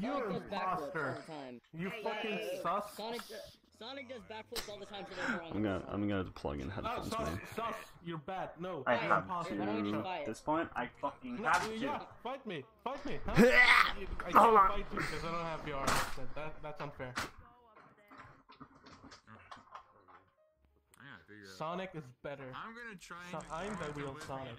You're Sonic an does backflips all imposter. the time. You Hey, fucking hey, sus. Sonic, Sonic does backflips all the time, so therefore I'm gonna I'm gonna plug in No, headphones, sus, man. sus, you're bad. No, I you're have imposter. Why to. At this point, I fucking No, have to. yeah, fight me, fight me. Huh? I can't Hold on. fight you because I don't have your accent. That, that's unfair. Sonic is better. I'm gonna try So. I'm the real Sonic.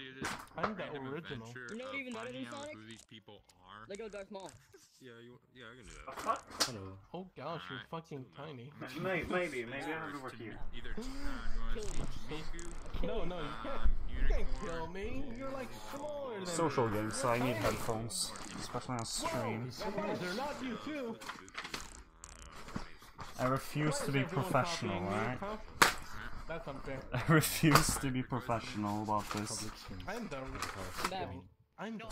I'm the original. You know what of even better than Sonic? Who these people are? Lego Darth Maul. Yeah, you, yeah, I can do that. Hello. Oh gosh, you're Alright, fucking so, tiny. Maybe, maybe, maybe I have to work here. Either uh, you want to speak Miku, No, no, you can't. um, You can't kill me. You're like smaller than Social me. games, so I need headphones, especially on stream. They're not you too. I refuse to be professional, copying me, alright? Huh? That's unfair. I refuse to be professional about this. I'm the. Babby. I'm the.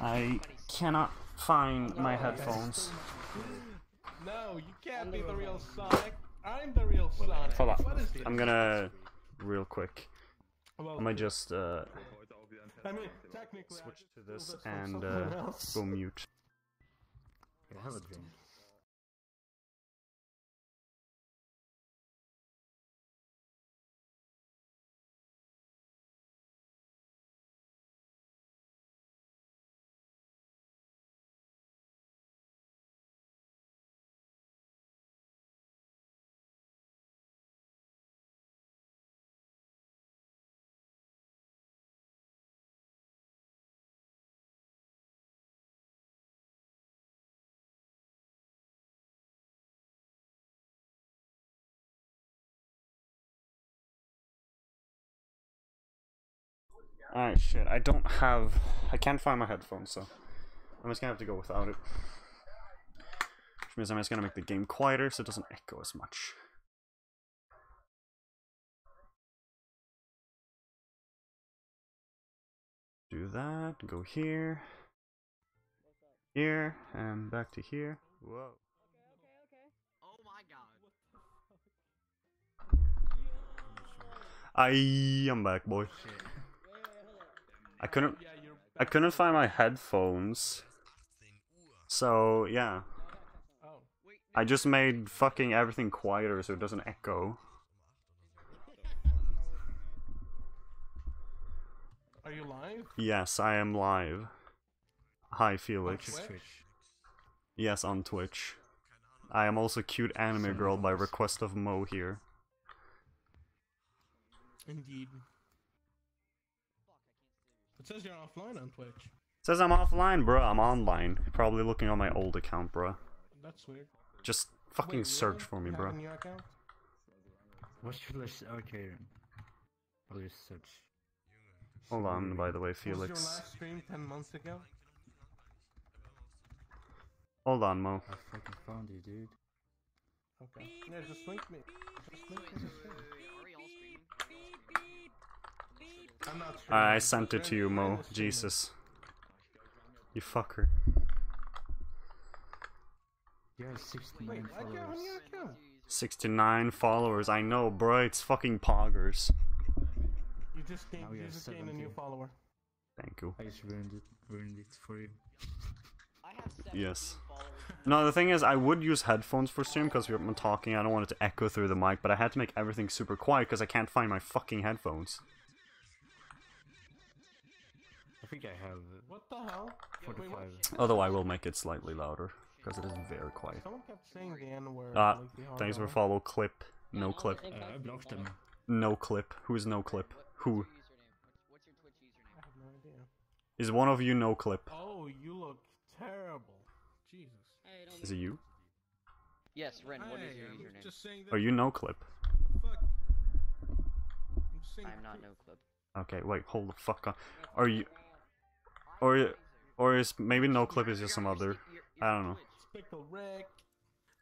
I cannot find my headphones. No, you can't be the real Sonic. I'm the real Sonic. Hold on. What is this? I'm gonna real quick. Well, I might just uh, I mean, technically, switch to this and uh, go mute. Alright, shit. I don't have. I can't find my headphones, so I'm just gonna have to go without it. Which means I'm just gonna make the game quieter so it doesn't echo as much. Do that, go here, here, and back to here. Whoa. Oh my god. I am back, boy. I couldn't. I couldn't find my headphones. So yeah, Oh, I just made fucking everything quieter so it doesn't echo. are you live? Yes, I am live. Hi, Felix. Yes, on Twitch. I am also cute anime girl by request of Mo here. Indeed. It says you're offline on Twitch. It Says I'm offline, bro. I'm online. You're probably looking on my old account, bro. That's weird. Just fucking Wait, search really? for me, bro. have bruh. a new account? What should I s- Okay. I'll just search. Hold on, by the way, Felix. Was your Felix. last stream 10 months ago? Hold on, Mo. I fucking found you, dude. Okay. Yeah, just link me. Just link me the stream. I'm not streaming. I sent it to you, Mo. Jesus. You fucker. You have Wait, 69 I can't have followers. account. 69 followers. I know, bro. It's fucking poggers. You just gained, you just gained a new follower. Thank you. I just ruined it, ruined it for you. I have 17 Yes. followers. No, the thing is, I would use headphones for stream because I'm talking. I don't want it to echo through the mic, but I had to make everything super quiet because I can't find my fucking headphones. I think I have uh, What the hell? 45. Although I will make it slightly louder because it is very quiet. Someone kept saying the N word. Ah, like thanks for follow. Clip. No clip. Uh, I blocked them. No clip. Who is no clip? Who What's your username? What's, what's your Twitch username? I have no idea. is one of you? No clip. Oh, you look terrible. Jesus. Is it you? Yes, Ren, what is your username? just. Are you no clip? I'm just saying I'm the not no clip. Okay, wait, hold the fuck on. Are you? Or, or is maybe no clip is just some other? I don't know. Pickle Rick.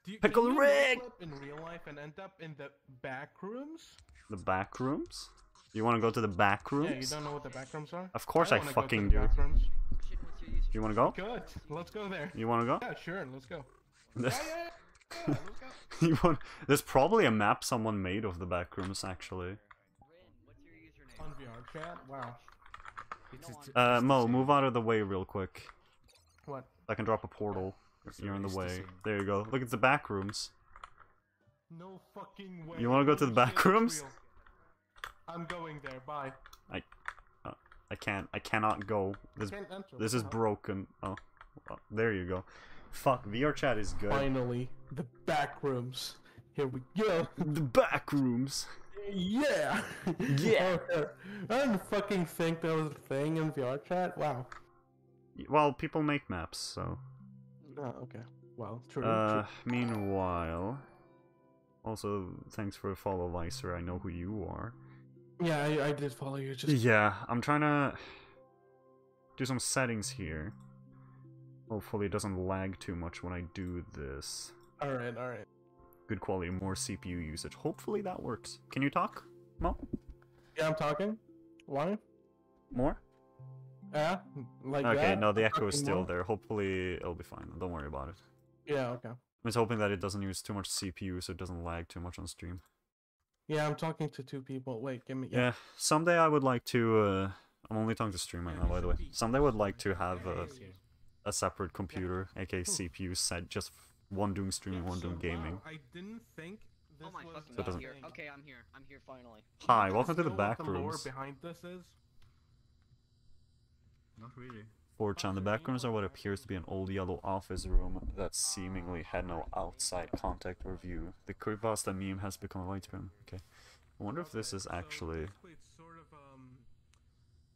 Do you, Pickle you Rick! in real life and end up in the back rooms? The back rooms? You want to go to the back Yeah, you don't know what the back rooms are? Of course I to fucking do. back rooms. Shit, what's your username? You want to go? Good. Let's go there. You want to go? Yeah, sure. Let's go. Yeah, yeah, let's go. you want? There's probably a map someone made of the back rooms actually. What's your username? On VR chat. Wow. It's, it's, Uh, Mo, move out of the way real quick. What? I can drop a portal You're in the way. There you go. Look, it's the back rooms. No fucking way. You wanna go to the back rooms? I'm going there. Bye. I I can't. I cannot go. This Can't enter. this what is the hell? broken. Oh, well, there you go. Fuck, VR chat is good. Finally, the back rooms. Here we go. The back rooms. Yeah. Yeah. I didn't fucking think that was a thing in VR chat. Wow. Well, people make maps, so. Oh, okay. Well, true. Uh, true. meanwhile, also thanks for the follow, Vicer. I know who you are. Yeah, I, I did follow you. Just Yeah, I'm trying to do some settings here. Hopefully, it doesn't lag too much when I do this. all right, all right. Good quality, more CPU usage. Hopefully, that works. Can you talk, Mo? Yeah, I'm talking. Why? More? Yeah, like okay, that? no, the echo is still more? there. Hopefully, it'll be fine. Don't worry about it. Yeah, okay. I'm just hoping that it doesn't use too much CPU so it doesn't lag too much on stream. Yeah, I'm talking to two people. Wait, give me. Yeah, someday I would like to. Uh, I'm only talking to stream right now, by the way. Someday I would like to have a, a separate computer, aka CPU set, just one doing streaming, one doing gaming. I didn't think this Oh my was fucking god, here. Okay, I'm here. I'm here finally. Hi, welcome to the guys know what back the lore rooms. behind this is? Not really. 4chan, the back rooms are what appears to be an old yellow office room that seemingly had no outside contact or view. The creepypasta meme has become widespread. Okay. I wonder if this Okay, is so actually. basically It's sort of um,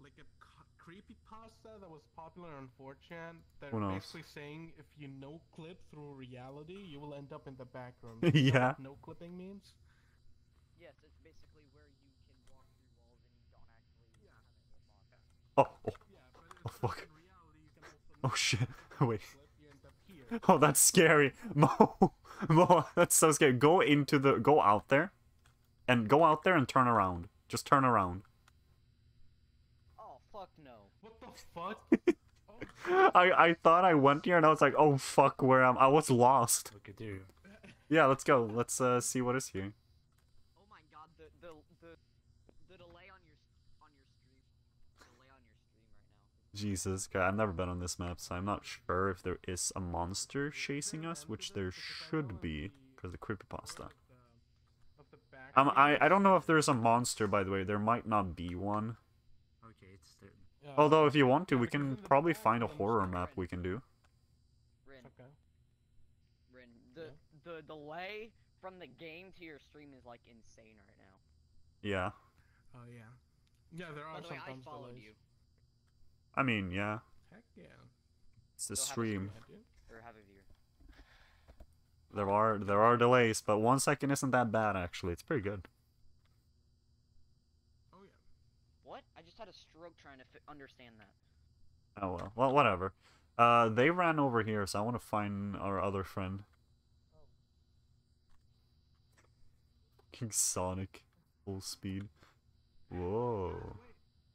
like a creepy pasta that was popular on 4chan. They're basically saying if you no clip through reality, you will end up in the back room. Do you know Yeah. No clipping means. Yes, it's basically where you can walk through walls and you don't actually have any Oh, oh, Yeah, Oh, fuck. reality, you can also oh shit. Wait. you end up here. Oh, that's scary. Mo, Mo, that's so scary. Go into the. Go out there. And go out there and turn around. Just turn around. Oh fuck no. What the fuck? I, I thought I went here and I was like, oh fuck, where am I? was lost. Look at you. Yeah, let's go. Let's uh, see what is here. Oh my god, the the the the delay on your on your stream, delay on your stream right now. Jesus, okay, I've never been on this map, so I'm not sure if there is a monster chasing us, which there should be, because the creepypasta. of the back Um, I, I don't know if there's a monster, by the way. There might not be one. Okay, it's there. Yeah, Although, if you want to, we can probably find a horror map we can do. Rin, Okay. Rin, the the delay from the game to your stream is like insane right now. Yeah. Oh yeah. Yeah, there By are the way, I followed delays. you I mean, yeah. Heck yeah. It's the So have stream. Or have a viewer. There are there are delays, but one second isn't that bad actually. It's pretty good. Oh yeah. What? I just had a stroke trying to understand that. Oh well. Well, whatever. Uh, they ran over here, so I want to find our other friend. King Sonic, full speed. Whoa,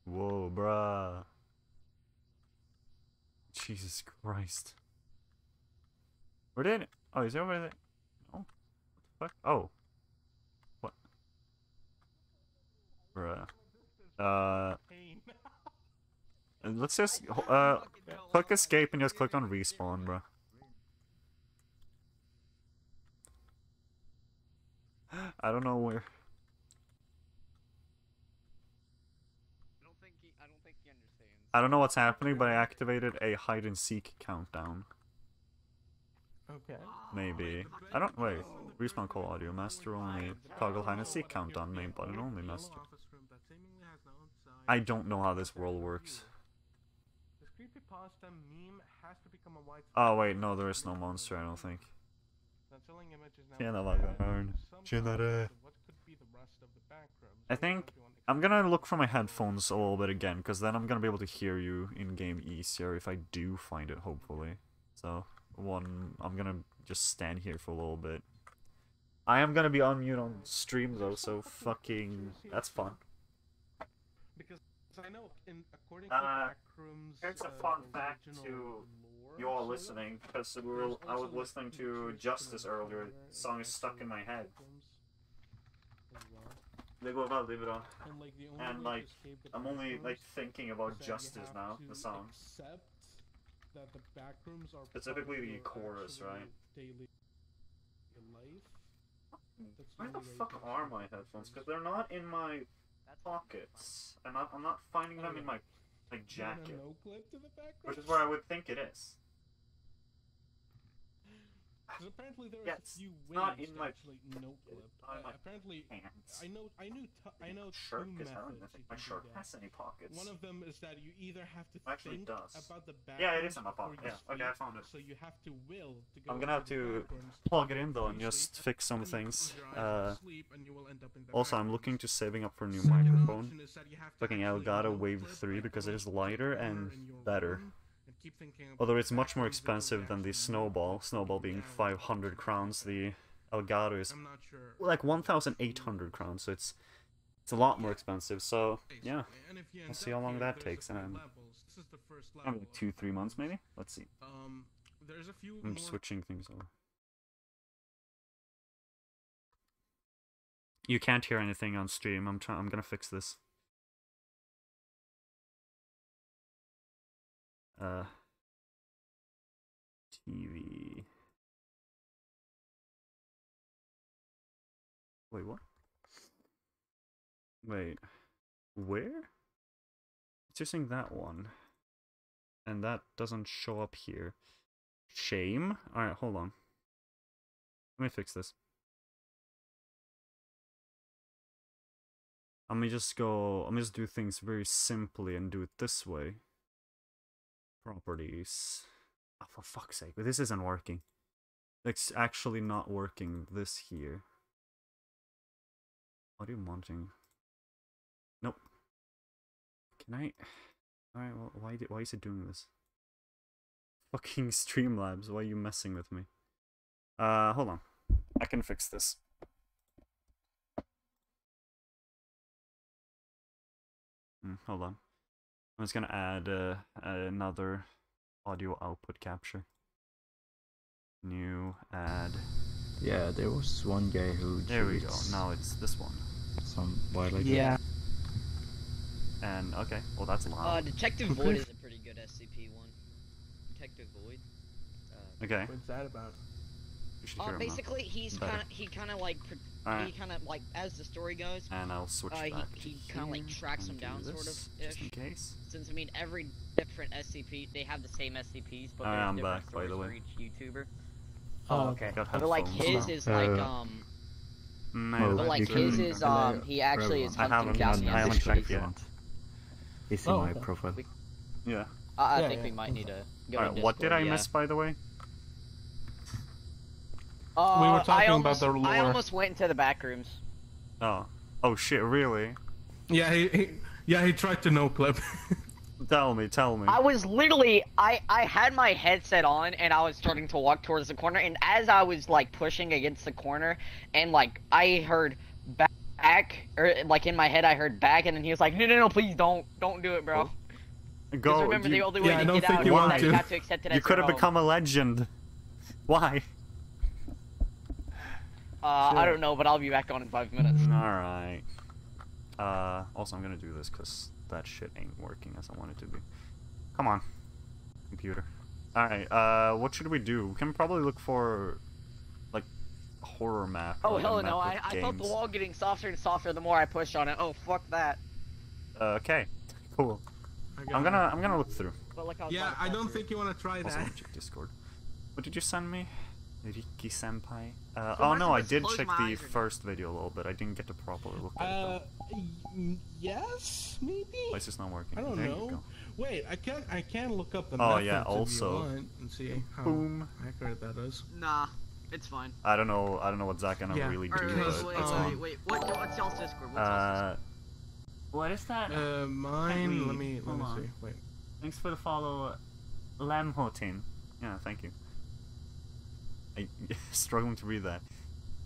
whoa, bruh. Jesus Christ. Where did it? Oh, he's over there. Oh, what the fuck? Oh, what? Bruh. Uh, let's just uh. Click escape and just click on respawn, bro. I don't know where. I don't think he. I don't think he understands. I don't know what's happening, but I activated a hide and seek countdown. okay. Maybe. I don't. Wait. Respawn call audio. Master only. Toggle hide and seek countdown. Main button only. Master. I don't know how this world works. This creepypasta meme has to become a white. Oh, wait. No, there is no monster, I don't think. The chilling images now Lagarn. Um, some Tjenare. Uh, context of What could be the rest of the back rooms. I think I'm gonna look for my headphones a little bit again, because then I'm gonna be able to hear you in game easier if I do find it, hopefully. So, one, I'm gonna just stand here for a little bit. I am gonna be on mute on stream though, so fucking. That's fun. Because I know, in according Uh, to Backrooms, here's a uh, fun fact original to You all listening, because we were, I was listening to Justice earlier. The song is stuck in my head. backrooms as well. They go about leave it on. And, like, And, like, I'm only like thinking about is that you Justice now, the song. the back rooms are Specifically the chorus, right? Daily life. Where the fuck are my headphones? Because they're not in my pockets. I'm not, I'm not finding them in my like You want a jacket, no clip to the back which is where I would think it is. 'Cause apparently there are a few ways not in to my- actually no clip. Uh, apparently, Pants. I know, I knew, I know shirt two because I methods you my shirt has any pockets. One of them is that you either have to Actually, think does. about the back. Yeah, it is in my pocket. Yeah, okay, I found it. So you have to will to go. I'm gonna have to plug it in though and just fix some things. close your eyes Uh, to sleep, and you will end up in the also, I'm looking to saving up for a new microphone. option is gotta Fucking Elgato Wave 3 because it is lighter and better. Room and keep thinking about Although it's much more rooms that will expensive than the Snowball. Snowball being down. 500 crowns. The Elgato is I'm not sure. like 1,800 crowns. So it's it's a lot more expensive. So yeah, Basically, and if you We'll see how long that takes, and- levels. This is the first probably level. like two three months maybe. Let's see. Um, there's a few I'm switching things over. You can't hear anything on stream. I'm trying. I'm gonna fix this. Uh. TV. Wait, what? Wait, where? It's using that one, and that doesn't show up here. Shame. All right, hold on. Let me fix this. Let me just go. Let me just do things very simply and do it this way. Properties. Oh, for fuck's sake! This isn't working. It's actually not working. This here. Audio monitoring. Nope. Can I? Alright, well, why, did, why is it doing this? Fucking Streamlabs, why are you messing with me? Uh, hold on. I can fix this. Hmm, hold on. I'm just gonna add uh, another audio output capture. New, add. Yeah, there was one guy who. There we go. Now it's this one. Some while ago. Yeah. And, okay, well that's Uh, loud. Detective Void is a pretty good SCP one. Detective Void. Uh, Okay, What's that about? you should hear uh, basically, he's kind of he kind of like pr- Alright. he kind of like as the story goes. And I'll switch Uh, he- back he to kinda, like, tracks and them down, do sort of, this, just in ish. case. Since I mean every different SCP they have the same SCPs, but I there's am different back, by the way. for each YouTuber. Oh, okay. Got But like his is Uh, like um, Oh, but like his can- is um, he actually is everyone. I hunting haven't- down the I haven't checked yet. want. It's in Oh, my profile. Yeah. I think we might need to go. Alright, what did I miss, by the way? Uh, We were I talking about almost, the I lore. almost went into the back rooms. Oh. Oh shit, really? Yeah, he, he yeah he tried to no clip. Tell me, tell me. I was literally, I, I had my headset on and I was starting to walk towards the corner. And as I was like pushing against the corner, and like I heard back, or like in my head I heard back, and then he was like, no, no, no, please don't, don't do it, bro. Because Go. remember, you the only way Yeah, I to don't get think out you is want that you to. have to accept it as you could have become a legend. Why? Uh, I don't know, but I'll be back on in five minutes. Alright. Uh, also, I'm gonna do this because that shit ain't working as I want it to be. Come on, computer. Alright, uh, what should we do? We can probably look for, like, horror map. Oh like, hell map no! I, I felt the wall getting softer and softer the more I pushed on it. Oh fuck that! Uh, okay, cool. I I'm gonna. I'm gonna look through. But like I Yeah, I don't through. think you want to try Also, that. let check Discord. What did you send me? Riki Senpai? Uh, So oh no, I did check the eyes first video a little bit. I didn't get to properly look at it. Uh, though. yes, maybe. Why is this not working? I don't there You know. go. Wait, I can I can look up the Oh, yeah, if also- you want and see how Boom. accurate that is. Nah, it's fine. I don't know. I don't know what Zach gonna Yeah, really do, because, but wait, it's um, wait, wait, What, what's y'all's Discord? What's y'all's Uh, What is that? Uh, mine. Let me let me on. see. Wait. Thanks for the follow. Lamhotin. Yeah, thank you. I struggling to read that.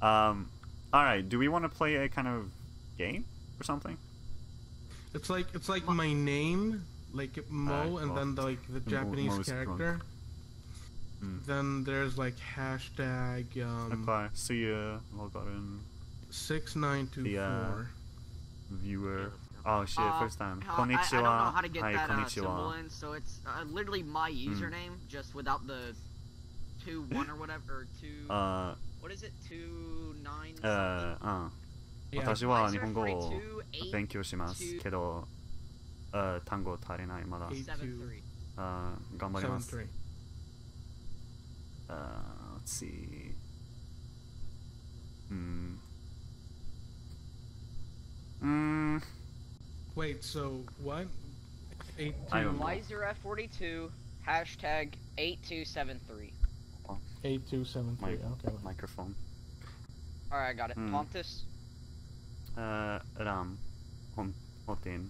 Um, all right. Do we want to play a kind of game or something? It's like it's like my name, like Mo, Alright, and then the, like the Mo- Japanese Mo's character. Hmm. Then there's like hashtag um okay. See ya. Log in. six nine two The, uh, four. Viewer. Oh shit, Uh, first time. how- I, I don't know how to get Hi, that uh, symbol in, so it's uh, literally my Hmm. username, just without the two one or whatever, or two. Uh, what is it? Two nine. えー、うん。 Yeah. 私は日本語を 42, 勉強しますけど、あ単語足りないまだ。 Eight. Seven three. あ頑張り Seven ます。 three. Uh, let's see. Hmm. Hmm. Wait, so what? Eight I two don't know. Wiser F forty two. Hashtag eight two seven three. Eight two seven three. My, okay. Microphone. All right, I got it. Mm. Pontus. Uh, Ram, Hon, Hotin,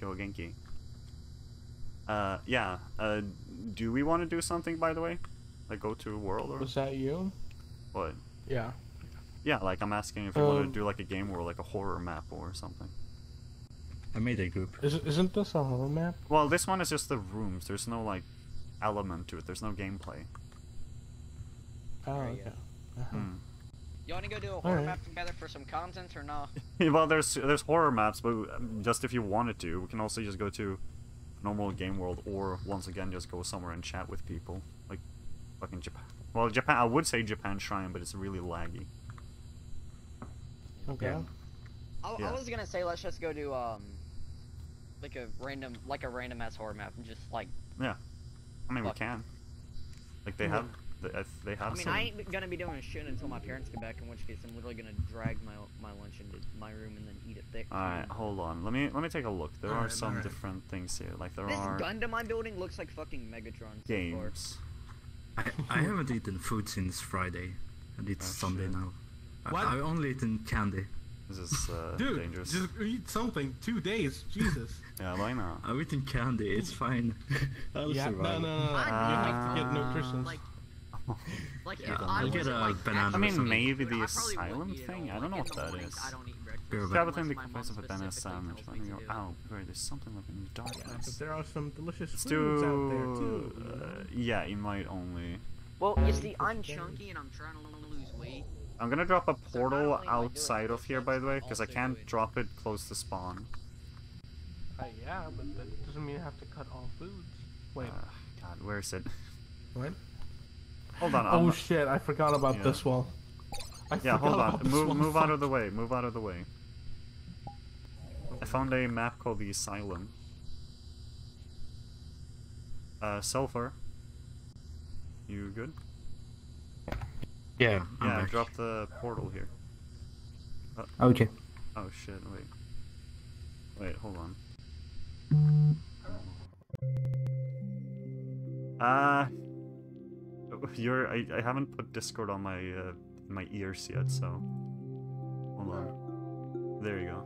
Kyogenki. Uh, yeah. Uh, do we want to do something by the way? Like go to a world or? Was that you? What? Yeah. Yeah, like I'm asking if we um, want to do like a game world, like a horror map or something. I made a group. Is, isn't this a horror map? Well, this one is just the rooms. There's no like element to it. There's no gameplay. Oh, Right, okay. yeah. Uh-huh. Hmm. You want to go do a horror Alright. map together for some content or no? well, there's there's horror maps, but um, just if you wanted to, we can also just go to normal game world, or once again just go somewhere and chat with people, like fucking Japan. Well, Japan. I would say Japan Shrine, but it's really laggy. Okay. Yeah. I, I was gonna say let's just go do um, like a random like a random ass horror map and just like. Yeah, I mean, Fuck. we can. Like they Yeah. have, they, if they have I mean, some. I ain't gonna be doing a shit until my parents get back. In which case, I'm literally gonna drag my my lunch into my room and then eat it thick. All right, hold on. Let me let me take a look. There are Alright, some alright. different things here. Like there This are Gundam I'm building looks like fucking Megatron. So far. games. I, I haven't eaten food since Friday, and it's Oh, Sunday shit. now. I, What? I've only eaten candy. This is uh, Dude, dangerous. just eat something. Two days. Jesus. Yeah, why not? I've eaten candy. It's fine. I'll yeah. No, survive. no, no, no. I you Uh, have to get nutrition. Like, like Yeah, I'll I get a like, banana I mean, maybe the I probably wouldn't asylum thing? I don't know what in the that mornings, is. I don't eat breakfast. You're a Grab a thing my because of a banana sandwich. Let me me go. Oh, wait, there's something like in but darkness. there are some delicious Let's foods do. out there too. you know? uh, yeah, invite only. Well, you see, I'm chunky and I'm trying to lose weight. I'm gonna drop a portal only do I do it, outside of here, by the way, because I can't it. drop it close to spawn. Uh, yeah, but that doesn't mean I have to cut all foods. Wait. Uh, God, where is it? what? Hold on. Oh I'm- shit! I forgot about Yeah. this wall. I yeah, hold on. Move, move out of the way. Move out of the way. I found a map called the Asylum. Uh, Sulfur. You good? Yeah, I'm Yeah, back. drop the portal here. Okay. Oh shit, wait. Wait, hold on. Uh you're I, I haven't put Discord on my uh my ears yet, so hold on. There you go.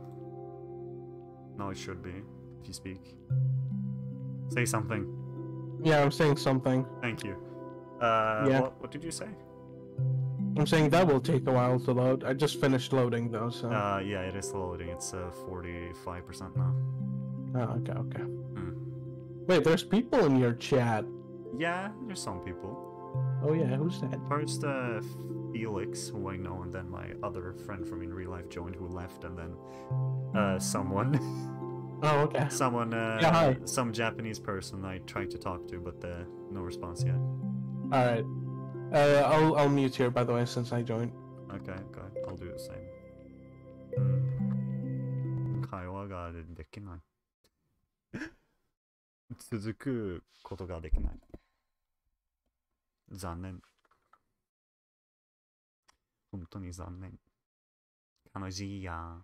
No it should be, if you speak. Say something. Yeah, I'm saying something. Thank you. Uh Yeah. what, what did you say? I'm saying that will take a while to load. I just finished loading though, so. Uh yeah, it is loading. It's uh 45% now. oh, okay, okay. Hmm. Wait, there's people in your chat. Yeah, there's some people. Oh yeah, who's that? First, uh, Felix, who I know, and then my other friend from in real life joined, who left, and then uh, someone, Oh, okay. someone, uh, Yeah, hi. some Japanese person I tried to talk to, but uh, no response yet. All right. Uh, I'll I'll mute here by the way since I joined. Okay, okay, I'll do the same. Hmm. 会話ができない。続くことができない。 残念。本当に残念。悲しいや。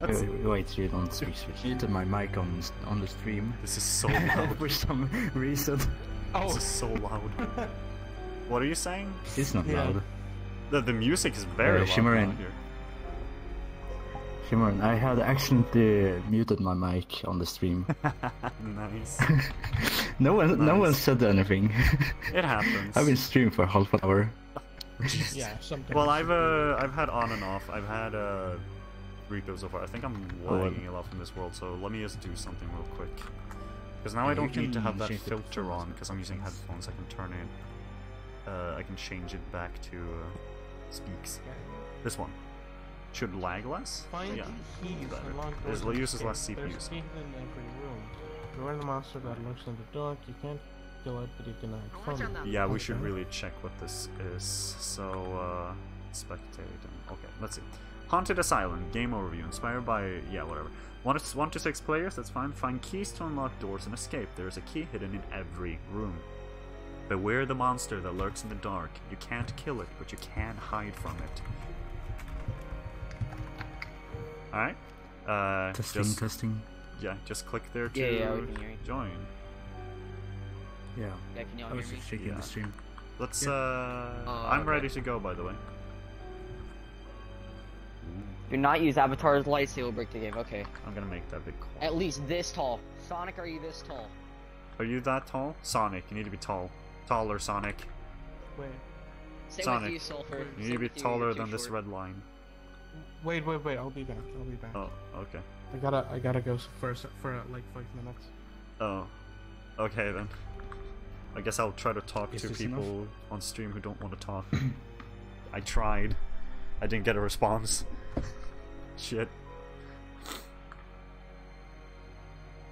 That's, Wait, wait, you don't speak Swedish. Muted my mic on on the stream this is so loud. for some reason. This is so loud. What are you saying? It's not Yeah. loud. The, the music is very Uh, loud Shimmering. around here. Shimon, I had accidentally muted my mic on the stream. nice. no one, no one said anything. It happens. I've been streaming for half an hour. Yeah, something. Well, I've uh, I've had on and off. I've had uh, Rico so far. I think I'm Oh, lagging a lot from this world, so let me just do something real quick. Because now Yeah, I don't need to have that filter on, because I'm using headphones. I can turn it. Uh, I can change it back to uh, speaks. This one. Should lag less. Find yeah. keys better. and lock It uses less cave. There's CPUs. in every room. Beware the monster that lurks in the dark. You can't kill it, but you can hide from it. Yeah, we should really check what this is. So, uh, spectate. Okay, let's see. Haunted Asylum, game overview, inspired by, yeah, whatever. One, to- one to six players, that's fine. Find keys to unlock doors and escape. There is a key hidden in every room. Beware the monster that lurks in the dark. You can't kill it, but you can hide from it. Alright. Uh, Testing, just, testing. yeah, just click there to Yeah, yeah, we can hear you. join. Yeah. Yeah, can y'all I was hear me? just checking Yeah. the stream. Let's, Yeah. uh, Uh, I'm ready to go, by the way. Do not use Avatar's lightsaber break the game. Okay. I'm gonna make that big call. At least this tall. Sonic, are you this tall? Are you that tall? Sonic, you need to be tall. Taller, Sonic. Wait, Same Sonic. with you, Sulfur. You Same need to be taller you're too than this red line. Wait, wait, wait. I'll be back. I'll be back. Oh, okay. I gotta, I gotta go s- for a s- for uh, like five minutes. Oh, okay then. I guess I'll try to talk Is to this people on stream who don't want to talk. I tried. I didn't get a response. Shit.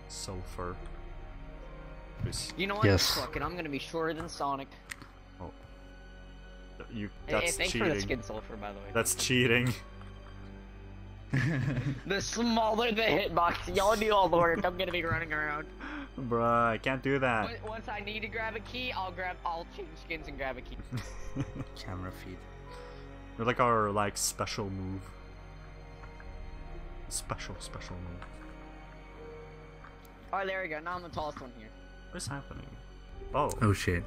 Sulfur. Please. You know what? Yes. Fuck it, I'm gonna be shorter than Sonic. Oh. You. Hey, That's thanks for the skin, Sulfur, by the way. That's cheating. The smaller the hitbox, y'all do all the work. I'm gonna be running around. Bruh, I can't do that. Once- Once I need to grab a key, I'll grab. I'll change skins and grab a key. Camera feed. You're like our like special move. Special special move. Alright, there we go. Now I'm the tallest one here. What is happening? Oh, Oh shit.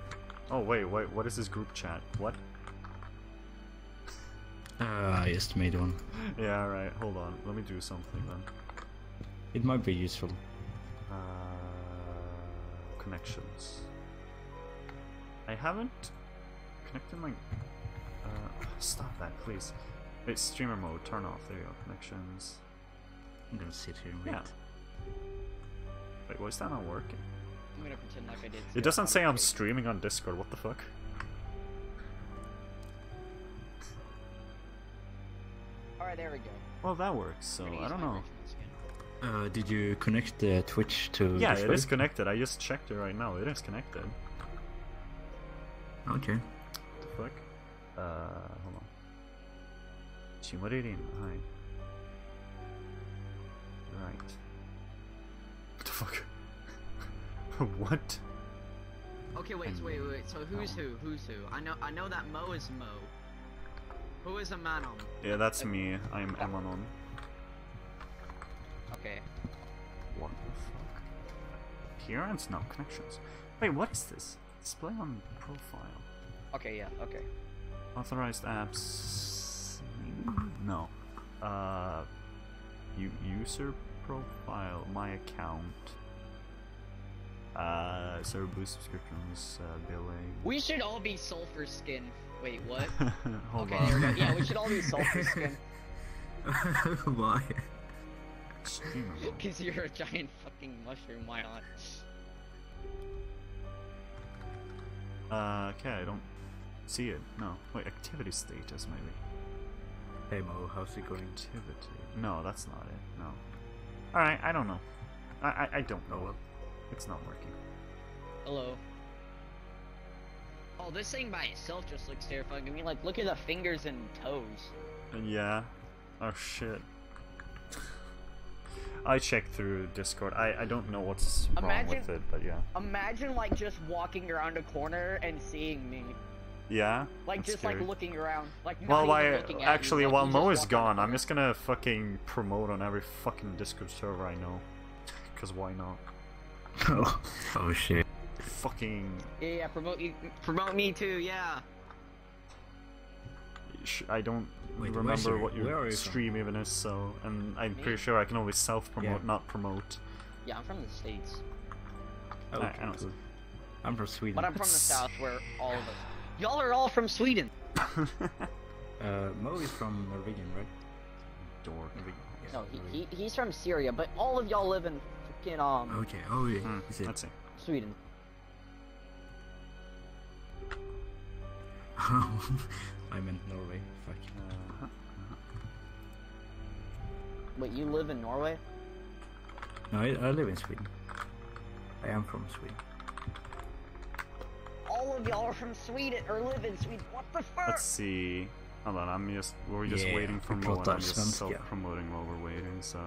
oh wait, wait. What is this group chat? What? Uh, I just made one. Yeah, alright. Hold on. Let me do something then. It might be useful. Uh, connections. I haven't connected my. Uh, stop that, please. Wait, streamer mode. Turn off. There you go. Connections. I'm gonna sit here and wait. Yeah. Wait, why is that not working? I'm gonna pretend like I did. It doesn't say I'm streaming on Discord. What the fuck? Alright, there we go. Well, that works. So I'm gonna I use don't know. Uh, did you connect the Twitch to Yeah, it Discord? connected. I just checked it right now. It is connected. Okay. What the fuck? Uh, hold on. Shimoririn, hi. Right. What the fuck? what? Okay, wait, wait, wait. So who's Oh. who? Who's who? I know, I know that Mo is Mo. Who is Emanon? Yeah, that's me. I'm Emanon. Okay. What the fuck? Appearance? No, connections. Wait, what is this? Display on profile. Okay, yeah. Okay. Authorized apps. No. Uh, u- user profile. My account. Uh, server boost subscriptions. Uh, billing. We should all be Sulfur Skin. Wait, what? Hold okay, on. there we go. Yeah, we should all be Sulfur Skin. Why? Because you're a giant fucking mushroom, why not? Uh, okay, I don't see it. No. Wait, activity status maybe. Hey Mo, how's it going? Activity. No, that's not it. No. Alright, I don't know. I, I, I don't know. It's not working. Hello. Oh, this thing by itself just looks terrifying. I mean, like, look at the fingers and toes. Yeah. Oh shit. I checked through Discord. I, I don't know what's wrong Imagine- with it, but yeah. Imagine, like, just walking around a corner and seeing me. Yeah. Like, just, scary. like, looking around. Like, not Well, even why? looking at you, Actually, like, while Mo is gone, I'm just gonna fucking promote on every fucking Discord server I know. Cause why not? oh, oh shit. Fucking. Yeah, yeah, promote you, promote me too, yeah. I don't Wait, remember what your you from? stream even is, so and I'm Me? pretty sure I can always self promote, Yeah. not promote. Yeah, I'm from the States. Oh, I, I don't I'm from Sweden. But I'm from the South where all of us. Y'all are all from Sweden. Uh, Mo is from Norwegian, right? Dork. Yeah, No, he, Norwegian. he, he's from Syria, but all of y'all live in fucking, um, Okay. Oh yeah. Hmm, Is it? Sweden. I meant Norway. Fuck. Uh-huh, uh-huh. Wait, you live in Norway? No, I, I live in Sweden. I am from Sweden. All of y'all are from Sweden or live in Sweden. What the fuck? Let's see. Hold on, I'm just we're just Yeah, waiting for we Mo and pratar I'm just self-promoting while we're waiting, so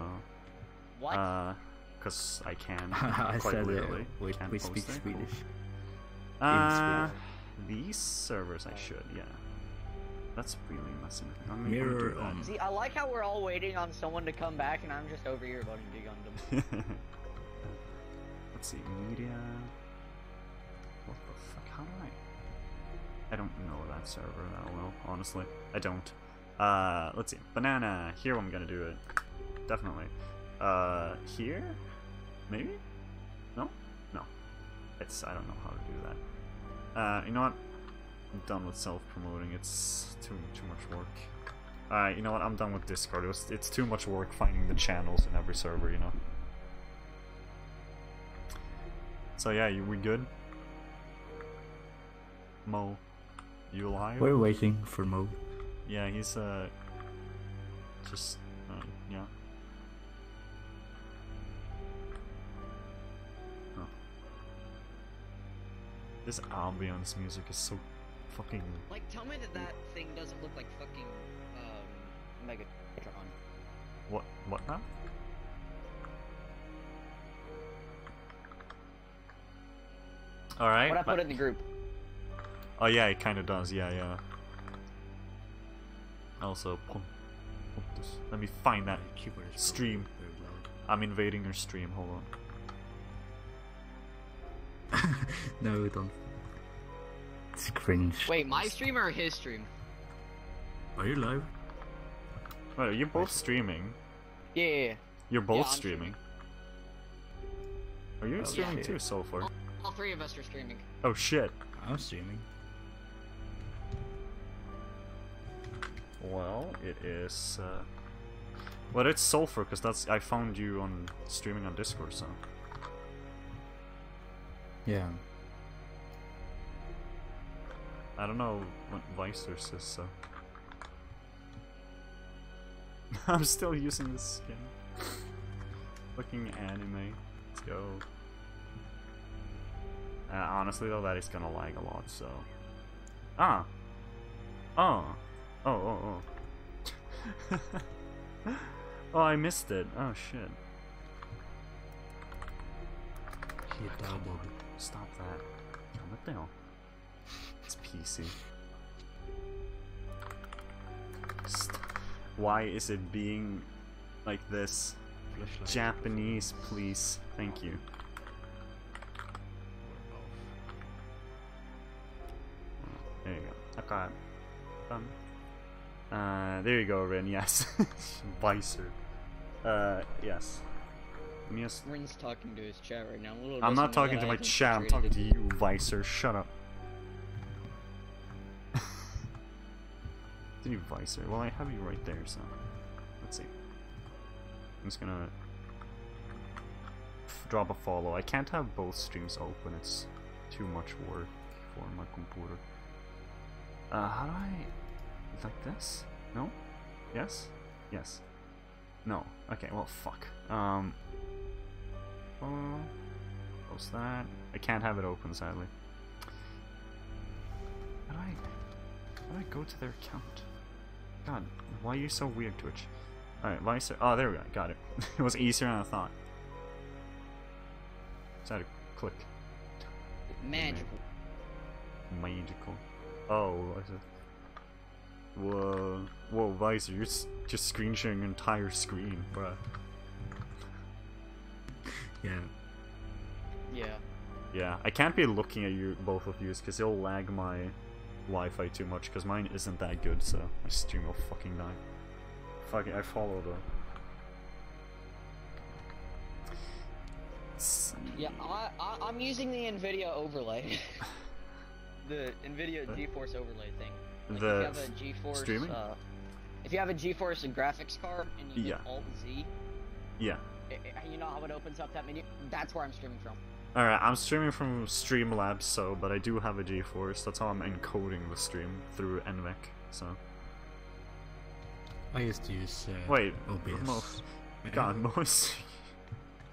What? uh, cause I can I quite said uh, literally. we, can we speak it. Swedish. Uh, these servers I should, yeah. That's really messing with me. I'm Mirror do that. on. See, I like how we're all waiting on someone to come back, and I'm just over here voting Gigundam. Let's see, media. What the fuck? How do I? I don't know that server that well, honestly. I don't. Uh, let's see. Banana. Here I'm gonna do it. Definitely. Uh, here? Maybe? No? No. It's. I don't know how to do that. Uh, you know what? I'm done with self-promoting. It's too too much work. Alright, you know what? I'm done with Discord. It was, it's too much work finding the channels in every server, you know. So yeah, you we good? Mo, you alive? We're waiting for Mo. Yeah, he's uh just uh, yeah. This ambience music is so fucking Like, tell me that that thing doesn't look like fucking um Megatron. what what now? All right. What I but- put in the group. Oh yeah, it kind of does. Yeah, yeah. Also, pump, pump this. Let me find that. Stream. I'm invading your stream. Hold on. loud. no, don't. It's cringe. Wait, my stream or his stream? Are you live? Wait, are you both streaming? Yeah, yeah, yeah. You're both I'm streaming. Are you Oh, streaming shit. too, so far? All three of us are streaming. Oh shit. I'm streaming. Well, it is. Uh... Well, it's Sulfur, because that's I found you on streaming on Discord, so. Yeah. I don't know what Vicer says, so. I'm still using this skin. Fucking anime. Let's go. Uh, honestly, though, that is gonna lag a lot, so. Ah! Oh! Oh, oh, oh. oh, I missed it. Oh, shit. On, Stop that. Calm it down. It's PC. St- Why is it being like this? Flashlight. Japanese, please. Thank you. There you go. Okay. Done. Uh, there you go, Rin. Yes. Vicer. Uh, yes. Let me just Rin's talking to his chat right now. Little I'm doesn't talking to I my chat, I'm talking to you, Vicer. Shut up. To you, Vicer. Well, I have you right there, so. Let's see. I'm just gonna. drop a follow. I can't have both streams open, it's too much work for my computer. Uh, how do I. Like this? No? Yes? Yes. No. Okay, well, fuck. Um. Uh, close that. I can't have it open, sadly. How do I. How do I go to their account? God, why are you so weird, Twitch? Alright, Vicer. Oh, there we go. Got it. it was easier than I thought. Just had to click. Magical. Magical. Oh, I. Whoa. Whoa, Vicer, you're just screen sharing your entire screen, bruh. Yeah. Yeah. Yeah, I can't be looking at you, both of you, because it'll lag my Wi-Fi too much, because mine isn't that good, so my stream will fucking die. Fuck it, I follow the... Yeah, I, I I'm using the Nvidia overlay. the Nvidia Huh? GeForce overlay thing. Like The if you have a GeForce streaming? Uh, if you have a GeForce graphics card and you Yeah. hit Alt Z, Yeah. i- i- you know how it opens up that menu. That's where I'm streaming from. Alright, I'm streaming from Streamlabs, so, but I do have a GeForce, that's how I'm encoding the stream, through NVENC, so... I used to use uh, Wait, OBS. Mo- God, Moist.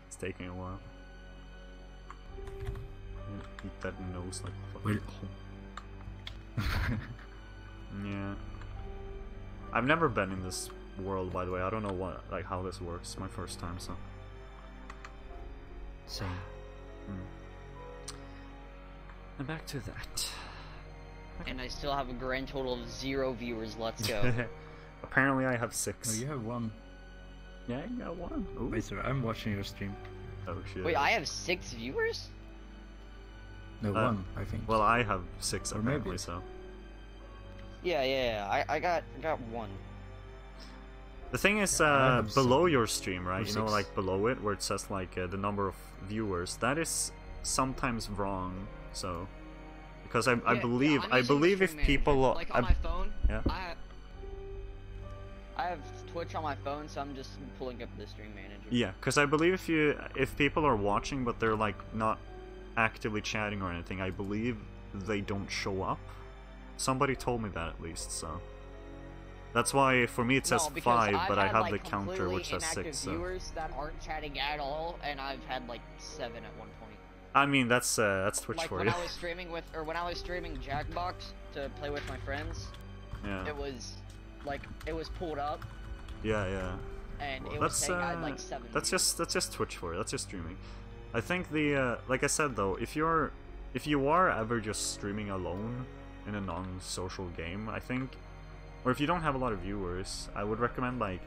it's taking a while. Eat that nose like fucking. Wait. Yeah. I've never been in this world, by the way. I don't know what, like, how this works. It's my first time, so. Same. And back to that. And I still have a grand total of zero viewers. Let's go. Apparently, I have Oh, six. you have one. Yeah, I got one. Ooh. Wait, sir, I'm watching your stream. Oh shit. Wait, I have six viewers? No, Uh, one, I think. Well, I have six Or maybe apparently, it's- so. Yeah, yeah, yeah. I, I got I got one. The thing is, Yeah, uh, below seven. your stream, right? Or You know, like below it, where it says like uh, the number of viewers. That is sometimes wrong. So, because I, I believe, yeah, I'm I using believe if people, like I, my phone, yeah. I have, I have Twitch on my phone, so I'm just pulling up the Stream Manager. yeah, because I believe if you, if people are watching but they're like not actively chatting or anything, I believe they don't show up. Somebody told me that at least, so. That's why for me it says no, five, I've but I have like, the counter which says six. So. viewers that aren't chatting at all, and I've had like seven at one point. I mean, that's uh, that's Twitch like for when you. I was streaming with, or when I was streaming Jackbox to play with my friends, yeah, it was like it was pulled up, yeah, yeah. and it was That's saying I had uh, like seven. that's views. just that's just Twitch for you. That's just streaming. I think the uh, like I said though, if you're if you are ever just streaming alone in a non-social game, I think, or if you don't have a lot of viewers, I would recommend like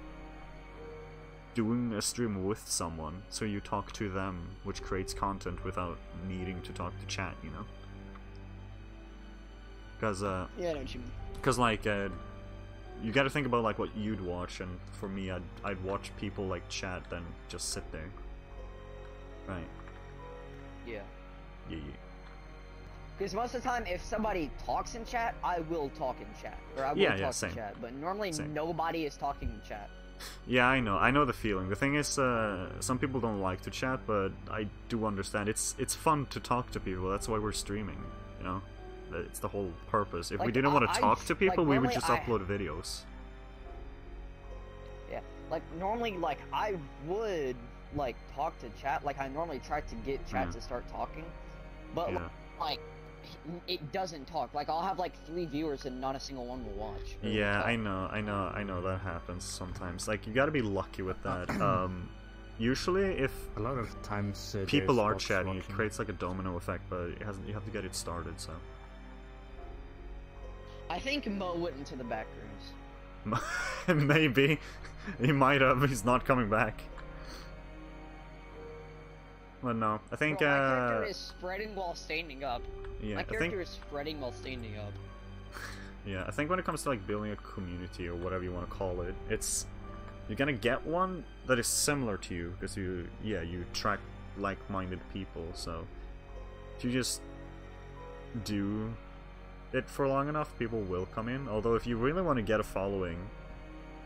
doing a stream with someone so you talk to them, which creates content without needing to talk to chat. You know. Because uh, Yeah, I know what you mean. because like uh, you got to think about like what you'd watch and for me I'd, I'd watch people like chat then just sit there right Yeah. yeah, yeah. Because most of the time, if somebody talks in chat, I will talk in chat, or I will Yeah, talk yeah, same. in chat. But normally, Same. nobody is talking in chat. yeah i know i know the feeling the thing is uh, some people don't like to chat but i do understand it's it's fun to talk to people that's why we're streaming you know it's the whole purpose if we didn't want to talk j- to like, people we would just I- upload videos Yeah. Like normally, like I would like talk to chat. Like I normally try to get chat Yeah. to start talking, but yeah like it doesn't talk. Like I'll have like three viewers and not a single one will watch. or Yeah, talk. I know, I know, I know that happens sometimes. Like you gotta be lucky with that. Um, usually, if A lot of times uh, people are bots chatting, it creates like a domino effect, but it hasn't. You have to get it started. So I think Mo went into the back rooms. maybe he might have. He's not coming back. But no, I think. Bro, my uh, character is spreading while standing up. yeah, my I think. character is spreading while standing up. Yeah, I think when it comes to like building a community or whatever you want to call it, it's you're gonna get one that is similar to you because you, yeah, you track like-minded people. So if you just do it for long enough, people will come in. Although if you really want to get a following,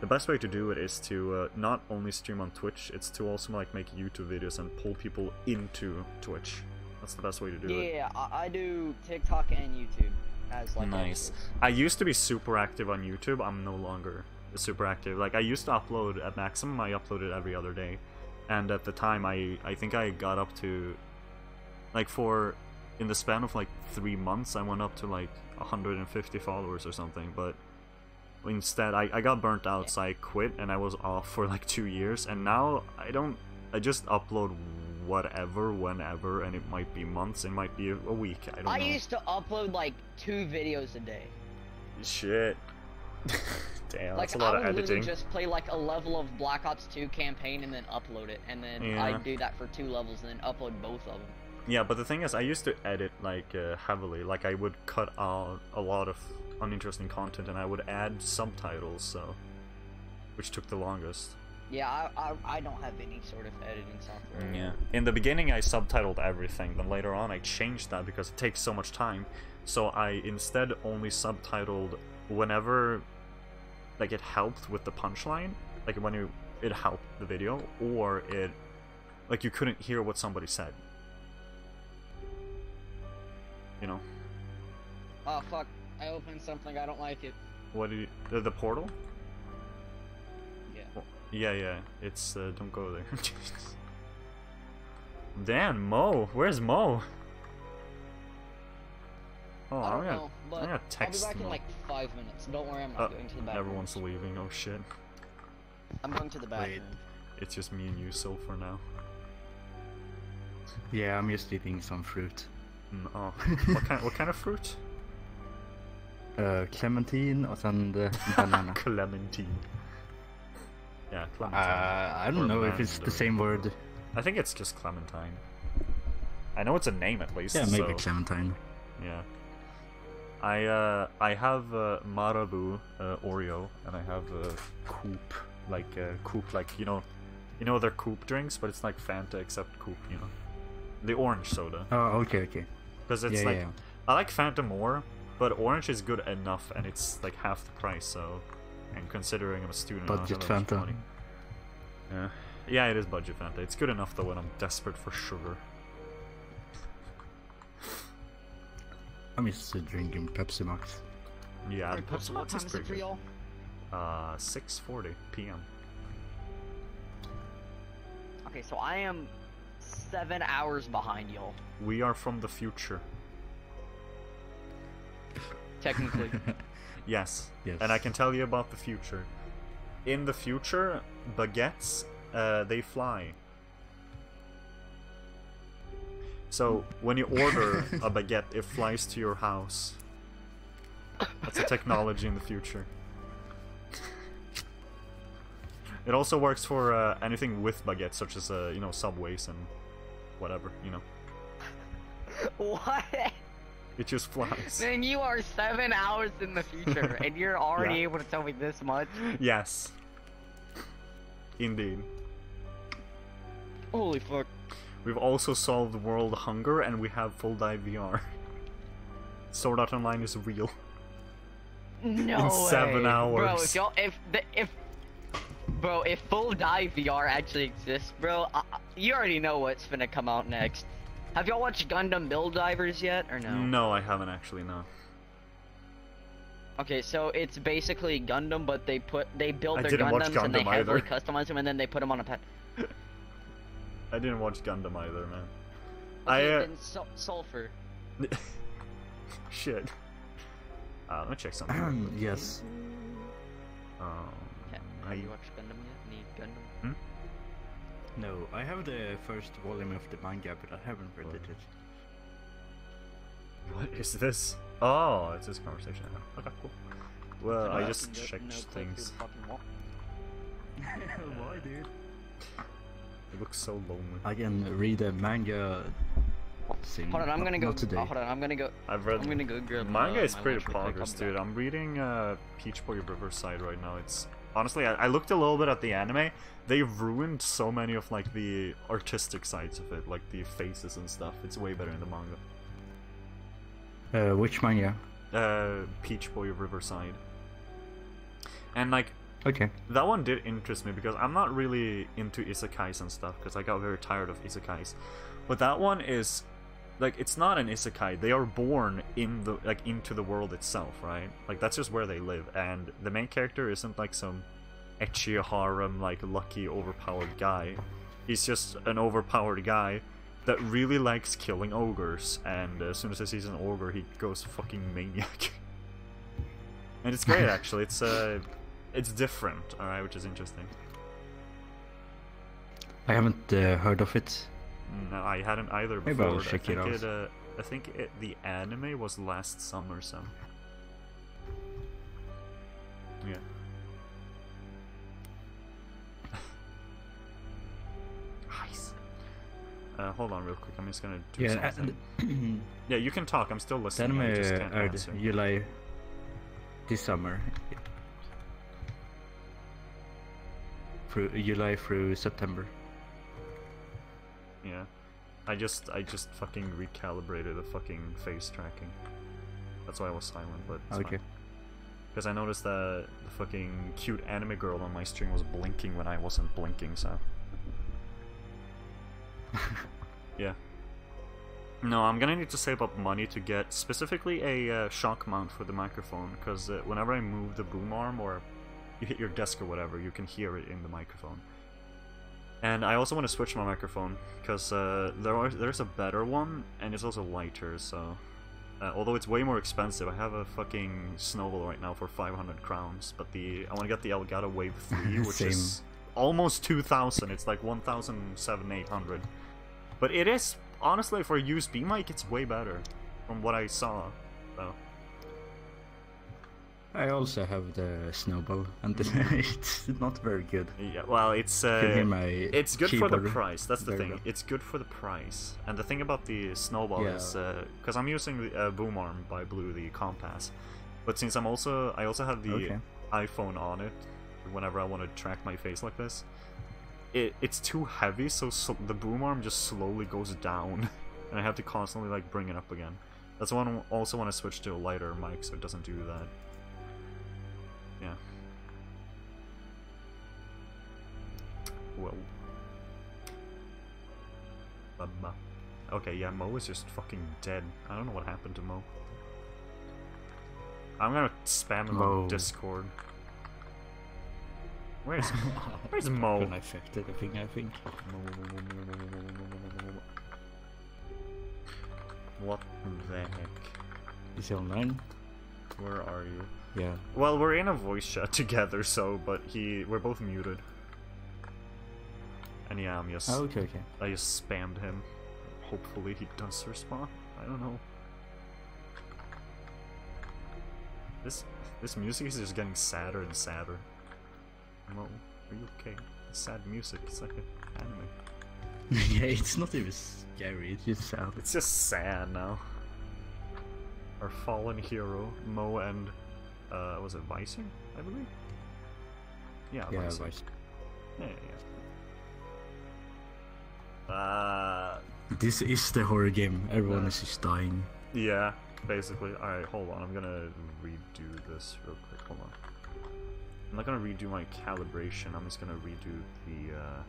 the best way to do it is to uh, not only stream on Twitch, it's to also like make YouTube videos and pull people into Twitch. That's the best way to do it. Yeah, I, I do TikTok and YouTube as like Nice. I used to be super active on YouTube. I'm no longer super active. Like I used to upload at maximum. I uploaded every other day, and at the time, I I think I got up to, like for, in the span of like three months, I went up to like 150 followers or something. But instead, I I got burnt out, so I quit, and I was off for like two years. And now I don't. I just upload whatever, whenever, and it might be months. It might be a, a week. I don't I know. used to upload like two videos a day. Shit. Damn, like that's a lot I of would literally editing. just play like a level of Black Ops 2 campaign and then upload it, and then Yeah. I'd do that for two levels and then upload both of them. Yeah, but the thing is, I used to edit like uh, heavily. Like I would cut out a lot of uninteresting content, and I would add subtitles. So, which took the longest. Yeah, I, I, I don't have any sort of editing software. Mm, yeah. In the beginning, I subtitled everything. Then later on, I changed that because it takes so much time. So I instead only subtitled whenever, like, it helped with the punchline, like when it it helped the video, or it, like, you couldn't hear what somebody said. You know, Oh fuck! I opened something. I don't like it. what did you, the, the portal? Yeah, yeah. Yeah. It's uh, don't go there. Dan, Mo, where's Mo? Oh, I I'm gonna, know, but I'm gonna I'll be text back Mo. in like five minutes. Don't worry, I'm not Uh, going to the bathroom. Everyone's leaving. Oh shit. I'm going to the bathroom. Wait, It's just me and you so for now. Yeah, I'm just eating some fruit. Mm, oh, what kind? What kind of fruit? Uh, clementine och sen the banana. Clementine. Yeah, Uh, clementine. I don't Or know if it's the same word. I think it's just clementine. I know it's a name at least. Yeah, maybe so- clementine. Yeah. I uh I have uh, Marabou uh, Oreo and I have uh, Coop like uh, Coop like you know you know they're Coop drinks but it's like Fanta except Coop you know the orange soda Oh, okay, okay. because it's yeah, like yeah. I like Fanta more but orange is good enough and it's like half the price so and considering I'm a student Budget have Fanta. money. yeah yeah it is budget Fanta it's good enough though when I'm desperate for sugar I'm just uh, drinking Pepsi Max. yeah Alright, Pepsi Max is pretty good. uh 6:40 p.m. Okay, so I am seven hours behind y'all. We are from the future. Technically. Yes. Yes. And I can tell you about the future. In the future, baguettes, uh, they fly. So when you order a baguette, it flies to your house. That's a technology in the future. It also works for uh, anything with baguettes, such as uh, you know subways and whatever. You know, what? It just flies. Man, you are seven hours in the future, and you're already Yeah. able to tell me this much. Yes. Indeed. Holy fuck. We've also solved world hunger and we have full dive VR. Sword Art Online is real. No In seven way. Bro, hours. if y'all, if the, if, bro, if full dive VR actually exists, bro, I, I- you already know what's gonna come out next. Have y'all watched Gundam Build Divers yet, or no? No, I haven't actually, no. Okay, so it's basically Gundam, but they put they build their didn't watch Gundams and they Gundam heavily either. customize them, and then they put them on a pet. I didn't watch Gundam either, man. Okay, I, uh, then Sul- Sulfur. Shit. Uh, let me check something. real quick. yes. Um, Okay, I, No, I have the first volume of the manga, but I haven't read it yet. what is this? Oh, it's this conversation. Okay, cool. Well, I just checked no things. the fucking wall. Why, dude? It looks so lonely. I can read a manga. Soon. Hold on, I'm gonna go. Not today. oh, hold on, I'm gonna go. I've read I'm gonna go grab. Manga uh, is my pretty lunch progress, dude. I'm reading uh, Peach Boy Riverside right now. It's honestly, I, I looked a little bit at the anime. They've ruined so many of like the artistic sides of it, like the faces and stuff. It's way better in the manga. Uh, which manga? Uh, Peach Boy Riverside. And like Okay. that one did interest me because I'm not really into isekais and stuff because I got very tired of isekais. But that one is like it's not an isekai. They are born in the like into the world itself, right? Like that's just where they live and the main character isn't like some ecchi harem like lucky overpowered guy. He's just an overpowered guy that really likes killing ogres and as soon as he sees an ogre he goes fucking maniac. and it's great actually. It's uh it's different, alright, which is interesting. I haven't uh, heard of it. No, I hadn't either Maybe before. I'll I check it think out. uh, I think it, the anime was last summer, so. Yeah. nice. Uh, hold on, real quick. I'm just gonna do Yeah, something. Yeah, you can talk. I'm still listening. anime I just can't aired answer. July this summer. Through July through September. Yeah. I just I just fucking recalibrated the fucking face tracking. That's why I was silent, but Okay. Because I noticed that the fucking cute anime girl on my stream was blinking when I wasn't blinking, so. yeah. No, I'm gonna need to save up money to get specifically a uh, shock mount for the microphone, because uh, whenever I move the boom arm or you hit your desk or whatever, you can hear it in the microphone. And I also want to switch my microphone because uh, there are there's a better one and it's also lighter. So uh, although it's way more expensive, I have a fucking snowball right now for 500 crowns. But the I want to get the Elgato Wave 3, which is almost 2,000. It's like 1,700, But it is honestly for a USB mic, it's way better from what I saw. So I also have the snowball, and it's not very good. yeah, well, it's uh, You can hear my It's good for the price. That's the thing. well. It's good for the price. And the thing about the snowball Yeah. is because I'm using the uh, Boom Arm by Blue, the compass. But since I'm also I also have the Okay. iPhone on it, whenever I want to track my face like this, it it's too heavy, so, so the boom arm just slowly goes down, and I have to constantly like bring it up again. That's why I also want to switch to a lighter mic so it doesn't do that. Yeah. Well. Bubba. Okay, yeah, Mo is just fucking dead. I don't know what happened to Mo. I'm gonna spam him on Discord. Where's Where's Mo? Gonna affect everything, I think. What the heck? Is he online? Where are you? Yeah. Well, we're in a voice chat together, so but he we're both muted. And yeah, I'm just Oh, okay, okay. I just spammed him. Hopefully he does respond. I don't know. This this music is just getting sadder and sadder. Mo, are you okay? It's sad music. It's like an anime. yeah, it's not even scary. It's just sad. It's just sad now. Our fallen hero, Mo and uh was it Weiser, I believe? Yeah, Yeah, Weiser. Yeah, yeah. Uh This is the horror game. Everyone Uh. is just dying. yeah, basically. Alright, hold on, I'm gonna redo this real quick, hold on. I'm not gonna redo my calibration, I'm just gonna redo the uh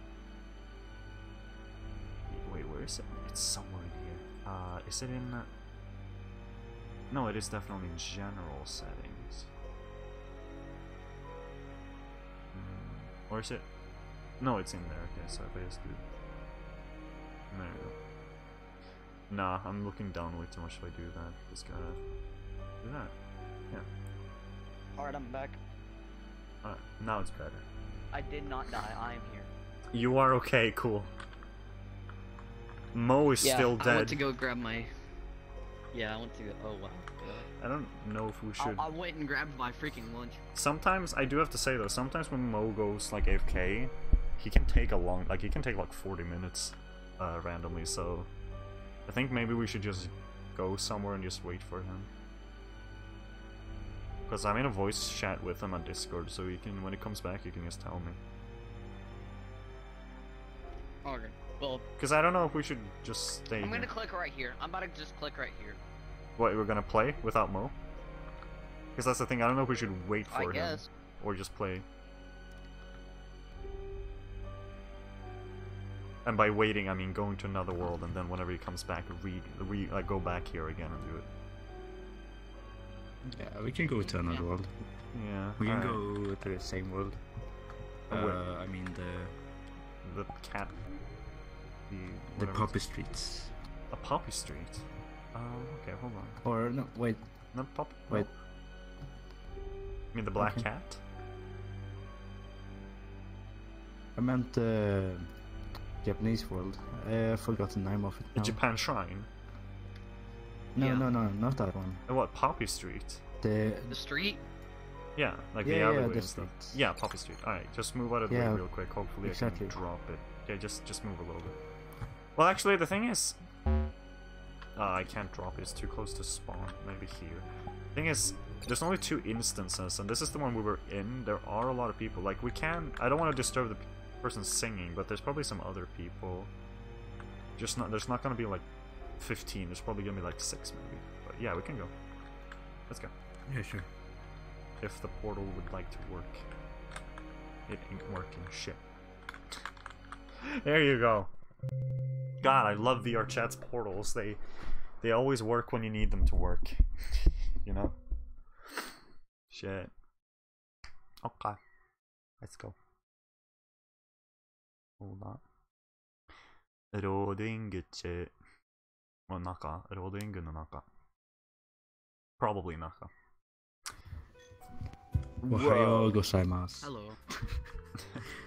Wait, where is it? It's somewhere in here. Uh is it in No, it is definitely in general settings. Or is it No, it's in there, okay, so if I just do There we go. Nah, I'm looking down way too much if I do that. Just gotta do that. Yeah. Alright, I'm back. Alright, now it's better. I did not die. I am here. You are okay, cool. Mo is yeah, still dead. I went to go grab my. Yeah, I went to. Go... Oh wow. I don't know if we should. I went and grabbed my freaking lunch. Sometimes I do have to say though. Sometimes when Mo goes like AFK, he can take a long, like he can take like 40 minutes, uh, randomly. So, I think maybe we should just go somewhere and just wait for him. Because I'm in a voice chat with him on Discord, so he can, when he comes back, he can just tell me. Okay. Well, Because I don't know if we should just stay I'm gonna click right here. I'm about to just click right here. What, we're gonna play without Mo? Because that's the thing, I don't know if we should wait for I him. guess. Or just play. And by waiting, I mean going to another world, and then whenever he comes back, re, re like go back here again and do it. Yeah, we can go to another Yeah. world. Yeah. We can alright. go to the same world. Oh. Uh, I mean the The cat. The. the poppy streets. A poppy street. Oh, okay, hold on. Or no, wait. No pop. Wait. You mean the black Okay. cat? I meant the Japanese world. I forgot the name of it. The. Japan Shrine. No, Yeah. no, no, not that one. Uh, What? Poppy Street. The The street. Yeah, like Yeah, the alleyway the and stuff. streets. Yeah, Poppy Street. Alright, just move out of the Yeah, way real quick. Hopefully I can drop it. Yeah, just just move a little bit. Well, actually, the thing is... Uh, I can't drop it. It's too close to spawn. Maybe here. Thing is, there's only two instances, and this is the one we were in. There are a lot of people. Like, we can... I don't want to disturb the person singing, but there's probably some other people. Just not... There's not going to be, like, 15. There's probably going to be, like, 6, maybe. But yeah, we can go. Let's go yeah, sure. if the portal would like to work. It ain't working. Shit. there you go. God, I love VRChat's portals. They they always work when you need them to work. you know? Shit. Okay. Let's go. Hold on. Hello. 中。おはようございます。Hello.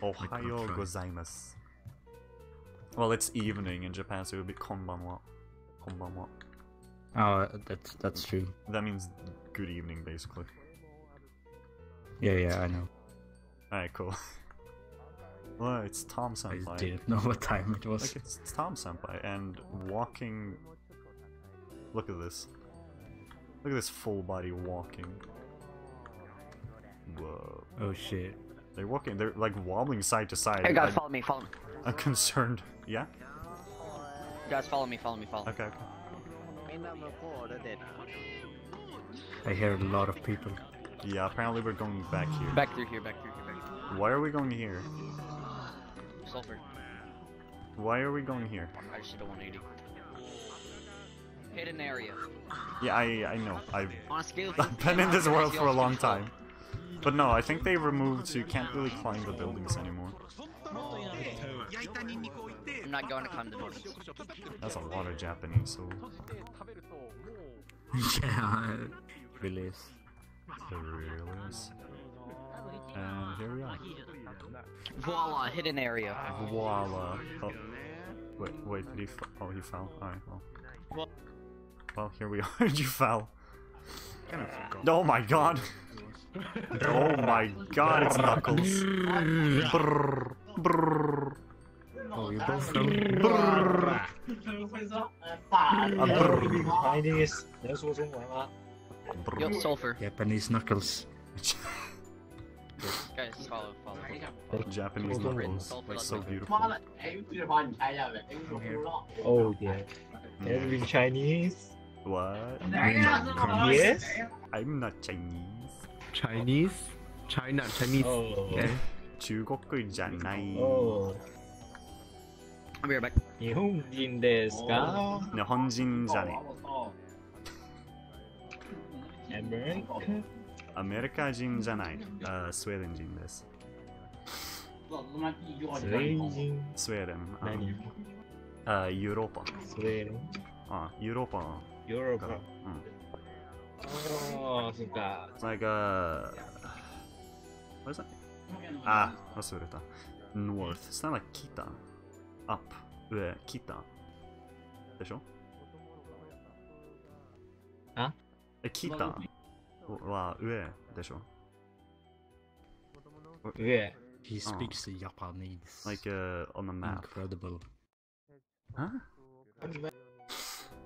おはようございます。Well, it's evening in Japan, so it would be konbanwa. Konbanwa. Oh, that's that's true. That means good evening, basically. Yeah, yeah, I know. Alright, cool. well, it's Tom I didn't know what time it was. Like, it's, it's Tom Senpai, and walking. Look at this. Look at this full body walking. Whoa. Oh shit. They're walking, they're like wobbling side to side. Hey guys, I'm, follow me, follow me. I'm concerned. Yeah? Guys, follow me, follow me, follow me. Okay, okay. I hear a lot of people. Yeah, apparently we're going back here. Back through here, back through here, back through Why are we going here? here. Sulfur. Why are we going here? I just did a 180. Hidden area. Yeah, I I know. I've On a scale of I've been in this world for a long time. But no, I think they removed so you can't really climb the buildings anymore. I'm not going to come to Nordics. That's a lot of Japanese So, yeah. Release. The release. And here we are. Voila, hidden area. Voila. Oh. Wait, wait, did he Oh, he fell. Alright, well. well. Here we are. you fell. Oh my god. oh my god, it's Knuckles. Brr, brr. Oh, you both fell. Ah, brrr, Chinese，你要说中文吗？ Yo, brrr. sulfur. Japanese knuckles. Guys, follow, follow. Japanese Knuckles, like so beautiful. 哦耶 Every Chinese。 What? Yes。 I'm not Chinese. Chinese China Chinese 哦中国じゃない。哦， 日本人ですか？日本人じゃね？American。アメリカ人じゃない。あスウェーデン人です。スウェーデン人。スウェーデン。あ何？あヨーロッパ。スウェーデン？あヨーロッパヨーロッパ。うん。ああ、そっか。It's like uh what is that? Ah, 忘れた。North. It's not like 北。Up. 上。北。でしょあえ、北は上でしょ上。 He speaks Japanese. Like uh, on the map. Incredible. Huh?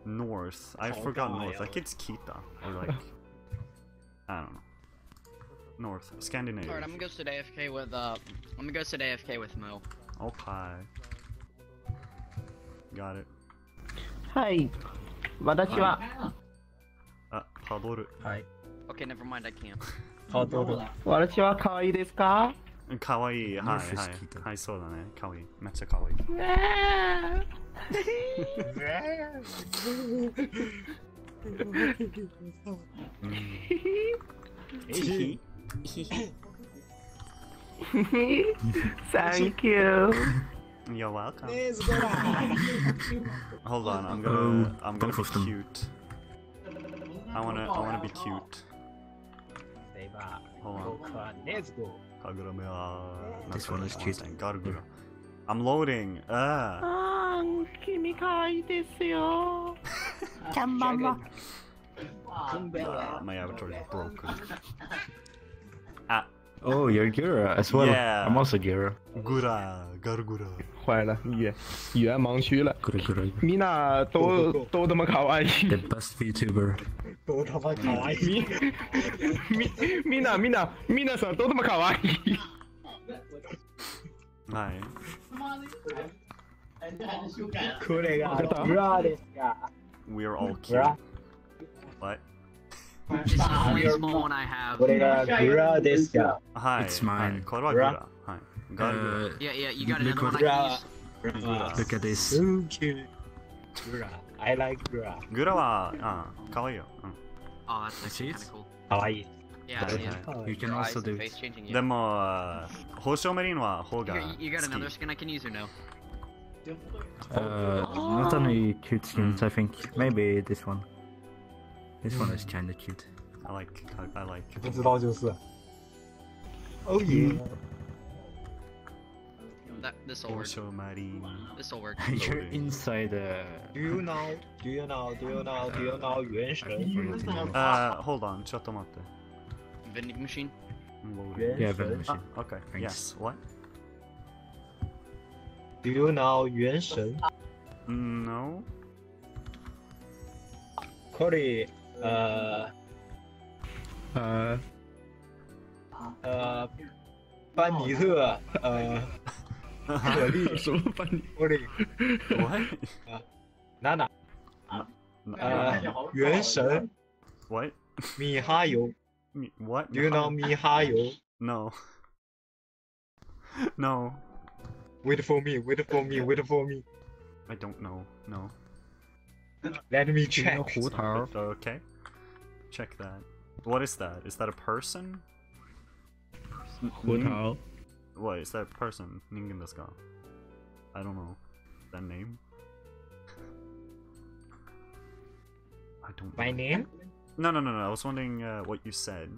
North. I Oh, forgot God, North. yeah. Like it's Kita. Or like. I don't know. North. Scandinavia. Alright, I'm gonna go sit AFK with, uh, I'm gonna go sit AFK with Mo. Okay. Got it. はい。私は、あ、パドル。はい。Okay, never mind, I can't. ハードル。私は可愛いですか？かわいい。はい、はい。はい、そうだね。かわいい。めっちゃかわい Thank you. You're welcome. Hold on, I'm gonna um, I'm gonna be cute. I wanna I wanna be cute. Hold on. This one is cute. Gawr Gura. I'm loading. Ah. ah My avatar is broken. Ah. Oh, you're Gura as well. Yeah. I'm also Gura. Gura, Gawr Gura. 坏了，语言语言盲区了。 Gura Gura. 米娜都都他妈卡哇伊， The best VTuber. どうたまかわいい。米米娜米娜米娜さん都他妈卡哇伊。 Hi. これがブラですか We're all cute. Bra. What? This is the only small one I have. これがブラですか Hi. It's mine. はいこれはグラ。 はい。ガルグ Uh, Yeah, yeah, you got another Liquid one I Bra. can use? ブラ。 look at this. So cute. ブラ。I like ブラ。ラ。グラは、あ、かわいいよ。うん。 Oh, that's actually See it? kinda cool. かわいい。 Yeah, But yeah. You can Your also eyes do and it. face changing. Yeah. でも、あー報奨メリンは方が Here, you, you got 好き another skin I can use or no? Uh, not only cute skins, I think. Maybe this one. This one is kinda cute. I like, I, I like. 不知道就是。Oh yeah！ That this will 報 work. 奨メリン。 This will work. You're inside uh, Do you know? Do you know? Do you know? Do you know? 原神。 Uh, hold on, ちょっと待って。 Vending machine. Loading. yeah, vending machine. Ah, okay. Thanks. Yes. What? Do you know 原神？ No. これ呃 Uh, 呃班尼特呃 可丽什么班尼？これ What? 娜娜 Uh, 呃原神 what? 米哈游 Me- What? Do you know 米哈游 No. no. Wait for me, wait for me, wait for me. I don't know. No. Let me 这个 check. 胡桃 Okay. Check that. What is that? Is that a person? 胡桃 what is that person? Ningen desu ka? I don't know. That name? I don't My know. name? No, no, no, no. I was wondering uh, what you said.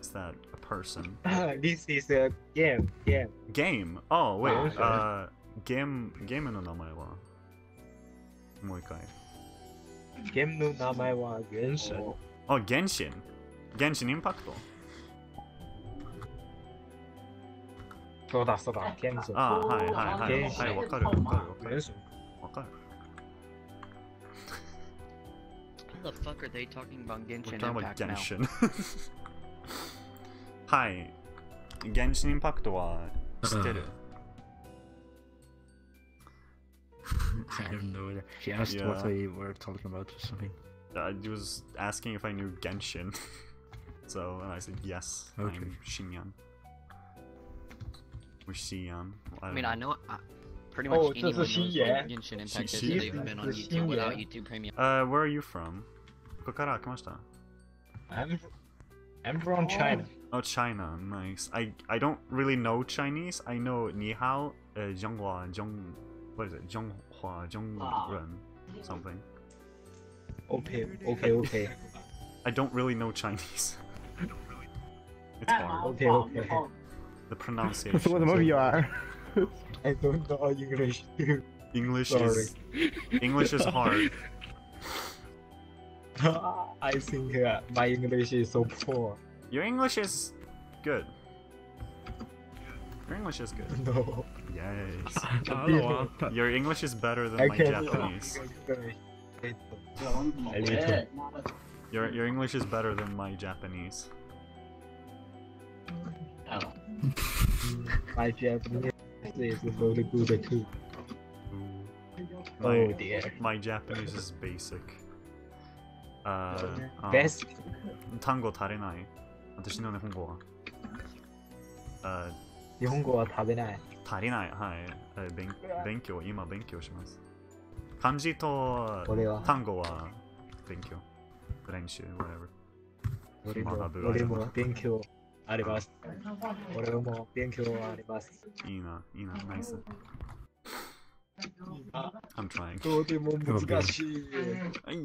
Is that a person? This is a game. game. Game. Oh wait. Ah, uh, game. Game no namae wa. Moikai. Game no namae wa Genshin. Oh, Genshin. Genshin Impact. そうだそうだ、原神。あはいはいはい。原神はい、わかるわかるわかる。原神。わかる。 What the fuck are they talking about We're Genshin talking about Impact now? Genshin. はい。原神インパクトは知ってる I don't know. She asked Yeah. what we were talking about or something. I was asking if I knew Genshin. so, and I said yes. Okay. I'm Shinyan. or Xi'an. Um, I, I mean, know. I know I, uh, pretty much oh, anyone knows yeah. Genshin Impact is they've been on YouTube without YouTube Premium. Uh, where are you from? Kokara, kamoshita? I'm, I'm from oh. China. Oh, China, nice. I I don't really know Chinese. I know Ni Hao, uh, Zhonghua, Zhong, what is it? Zhonghua, Zhongren, ah. something. Okay, okay, okay. I don't really know Chinese. it's ah, hard. Okay, okay. The pronunciation. what movie you are? I don't know English. English Sorry. is English is hard. I think uh, my English is so poor. Your English is good. Your English is good. No. Yes. Your English is better than I my Japanese. your your English is better than my Japanese. My Japanese is very good too. Ooh. Oh My, dear. my Japanese is basic. Uh, あ Best. 単語足りない。私の日本語は。あ日本語は食べない。足りない。はい。え勉勉強、今勉強します。漢字と単語は勉強。練習、whatever。俺も勉強あります。俺も勉強あります。いいな、いいな、ナイス。I'm trying. とても難しい。はい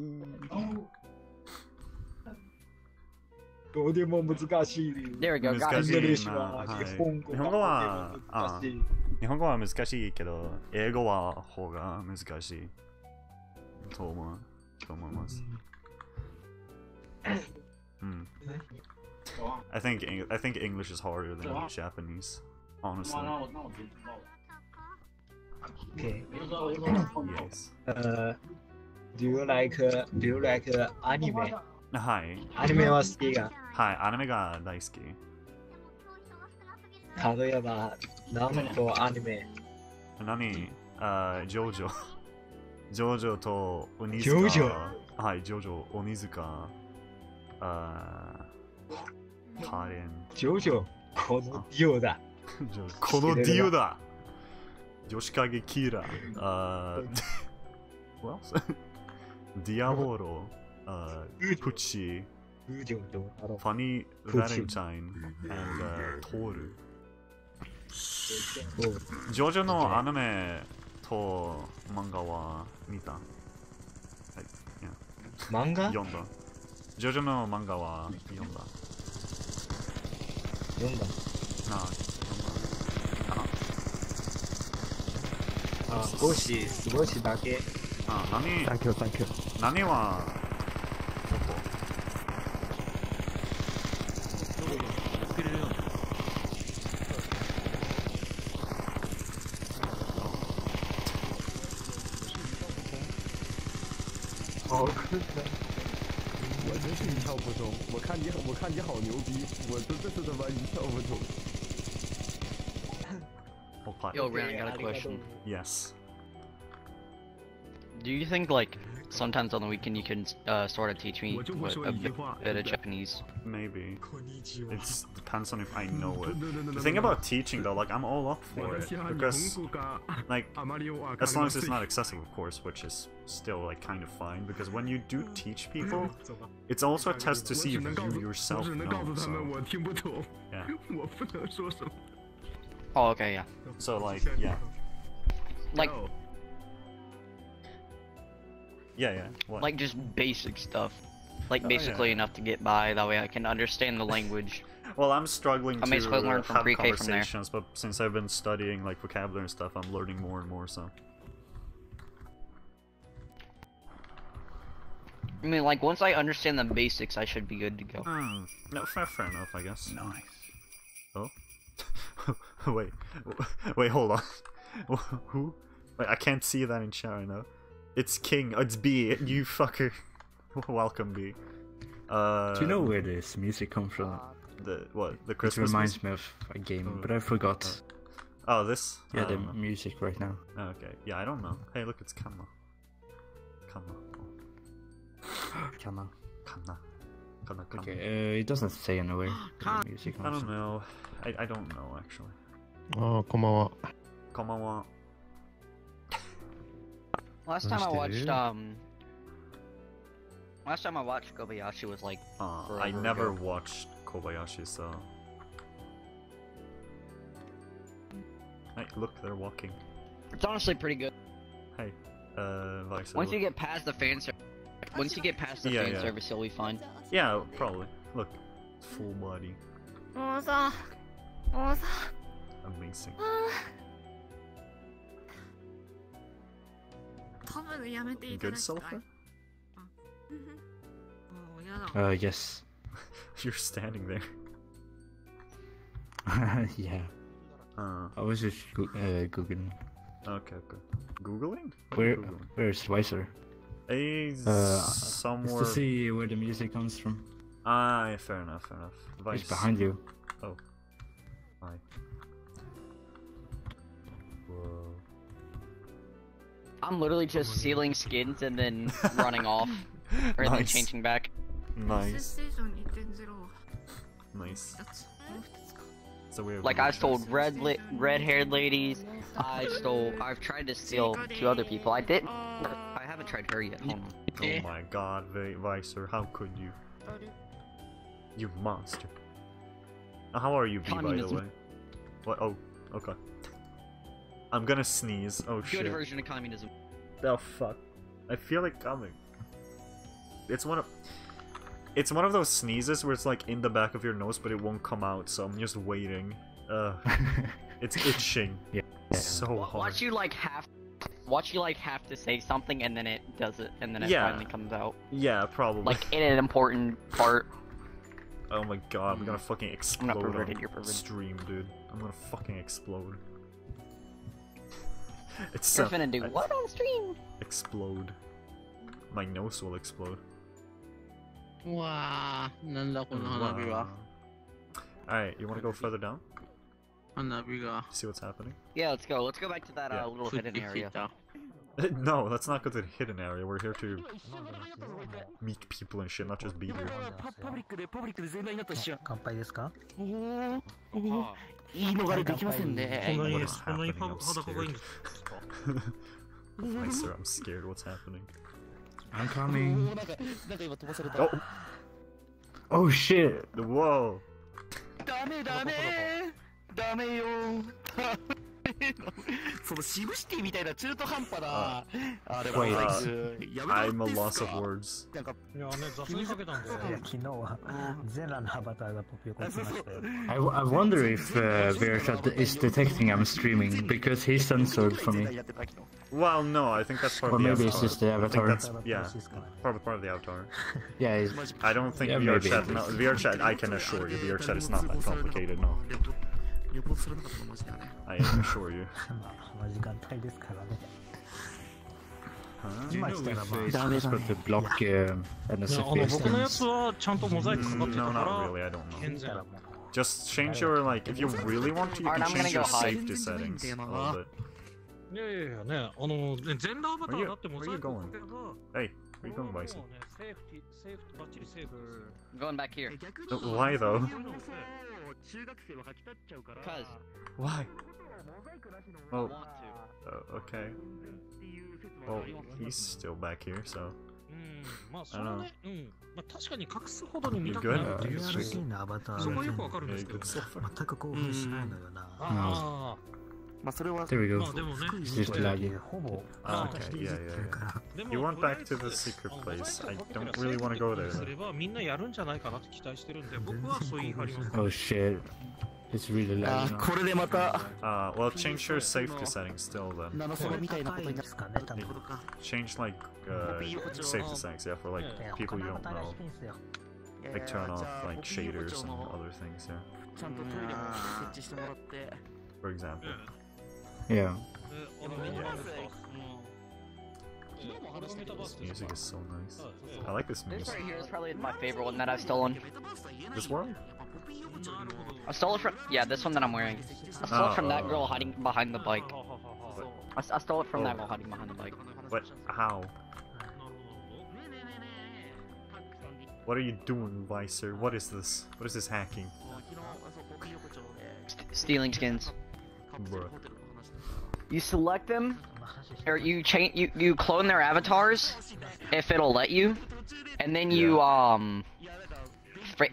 とても難しい。There we go. Got 難.しいな。ははい。日本語は、難しい。日本語は難しいけど、英語は方が難しいと思うと思います。うん。I think Eng- I think English is harder than Japanese, honestly. Okay. Yes. Uh, do you like uh, do you like uh, anime? はい。アニメは好きが。はい、アニメが大好き。例えば、何個アニメ何あー、ジョジョ。ジョジョと鬼ジ塚。ョジョはい、ジョジョ、鬼塚。あー、 カレン。ジョジョ、このディオだ。このディオだ。吉影キーラ。ディアボロ、プチ、ファニー・ラレンチャイン、トール。ジョジョのアニメと漫画は見た？はい、漫画？読んだ。ジョジョの漫画は読んだ。四番ああ4番ああ少し少しだけ。あ波サンキューサンキュー。波はちょっと。どこるああ、看你，我看你好牛逼，我真的是他妈一窍不通。と、おっぱい Yo, Ran, I got a question. Yes. Do you think like sometimes on the weekend you can uh, sort of teach me what, a bit, bit of Japanese. Maybe. It depends on if I know it. The thing about teaching though, like I'm all up for it because, like, as long as it's not excessive, of course, which is still like kind of fine because when you do teach people, it's also a test to see if you yourself know. So, yeah. Oh, okay, yeah. So like, yeah. Like yeah, yeah. What? like just basic stuff. Like Oh, basically yeah. enough to get by. That way I can understand the language. Well, I'm struggling I to basically learned from have pre-K from there. conversations, but since I've been studying like vocabulary and stuff, I'm learning more and more. So I mean, like once I understand the basics, I should be good to go. Hmm. no, fair, fair enough, I guess. Nice. Oh, wait, wait, hold on. Who? Wait, I can't see that in chat right now. It's King. Uh, it's B. You fucker. Welcome, B. Uh, Do you know where this music comes from? The what? The Christmas. It reminds music? me of a game, oh, but I forgot. Oh, this. Yeah, the know. music right now. Okay. Yeah, I don't know. Hey, look, it's Kanna. Kanna. Kanna. Kanna. Kanna. Okay. Uh, it doesn't say anywhere. music. I don't know. I I don't know actually. Oh, Kamawa. Kamawa. Last time I watched, um, last time I watched Kobayashi was like. Uh, I never ago. watched Kobayashi, so. Hey, look, they're walking. It's honestly pretty good. Hey, uh, Once you get past the fan service, once you get past the yeah, fan yeah. service, you'll be fine. Yeah, probably. Look, full body. Amazing. Ah. 多分やめていた Good だき sulfur? たいうんもうやだ Uh, yes. You're standing there. yeah. Uh, I was just go- uh, googling. okay, good. Googling? What are Where, you Googling? where's Weiser? He's Uh, somewhere. Just to see where the music comes from. Ah, yeah, fair enough, fair enough. Vice. It's behind you. Oh. Hi. I'm literally just stealing skins and then running off, or nice. changing back. Nice. Nice. So we like I stole red red haired ladies. I stole. I've tried to steal two other people. I didn't. I haven't tried her yet. Oh my God, Vicer! How could you? You monster! How are you, B? By the way. What? Oh, okay. I'm gonna sneeze. Oh Good shit. version of communism. Oh fuck. I feel like coming. It's one of. It's one of those sneezes where it's like in the back of your nose, but it won't come out. So I'm just waiting. Uh, it's itching. Yeah. So Wa- hard. Watch you like have. Watch you like have to say something and then it does it and then it Yeah. finally comes out. Yeah, probably. Like in an important part. oh my god, I'm gonna fucking explode not perverted, on you're perverted. stream, dude. I'm gonna fucking explode it's You're gonna do what on stream? Explode. My nose will explode. Wow. wow. Alright, you wanna go further down? See what's happening? Yeah, let's go. Let's go back to that uh, yeah. uh, little hidden area. た no, let's not go to the hidden area. We're here to meet people and shit, not just be here. パブリックでパブリックで全裸になったし乾杯ですかおおおお言い逃れできませんねこんなに What is こんなに happening? I'm 裸がいいん scared. ですか Vicer, I'm scared. What's happening? I'm coming. なんかなんか今飛ばされた Oh, Oh shit! whoa. ダメダメダメよ その渋シティみたいな中途半端な、あれは、やめろって I'm a loss of words。なんか、いやね、雑にかけたんだよ。昨日は、ゼラのアバターがポピオコしましたよ。I, I wonder if、uh, VRChat is detecting I'm streaming because he censored for me. Well, no, I think that's part of the maybe it's just the avatar. That's, yeah, part, part of the avatar. yeah, it's... I don't think yeah, VRChat, no, VRChat, I can assure you, VRChat is not that complicated, no. 予防するのがこの文字だね。I assure you. マジ眼帯ですからね。今来たらまあダメだね。block him um, and a 僕のやつはちゃんとモザイクかかってたから。Really, I don't know. 健全。Just change your like if you really want to, you can change your safety settings a little bit. Yeah, yeah, yeah. Ne, あの、全ラバターだってモザイク。いやいやいやね、あの、ね、全裸アバターだってモザイクかければ。Hey, where you going, Bison? Going safety, バッチリセーフ。Going back here. Why though? 中学生は書き立っちゃうから Cause Why? Oh, uh, okay. Well, he's still back here, so. うん、まあそれはね、うん、まあ確かに隠すほどに見たく You ない good? っていう DLC のアバターそこはよくがわかるんですけど、Yeah, good stuff. 全く興奮しないのよな。あまあそれは There we go. Okay, yeah, yeah. You went back to the secret place. I don't really want to go there. Oh shit. It's really loud. Uh, ah, well, change your safety settings still then. Change like uh, safety settings, yeah, for like people you don't know. Like turn off like shaders and other things, yeah. For example. Yeah. This music is so nice. I like this music. This right here is probably my favorite one that I've stolen. This one? Mm. I stole it from- yeah, this one that I'm wearing. I stole it from that oh. girl hiding behind the bike. I, I, stole it from oh. that girl hiding behind the bike. But how? What are you doing, Vicer? What is this? What is this hacking? St stealing skins. Bruh. You select them, or you change, you you clone their avatars, if it'll let you, and then you yeah. um,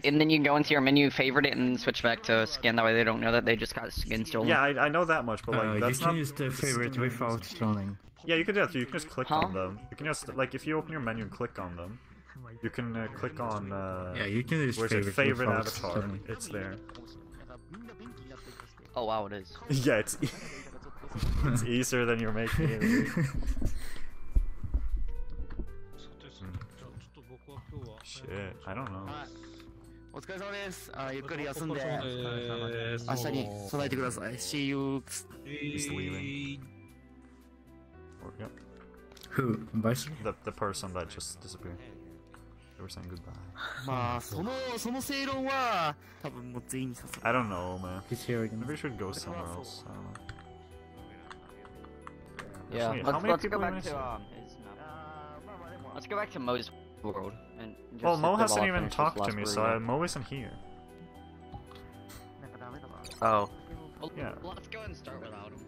and then you go into your menu, favorite it, and switch back to skin. That way they don't know that they just got skin stolen. Yeah, I, I know that much, but like uh, that's you can not use the favorite without stoning. Yeah, you can do that. You can just click huh? on them. You can just like if you open your menu and click on them, you can uh, click on. Uh, yeah, you can just where's favorite, favorite avatar. Stoning. It's there. Oh wow, it is. yeah, it's. it's easier than you're making it. さてさて、じゃあちょっと僕は今日は。 Shit, I don't know. はいお疲れ様ですあゆっくり休んでお疲れ様です明日に備えてください See you He's leaving. Or, yeah, Who? Vice? the the person that just disappeared. They were saying goodbye. まあそのその正論は多分もう全員に刺さる I don't know, man. He's here again. Maybe we should go somewhere else. I don't know. Yeah, Actually, how let's, many let's go people are back missing? to um, his map. Let's go back to Mo's world and just Well, sit Mo hasn't even talked to me, so burrito. I, Mo isn't here. Oh. Well, Yeah. let's go ahead and start without him.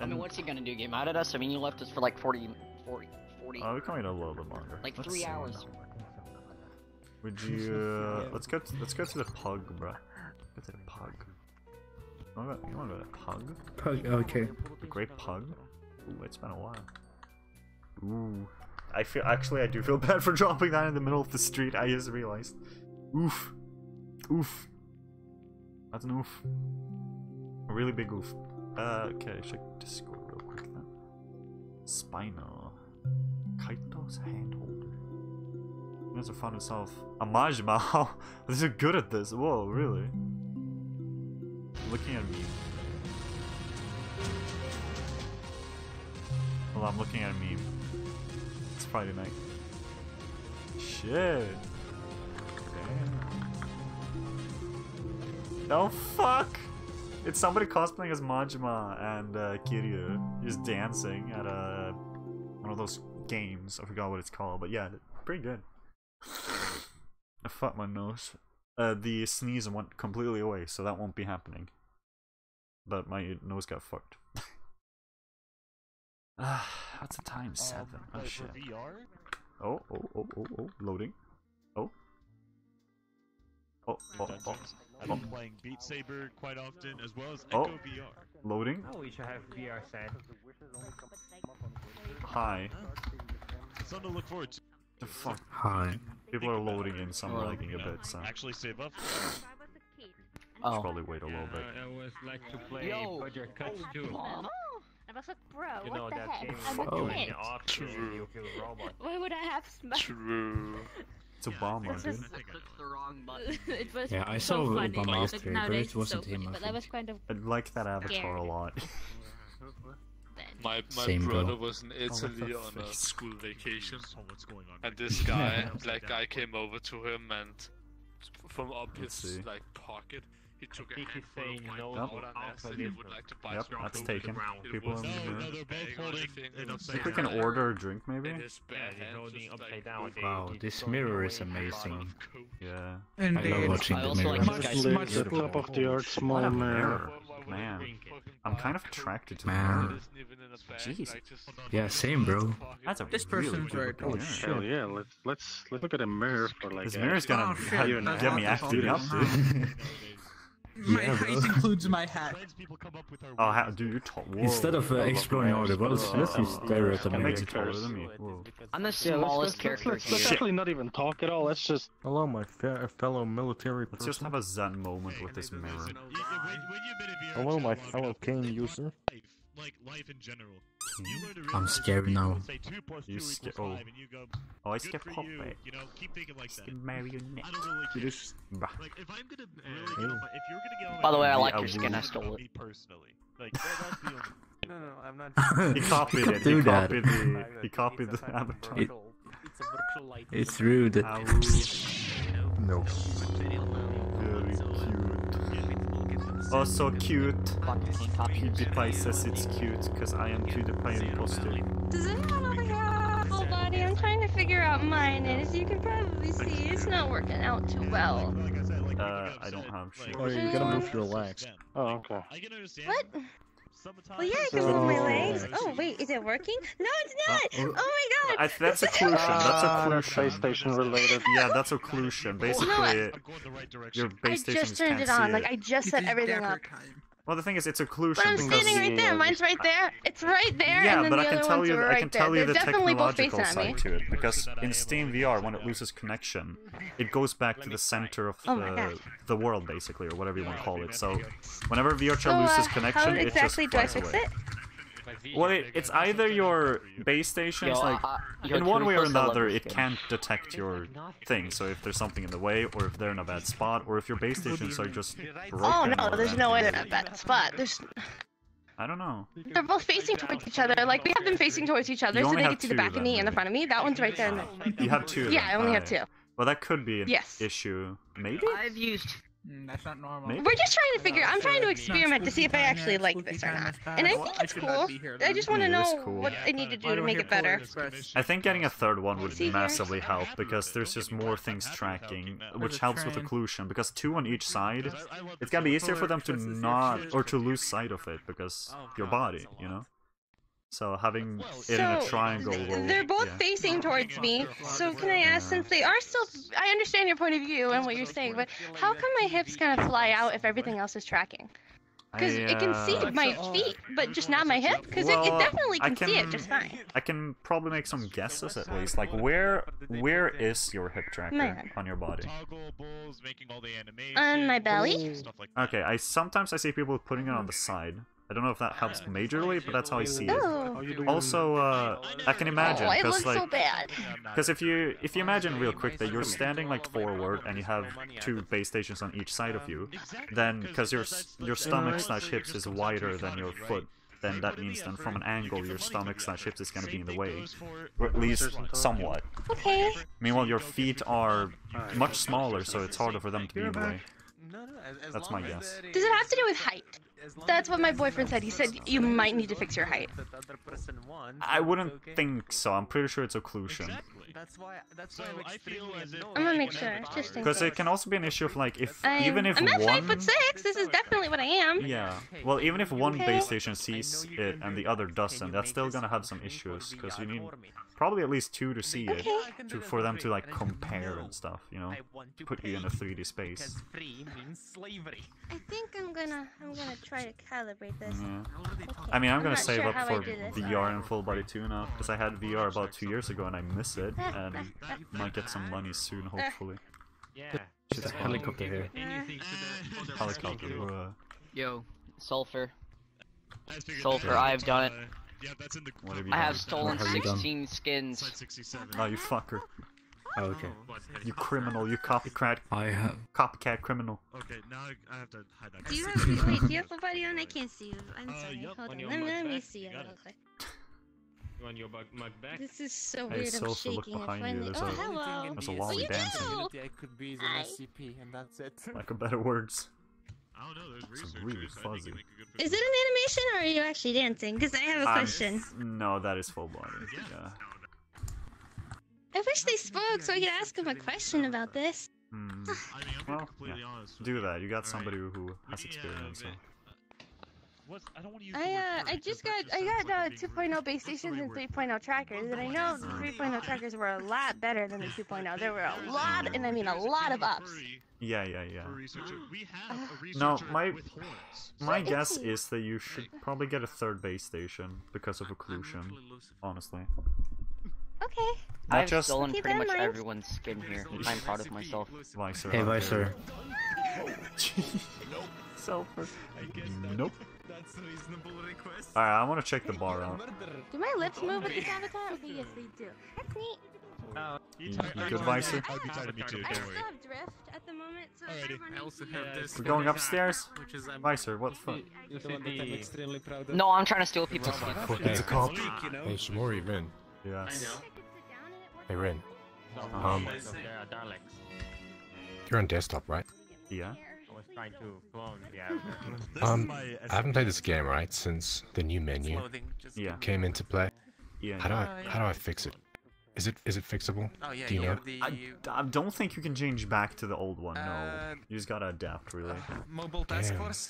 I mean, what's he gonna do? Get mad at us? I mean, you left us for like 40, 40, 40 Oh, we can wait a little bit longer. like Let's three see. hours. Would you? Uh, let's go. To, let's go to the pug, bruh. Go to the pug. You wanna go, you wanna go to the pug? Pug, okay. The great pug. Ooh, it's been a while. Ooh, I feel actually I do feel bad for dropping that in the middle of the street. I just realized. Oof, oof. That's an oof. A really big oof. Uh, okay, check Discord real quick then. Spinal. Kaito's handholder. He has found himself a Majima. this is good at this. Whoa, really? Looking at me. I'm looking at a meme. It's Friday night. Shit. Damn. Oh fuck! It's somebody cosplaying as Majima and uh, Kiryu, just dancing at a one of those games. I forgot what it's called, but yeah, pretty good. I fucked my nose. Uh, the sneeze went completely away, so that won't be happening. But my nose got fucked. Ah, what's the time? Seven. Oh shit. Oh, oh, oh, oh, oh, loading. Oh. Oh, oh, oh. I've been playing Beat Saber quite often, as well as Oh. Echo VR. Loading. Oh, we should have VR set. Hi. Something to look forward to. The fuck? Hi. People are loading in, so I'm Well, lagging a bit, so. Actually save up. Should Oh. probably wait a little bit. I always like to play Yo. Project Cuts too. I was like, bro, You what know the that heck? game I'm a kid. the office you kill a robot. Why would I have smash? True. It's Obama, This dude. is- the wrong button. it was Yeah, I so saw funny. Obama Like, but it wasn't him, funny, I But I was kind of I like that avatar Scared. a lot. My my Same, bro. brother was in oh, Italy the on a school vacation, Oh, what's going on? and this guy, black guy, came over to him and from up Let's his see. like pocket, he took a think he's saying no powder to and alpha he would like to buy Yep, that's taken. It People in No, the- no, they're both bag holding it and upside Think we can order a drink, maybe? In his Yeah, bare they're hand, holding just, upside like, down. with They Wow, this mirror is amazing. bottle. coke. Yeah. I love watching I the mirror. like this guy's Much the top of the earth, small mirror. mirror. Man. I'm kind of attracted to Man. mirror. Jeez. Yeah, same, bro. That's a This really person's good right. Oh, mirror. Oh shit! Yeah, let's let's let's look at a mirror for like. This a- mirror's gonna shit, ha- that's get me not acting up, dude. My Yeah, height includes my hat. People come up with our Oh, weird- how, dude, you're tall. Whoa. Instead of uh, exploring all the world, let's just stare at the That makes you mirror. taller than me. Whoa. I'm the Yeah, let's, smallest let's, character let's, here. let's actually not even talk at all. Let's just. Hello, my fe- fellow military Let's just have a zen moment with this mirror. You- when, when you've been a VR Hello, my fellow enough, Kane like, user. Life, like life in general. Hmm. You to I'm scared now. say two You two sca- equals oh. five, and you go, Oh, I good skipped you. You know, keep thinking like that. marionette. I don't really You care. just Like, if I'm gonna really get on my, if you're gonna get on my By the way, I like your skin. I we- stole me it. personally. Like, that, that's the only. No, no, I'm not. He copied it. He copied the. He copied the avatar. It- It's a virtual light. It's rude. Ow. no. Very cute. Oh, so cute. PewDiePie says it's cute because I am PewDiePie imposter. Does anyone else have a full body? I'm trying to figure out mine, and as you can probably see, it's not working out too well. Like I said, like, Uh, I don't have shit. Oh, you gotta move your legs. Oh, okay. I can understand. What? Summertime. Well, yeah, I can So- move my legs. Oh, wait, is it working? No, it's not! Uh, Oh my god! I, that's occlusion. That's that's occlusion. PlayStation related. Yeah, that's occlusion. Basically, I'm going the right direction. your I base just turned can't it see on. it. Like, I just set everything up. Well, the thing is, it's occlusion But I'm standing right there. Mine's right there. It's right there, yeah, and then but the I can tell you, are I right can there. tell you They're the definitely technological facing at me. side to it because in Steam VR, when it loses connection, it goes back to the center of Oh the, the world, basically, or whatever you want to call it. So, whenever VR So, uh, loses how connection, it exactly just do I flies fix away. it? Well, it, it's either your base stations, Yo, like uh, in one way or toothless, I love another, it can't detect your thing. So if there's something in the way, or if they're in a bad spot, or if your base stations are just broken. Oh no, there's no way they're in a bad spot. There's, I don't know. they're both facing towards each other. Like we have them facing towards each other, so they get to the back of me and the front of me. That one's right there. And the... You have two. Yeah. I only have two. Well, that could be an Yes. issue. Maybe. I've used. Mm, that's not normal. Maybe. We're just trying to figure. I'm trying to experiment to see if I actually like this or not. And I think it's should cool. I just want to Yeah, know cool. what I need to do to make it better. I think getting a third one would See here? massively help because there's just more things tracking, which helps with occlusion. Because two on each side, it's gonna be easier for them to not or to lose sight of it because your body, you know. So having it in a triangle will. they're both yeah. facing towards me. So can I ask, since they are still, I understand your point of view and what you're saying, but how come my hips kind of fly out if everything else is tracking? Because I, it can see uh, my feet, but just not my hip. Because it, it definitely I can, see it just fine. I can probably make some guesses at least. Like where where is your hip tracker Man. on your body? Toggle bulls, making all the animations. On my belly? Like. Okay, I sometimes I see people putting it on the side. I don't know if that helps majorly, but that's how I see it. Oh. Also, uh, I can imagine Oh, it because like so because if you if you imagine real quick that you're standing like forward and you have two base stations on each side of you, then because your your stomach slash hips is wider than your foot, then that means then from an angle your stomach slash hips is gonna be in the way, or at least somewhat. Okay. Meanwhile, your feet are much smaller, so it's harder for them to be in the way. No, no, as, as That's my guess. Does it have to do with height? As long That's what my boyfriend said. He said you might need to fix your height. The other person wants, I wouldn't think so. I'm pretty sure it's occlusion. That's why. That's So why I'm feel as if I'm gonna make sure, have just Because it can also be an issue of like if I'm, even if I'm at one five foot six. This is definitely what I am. yeah well even if one Okay. base station sees it and the other doesn't that's still gonna have some issues because you need probably at least two to see it to, for them to like compare and stuff you know put you in a 3D space Free means slavery. I think I'm gonna I'm gonna try to calibrate this. Yeah. Okay. I mean, I'm gonna not save sure up for. VR and full body too now, because I had VR about two years ago and I miss it, and might get some money soon, hopefully. Yeah. Shit's helicopter here. Helicopter. uh, Yo, sulfur. Sulfur, I have done it. uh, Yeah, that's in the. What have you I done? have stolen have you done? 16 skins. Side 67. Oh, you fucker. Oh, okay. You criminal, you copycat. I have. Copycat criminal. Okay, now I, I have to hide that. Do you have wait? Do you have a body on? I can't see you. I'm Uh, sorry. yup, Hold on on. Let me, let me see You it real quick. You want your mug, mug back? This is so Hey, weird. I'm look shaking. I behind you, finally. there's Oh, a- hello. there's a What lolly you dancing. I could be an Hi. SCP, and that's it. Lack of better words. I don't know. There's It's researchers. really I think fuzzy. you make a good Is it an animation or are you actually dancing? Because I have a Um, question. no, that is full body. Yeah. I wish they spoke so I could ask them a question about this. Hmm. I mean, I'm Well, completely yeah. honest. Do that. You got Alright. somebody who who has me, uh, experience. So. Bit- What's, I don't want to use I uh, I current, just 'cause got that I just got like uh, 2.0 base What's stations and word? 3.0 trackers, and I know the 3.0 trackers were a lot better than the 2.0. There were a lot, and I mean a lot of ups. Yeah, yeah, yeah. We have a No, my my guess is that you should probably get a third base station because of occlusion. Honestly, Okay. not I've just stolen Keep pretty much mind. everyone's skin here. I'm proud of myself. Vicer. Hey, how dare Vicer. you. Nope. That's a reasonable request. Alright, I want to check the bar out. Do my lips move with this avatar? Okay, yes they do. That's neat. Uh, You, you good, Vicer? I'd be tired of me too. I Don't still have drift at the moment, so I Alrighty. run I also have this. We're going upstairs. Which is I'm Vicer, what the fuck? The one that I'm extremely proud of. No, I'm trying to steal people's Robot. skins. Fucking Hey. cop. You know? Hey, Shimori, Rin. Yes. Hey, Rin. Um, There are Daleks. you're on desktop, right? Yeah. I trying to clone the avatar. Um, I haven't played this game, right, since the new menu Yeah. came into play. Yeah. How do Uh, I how do I fix it? Is it is it fixable? Oh yeah, Do you you know? the I, I don't think you can change back to the old one. No, Uh, you just gotta adapt, really. mobile task Damn. force.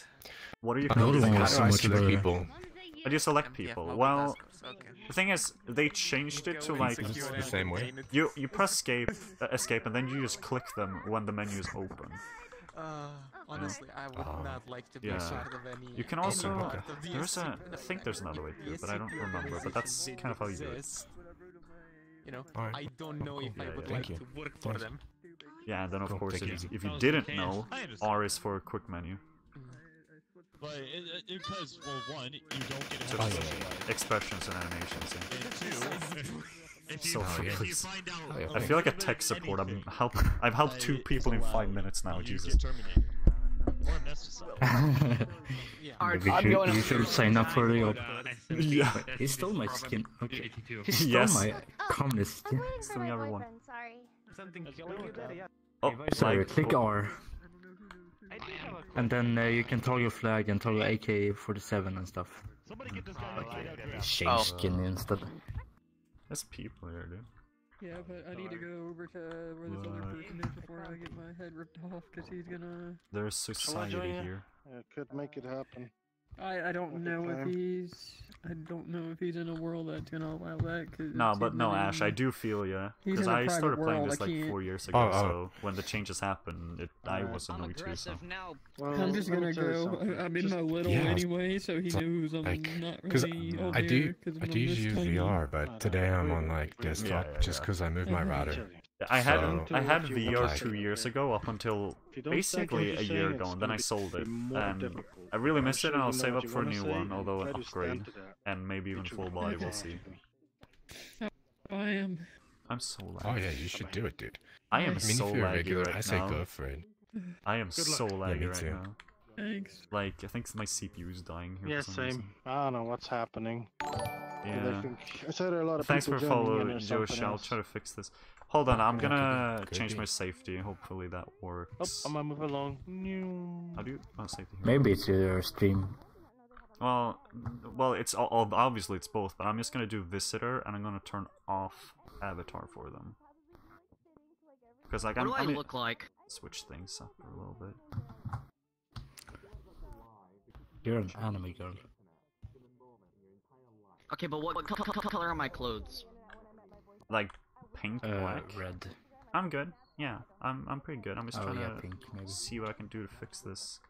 What are you The called? old one was so much select better. people? People. How do you select yeah, people? mobile Well, okay. the thing is, they changed it to like It's the same way. you you press escape, uh, escape, and then you just click them when the menu is open. Uh, honestly, I would Oh. not like to be Yeah. part of any. You can also part of the there's a SCP I think there's another way to do it, but I don't remember. But that's kind of how you do it. You know, Alright. I don't know if Yeah, I would yeah. like Thank to work for Thanks. them. Yeah, and then of Cool, course if, it if you didn't know, R is for a quick menu. But it, it, because, well, one, you don't get So to Oh, it's yeah. expressions and animations. And two, if you, So if you find out Oh, yeah, I a feel like a tech of support. I've anything, helped. I've helped two uh, people in five minutes now. Jesus. get terminated. Or amnesticized. Yeah. Maybe you, going you should sign up for the. Yeah. He stole my skin. Okay. He stole Yes. my communist skin. waiting for Still my everyone. Sorry. Something killing you there, yeah. Oh, Sorry, like, click R. And then uh, you can toggle your flag and toggle AK-47 and stuff. Somebody get this guy a light Change Oh. skin instead. There's people here, dude. Yeah, but I need to go over to where this other What? person is before I get my head ripped off because he's gonna. There's society here. I could make it happen. I I don't know if he's I don't know if he's in a world that's gonna allow that. Cause No, but no, really- Ash, I do feel ya. He's Because I a I private started playing this like can't- four years oh, ago, Oh, oh. so when the changes happened, it, I Right. wasn't new too, so. now. I'm just gonna go. I- I'm in Just- my little Yeah, anyway, so he so, knows I'm like, not Because really Yeah. I do there, 'cause I do use tiny. VR, but today I'm on like desktop yeah, just because I moved my router. I had So- I had If you VR two years ago up until If you don't stack basically a year ago, and then I sold it, and. I really I'm miss it, and I'll save up for a new one, although an try to stand upgrade, and maybe even full body. We'll see. I am. I'm so laggy. Oh yeah, you should do it, dude. I am I mean, so if you're laggy regular, right I say now. go for it. I am Good so luck. laggy me right too. now. Thanks. Like I think my CPU is dying here. Yeah, for some same. reason. I don't know what's happening. But Yeah. I think I said there a lot of Thanks for following, joining follow, in or Josh. I'll try to fix this. Hold on, I'm Yeah, gonna be- could change be. my safety. Hopefully that Oh, works. I'm gonna move along. New. How do you? Oh, safety. here. Maybe it's your stream. Well, well, it's all, all- obviously it's both, but I'm just gonna do visitor, and I'm gonna turn off avatar for them. Because like What I'm, do I I mean- look like? Switch things up a little bit. You're an anime girl. Okay, but what, what co- co- co- color are my clothes? Like pink, Uh, black. red. I'm good. Yeah, I'm I'm pretty good. I'm just Oh, trying yeah, to pink, see what I can do to fix this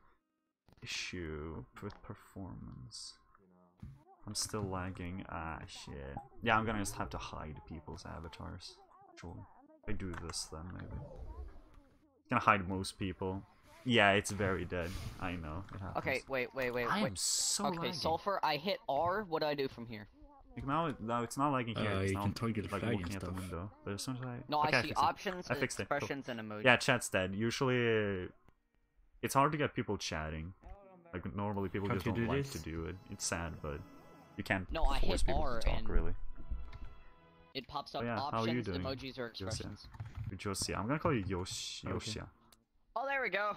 issue with performance. I'm still lagging. Ah, shit. Yeah, I'm gonna just have to hide people's avatars. Sure. If I do this, then maybe. Gonna hide most people. Yeah, it's very dead. I know. It happens. Okay, wait, wait, wait, I wait. am so Okay, laggy. sulfur. I hit R. What do I do from here? Like, now, it- now it's not lagging here. Uh, it's you now can target the like flag looking and at the window. But as soon as I No, okay, I see fixed it. options, I fixed it. Cool. expressions, and emojis. Yeah, chat's dead. Usually, uh, it's hard to get people chatting. Like normally, people Can't just don't do like this? to do it. It's sad, but you can't No, I force hit people R to talk and- really. It pops Oh, up yeah, how are you options, doing? emojis, or Yosia? expressions. Josia. I'm gonna call you Yosh Okay. Oh, there we go.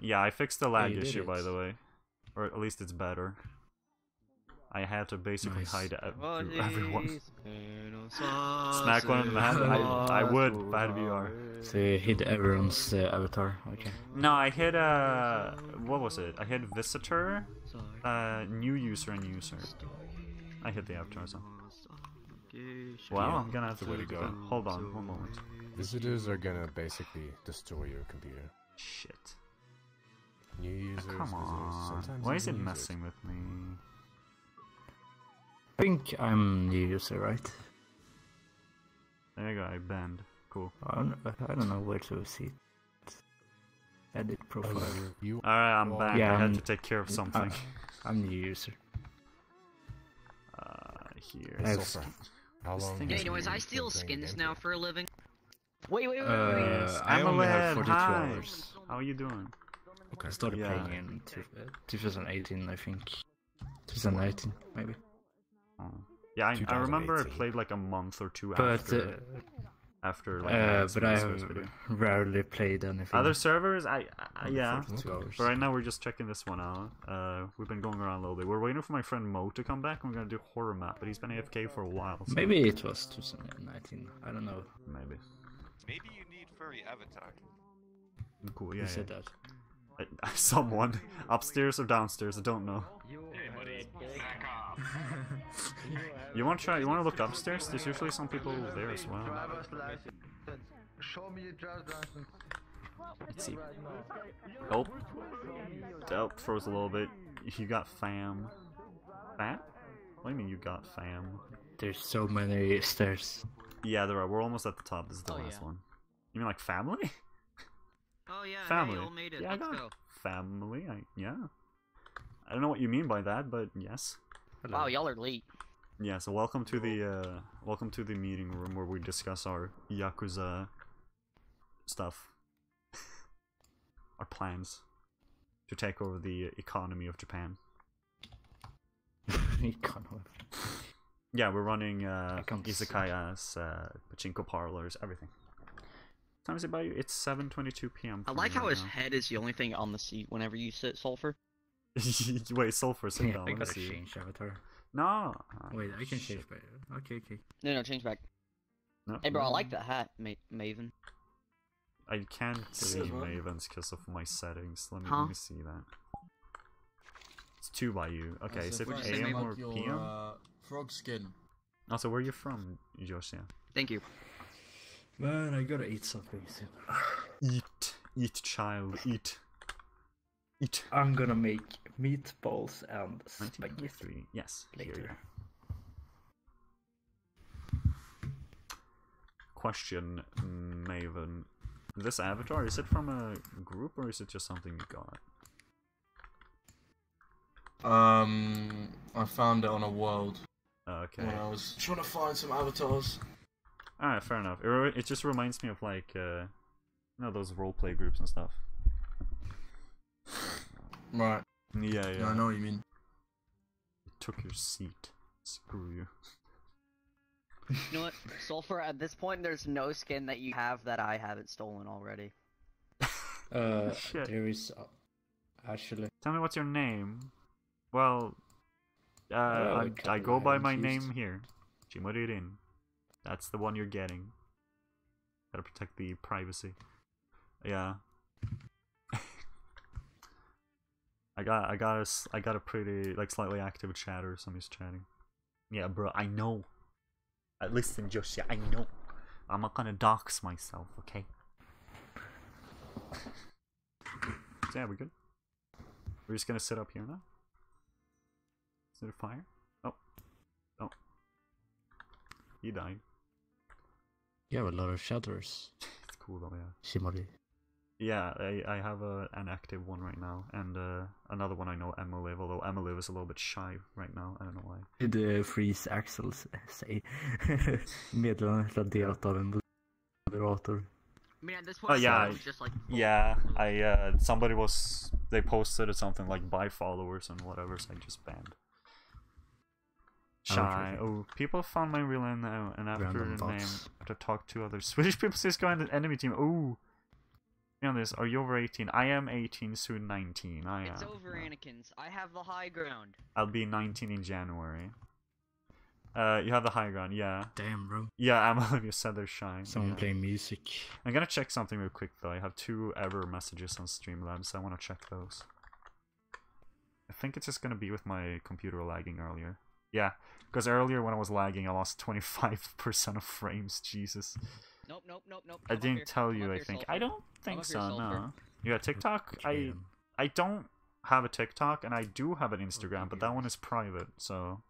Yeah, I fixed the lag you did issue by the way, or at least it's better. I had to basically Nice. hide ev- everyone. Smack Smack one in the head. I, I would if I had VR. So you hid everyone's uh, avatar. Okay. No, I hit uh, what was it? I hit visitor, uh, new user and user. I hit the avatar. So. Well, I'm gonna have to the way to go. Hold on, one moment. Visitors are gonna basically destroy your computer. Shit. New users, Come on. sometimes Why is it even users. messing with me? I think I'm new user, right? There you go. I banned. Cool. I don't, I don't know where to see it. Edit profile. you All right, I'm back. Yeah, I had I'm- to take care of something. I'm new user. Uh, here. I have So skin. How This long? thing have anyways, I steal skins now for? for a living. Wait, wait, wait, wait, Uh, wait. Yes, I only have 42 hi. hours. How are you doing? I started Yeah. playing in two, uh, 2018, I think. 2019, maybe. Oh. Yeah, I, I remember I played like a month or two But after. uh, after like uh, last but I week's have first video. rarely played anything. Other servers, I, I yeah. 42. But right now we're just checking this one out. Uh, we've been going around a little bit. We're waiting for my friend Mo to come back. and We're gonna do horror map, but he's been AFK for a while. So Maybe it was 2019. I don't know. maybe. Maybe you need furry avatar. Cool. Who Yeah. said that? Someone upstairs or downstairs. I don't know. You want to try? You want to look upstairs? There's usually some people there as well. Show me your driver's license. Let's see. Oh. Oh, froze a little bit. You got fam. Fat? What do you mean you got fam? There's so many stairs. Yeah, there are. We're almost at the top. This is the Oh, last yeah. one. You mean like family? Oh yeah, family. hey, all made it. Yeah, I Let's got go. family. I, yeah. I don't know what you mean by that, but yes. Wow, y'all are late. Yeah, so welcome to the uh welcome to the meeting room where we discuss our Yakuza stuff. our plans to take over the economy of Japan. Economy. Yeah, we're running uh can't izakayas, uh pachinko parlors, everything. What time is it by you? It's 7:22 p.m. I like how right his now. head is the only thing on the seat whenever you sit sulfur. Wait, sulfur, sit Yeah, down. I gotta see. change avatar. No. Wait, I can shit. change by. Okay, okay. No, no, change back. No, Hey, bro, I like that hat, Ma- Maven. I can't see Silver. Mavens because of my settings. Let me, Huh? let me see that. It's two by you. Okay, is it What'd you say AM or your, PM? Uh, frog skin. Also, where are you from, Josia? Thank you. Man, I gotta eat something soon. Eat, eat, child, eat, eat. I'm gonna make meatballs and spaghetti 1993. Yes. here. later. Question, Maven. This avatar is it from a group or is it just something you got? Um, I found it on a world Okay. when I was trying to find some avatars. Alright, fair enough. It, it just reminds me of like, uh, you know, those roleplay groups and stuff. Right. Yeah, yeah. I know what you mean. took your seat. Screw you. You know what, sulfur? At this point, there's no skin that you have that I haven't stolen already. Uh, Shit. there is uh, actually. Tell me what's your name. Well, uh, Oh, I, I go by my Iron Fist. name here. Shimoririn. That's the one you're getting. Gotta protect the privacy. Yeah. I got I got a I got a pretty like slightly active chatter. Somebody's chatting. Yeah, bro. I know. Uh, listen, Josh. Yeah, I know. I'm not gonna dox myself. Okay. so yeah, we good. We're just gonna sit up here now. Is there a fire? Oh. Oh. He died. You have a lot of shatters. It's cool though, yeah. Shimori. Yeah, I, I have a, an active one right now, and uh, another one I know, Emiliv, although Emiliv is a little bit shy right now, I don't know why. Did uh, Freeze Axel s- say? Meddelandet raderat av en moderator. I mean, at this Oh point, yeah, it just like yeah. I uh, somebody was they posted something like buy followers and whatever, so I just banned. Oh, Shy. okay. Oh, people found my real name uh, and after Random the name bots. to talk to other Swedish people. Says go on the enemy team. Oh, you know this. Are you over eighteen? I am eighteen, soon nineteen. I It's am. over, Anakin's. I have the high ground. I'll be 19 in January. Uh, you have the high ground, yeah. Damn, bro. Yeah, I'm you said they're shy. Someone yeah. playing music. I'm gonna check something real quick though. I have two ever messages on Streamlabs. I wanna check those. I think it's just gonna be with my computer lagging earlier. Yeah, because earlier when I was lagging, I lost 25% of frames. Jesus. Nope, nope, nope, nope. I Come up didn't tell Come you. I think. Sulfur. I don't think so. Sulfur. No. You got TikTok? I I don't have a TikTok, and I do have an Instagram, but that one is private, so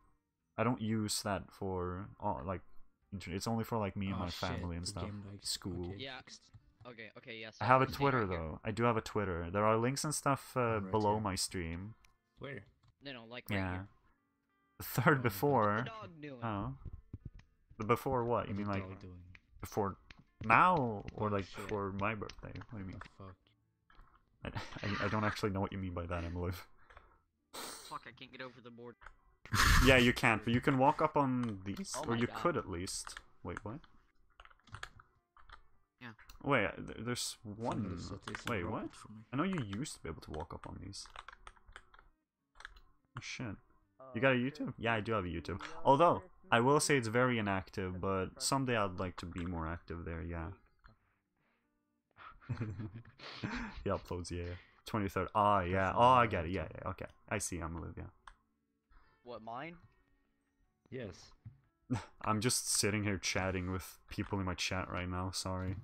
I don't use that for all, like. internet. It's only for like me and Oh, my shit, family and the stuff. game lags. School. Okay. Yeah. Okay, okay, yes. I have a I'm staying Twitter right though. I do have a Twitter. There are links and stuff uh, right below here. my stream. Where? No, no, like right Yeah. here. The third before. the dog doing? Oh. The before what? You mean like before now or like shit. before my birthday? What do you mean? Fuck. I, I, I don't actually know what you mean by that, Emily. Fuck, I can't get over the board. yeah, you can't, but you can walk up on these, Oh or you God. could at least. Wait, what? Yeah. Wait, uh, there's one. Somebody set this Wait, what? I know you used to be able to walk up on these. Oh shit. You got a YouTube? Yeah, I do have a YouTube. Although, I will say it's very inactive, but someday I'd like to be more active there, yeah. he uploads, yeah. 23rd. Ah, yeah. Oh, I get it. Yeah, yeah. Okay. I see. I'm Olivia. What, mine? Yes. I'm just sitting here chatting with people in my chat right now. Sorry.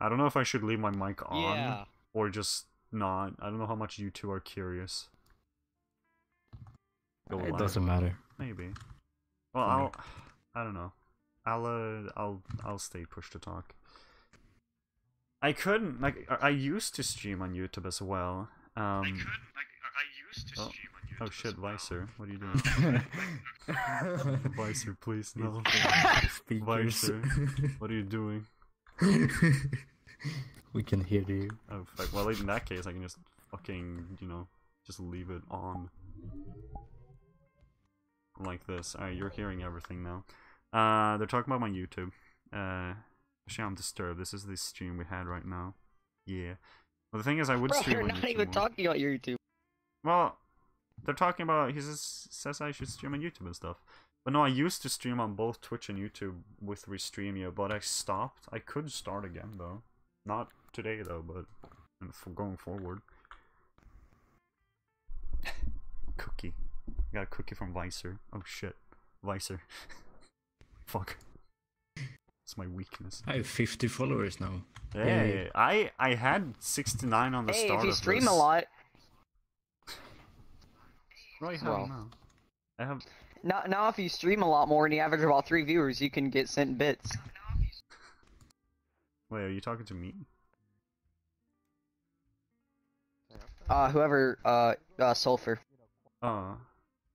I don't know if I should leave my mic on Yeah. or just not. I don't know how much you two are curious. Go It live. doesn't matter. Maybe. Well, I'll. I don't know. I'll. Uh, I'll. I'll stay push to talk. I couldn't like. I I used to stream on YouTube as well. Um, I couldn't like. I used to stream on YouTube. Oh shit, Vicer, what are you doing? Vicer, please no. Speakers. Vicer, what are you doing? we can hear you. Oh fuck. Well, in that case, I can just fucking you know just leave it on like this. Alright, you're hearing everything now. Uh, they're talking about my YouTube. Uh, actually, I'm disturbed. This is the stream we had right now. Yeah. Well, the thing is, I would Bro, stream you're on not YouTube even more. talking about your YouTube. Well, they're talking about he says, says I should stream on YouTube and stuff. But no, I used to stream on both Twitch and YouTube with Restreamio, but I stopped. I could start again though. Not today though, but for going forward. cookie. Got a cookie from Vicer. Oh shit. Vicer. Fuck. It's my weakness. I have 50 followers now. Hey, I I had 69 on the Hey, start if you stream this. a lot, What do I have Well. now? I have now, now if you stream a lot more and you average about three viewers, you can get sent bits. Wait, are you talking to me? Uh, whoever, uh, uh, Sulfur. Oh.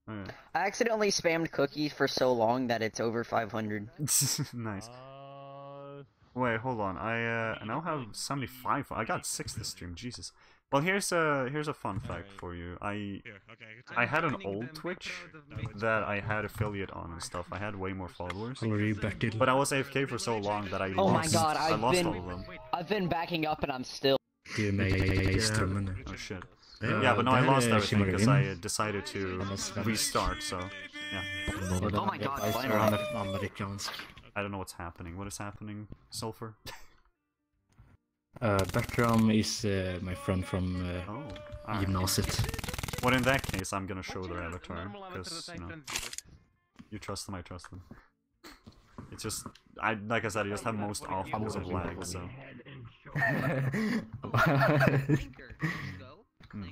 Okay. I accidentally spammed cookies for so long that it's over 500. nice. Wait, hold on. I uh, I now have 75. I got six this stream. Jesus. Well, here's a here's a fun fact for you. I I had an old Twitch that I had affiliate on and stuff. I had way more followers. But I was AFK for so long that I Oh my god, I I've lost been, all of them. I've been backing up and I'm still. Du är med i. Oh shit. Ja, yeah, but no, I lost everything because I uh, decided to Han är svensk. restart. So Yeah. Oh my god, Jeg tror finally. han amerikansk. I don't know what's happening. What is happening, Sulfur? Uh, Bertram is uh, my friend from uh, Oh, alright. gymnasiet. Well, in that case, I'm gonna show their avatar because you know you trust them, I trust them. It's just I like I said, I just have most awful of lag, so. Mm.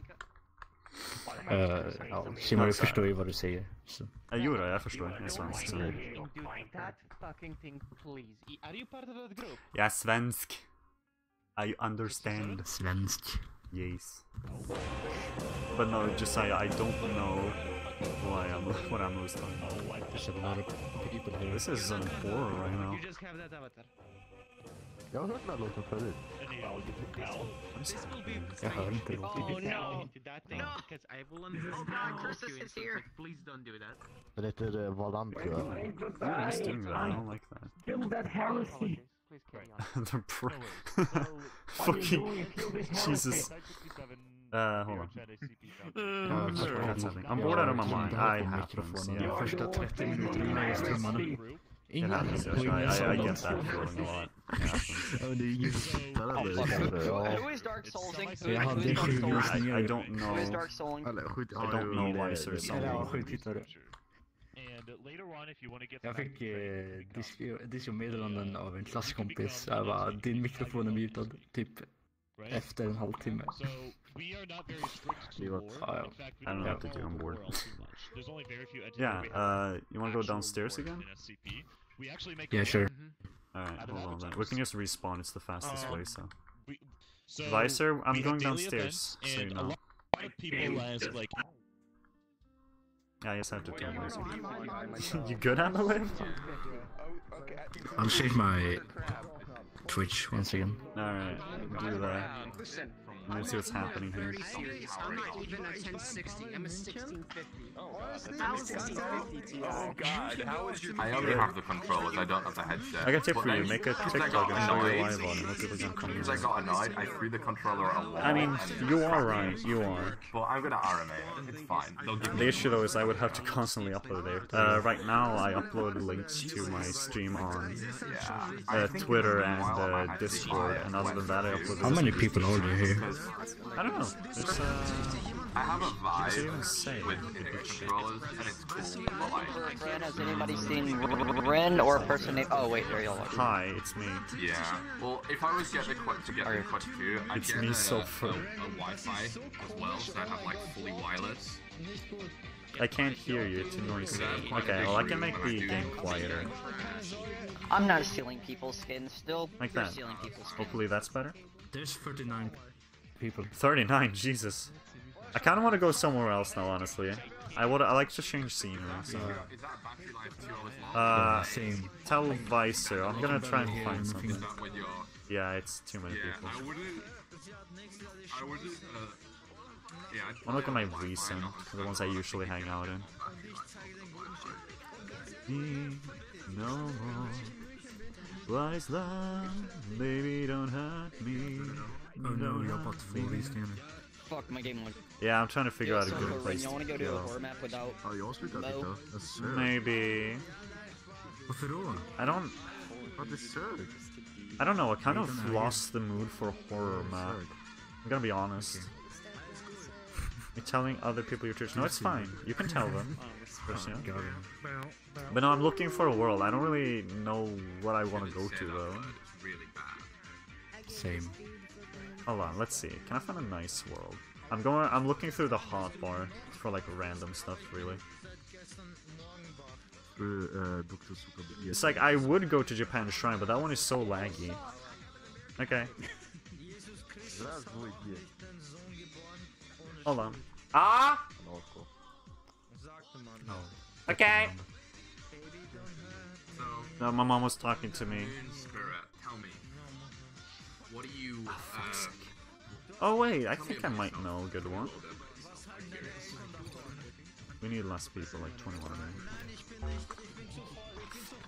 Uh, ja, Shimori förstår ju vad du säger. Så. Jag gjorde det, jag förstår. Jag är svensk. Så. That fucking thing, please. Are you part of that group? Jag är svensk. I understand. Svensk. Yes. But no, just say I don't know why I'm what I'm most on. There's a lot of people here. This is an horror right now. Jag har hört den här låten förut. Jag hör inte Oh låten. no! Into that thing, because I will understand Curses you is and stuff, here. like, Please don't do that. Den heter eh, Valant tror jag. Yeah, he's doing that. I don't like that. Kill that heresy. Please carry on. the pr fucking Jesus. Uh, hold on. Uh, what's happening? I'm bored out of my mind. I happens. Yeah. Första 30 minuterna i strömmarna. It happens. Josh. I, I, I get that feeling a lot. It happens. Ja, men det är ingen som tittar eller? Who is Dark Soulsing? Så jag hade Who is sju Dark Soulsing? I, I don't know. Who is Dark Souling? Eller skjut, I don't know why so Eller ja, sju something. tittare. And later on, if you want to get Jag back fick eh, dis- Discord-meddelanden av en klasskompis. Jag bara, din mikrofon är mutad. Typ efter en halvtimme. So we are not very strict Det to var- lore. ja, ja. In fact, we I don't know what to do on board. lore all too much. There's only very few entities Yeah, we uh, you wanna go downstairs again? We actually make Yeah, our sure. own Alright, hold on then. We can just respawn, it's the fastest Um, way, so. we- So Visor, I'm we going downstairs, so you and know. A lot of people ask like, I just have to turn laser. you good, Annalyn? I'll change my Twitch once again. Alright, do that. Let's see what's happening here. I'm not even a 1060. I'm a 1650. I'm a 1650 Oh god, how is your I only have the controllers, I don't have the headset. I got a tip But for you, make a TikTok and show your live on it. Let people jump Because on I got annoyed, I threw the controller at a wall. I mean, you are right, you are. But I'm gonna RMA it, it's fine. The issue though is I would have to constantly upload it. Uh, right now I upload links to my stream on uh, Twitter and uh, Discord, and other than that I upload. How many people are there here? I don't know. It's, uh, I have a Does it even vibe say? with the controllers, and it's cool, but like... Ren, has anybody seen Ren or a person named? Oh wait, there you are. Hi, it's me. Yeah. Well, if I was to get the Quest, to get the Quest 2, I'd It's get me, a, Sulfur. a, a Wi-Fi as well, so I'd have like fully wireless. I can't hear you. It's noisy. Okay, well I can make the game quieter. I'm not stealing people's skins. Still, Like you're that. stealing people's skins. Hopefully that's better. There's 39 people. 39, Jesus. I kind of want to go somewhere else now, honestly. I would. I like to change scenery. So. Is that battery life two hours long? Uh, same. tell Visor. I'm gonna try and find something. that with your... Yeah, it's too many people. I wouldn't... I wouldn't, uh... I'm looking at my recent, the ones I usually hang out in. No more. What is love? Baby, don't hurt me. Oh no, jag har bara två visningar nu. Fuck, my game went. Yeah, I'm trying to figure out a good place you to wanna go to a horror map without? Ja, jag har slutat Mo? titta. Jag sög. Maybe. Varför då? I don't. Ja, det sög. I don't know. I kind of Wait a minute. lost the mood for horror map. I'm gonna be honest. You're telling other people your Twitch. No, it's fine. You can tell them. Oh, First, yeah. But no, I'm looking for a world. I don't really know what I want to go to though. Same. Hold on, let's see. Can I find a nice world? I'm going. I'm looking through the hotbar for like random stuff, really. För, Dr. Zuckerberg. It's like I would go to Japan Shrine, but that one is so laggy. Okay, hold on. Ah. No. Okay. No, my mom was talking to me. Spirit, me. What do you... uh, Oh wait, I think I might know a good one. We need less people, like 21 right?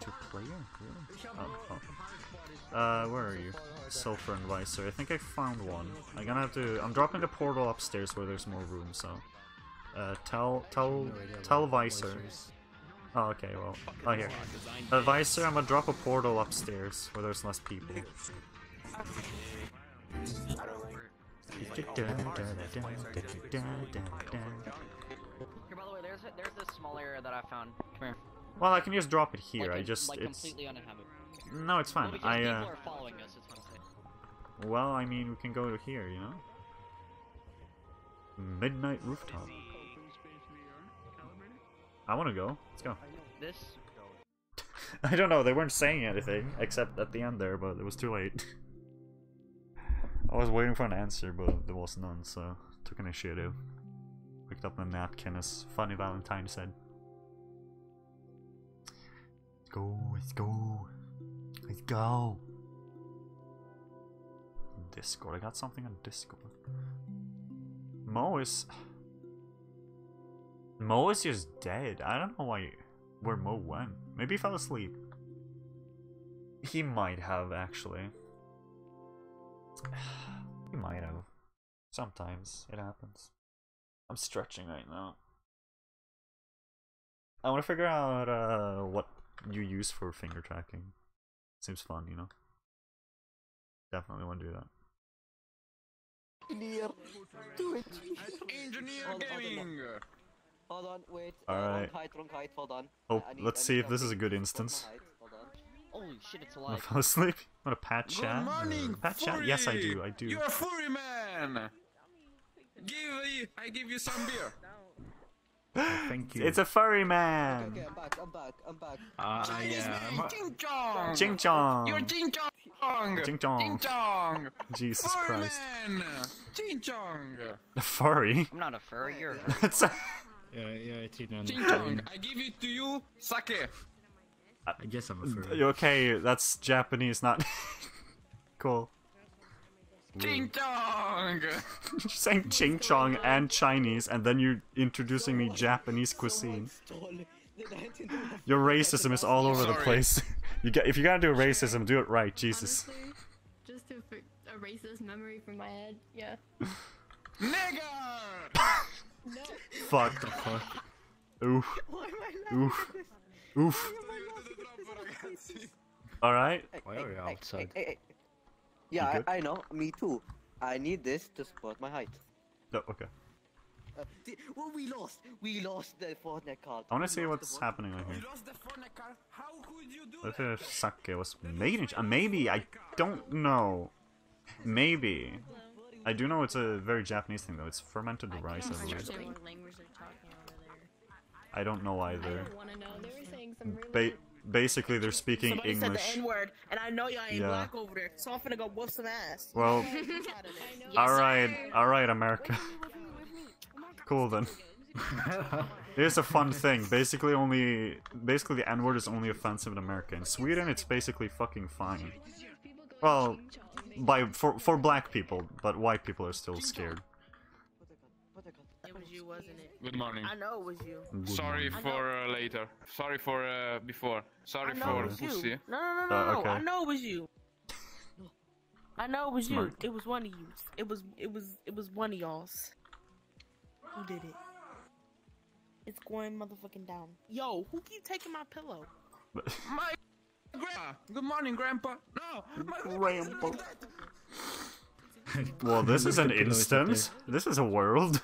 Two player? Really? Oh, oh. Uh, where are you? Sulfur and Visor. I think I found one. I'm gonna have to. I'm dropping the portal upstairs where there's more room. So, uh, tell tell tell Visor. Oh, okay, well. Oh, here. Advisor, I'm gonna drop a portal upstairs where there's less people. By the way, there's a, there's this small area that I found. Come here. Well, I can just drop it here. Like, I just like it's completely uninhabited. no, it's fine. Well, I people uh, are following us. What well, I mean, we can go to here, you know. Midnight rooftop. I want to go. Let's go. This. I don't know. They weren't saying anything except at the end there, but it was too late. I was waiting for an answer, but there was none, so took an initiative. Picked up my napkin, as Funny Valentine said. Let's go, let's go, let's go. Discord, I got something on Discord. Mo is. Mo is just dead. I don't know why where Mo went. Maybe he fell asleep. He might have actually. he might have. Sometimes it happens. I'm stretching right now. I want to figure out uh, what you use for finger tracking. Seems fun, you know. Definitely want to do that. Engineer, do it. Engineer Gaming. Hold on, wait. All right. uh, right. Wrong height, wrong height. Hold on. Oh, I need- let's I see if this is a good Wrong instance. Height, Hold on. Holy shit! It's I alive. fell asleep. Want a pat Good chat? morning, Pat chat? Yes, I do. I do. You're a furry man. Give I give you some beer. Thank you. It's a furry man. Okay, I'm back. I'm back. I'm back. Ah, yeah. I'm- Ching chong. Ching chong. You're ching chong. Ching chong. Ching chong. Jesus furry Christ. man. Ching chong. A furry? I'm not a furry. You're. A It's a- Yeah, yeah, tydligen Ching chong. I give it to you. Sake. I guess I'm a furry. You Okay, that's Japanese, not cool. Ching chong. You're saying ching chong and Chinese, and then you're introducing me Japanese cuisine. Your racism is all over the place. you get if you gotta do racism, do it right, Jesus. Honestly, just to erase this memory from my head. Yeah. Nigger. Fuck. the fuck. Oof. Oof. Oof. All right. Why are you outside? Hey, hey. Yeah, good? I, I know. Me too. I need this to support my height. Oh, okay. Uh, well, we lost. We lost the Fortnite card. I want to see what's happening on here. Lost the Fortnite card. How could you do What if sake was made in? Ch- uh, maybe I don't know. Maybe. I do know it's a very Japanese thing though. It's fermented rice, I believe. language they're talking over there. I don't know either. I either. don't want to know. They were saying some really. Ba- basically, they're speaking Somebody said the N word, and I know y'all ain't Yeah. black over there, so I'm finna go whoop some ass. Well, all right, all right, America. cool then. Here's a fun thing. Basically, only basically the N word is only offensive in America. In Sweden, it's basically fucking fine. Well, by for for black people, but white people are still scared. It was you, wasn't it? Good morning. I know it was you. Good Sorry morning. for uh, later. Sorry for uh, before. Sorry for pussy. you. No, no, no, Uh, no, no. okay. I know it was you. I know it was you. Smart. It was one of you. It was, it was, it was one of y'all's. Who did it? It's going motherfucking down. Yo, who keep taking my pillow? My grandpa. Good morning, grandpa. No, my Grandpa. Well, this is an Look at the pillow, it's okay. instance. This is a world.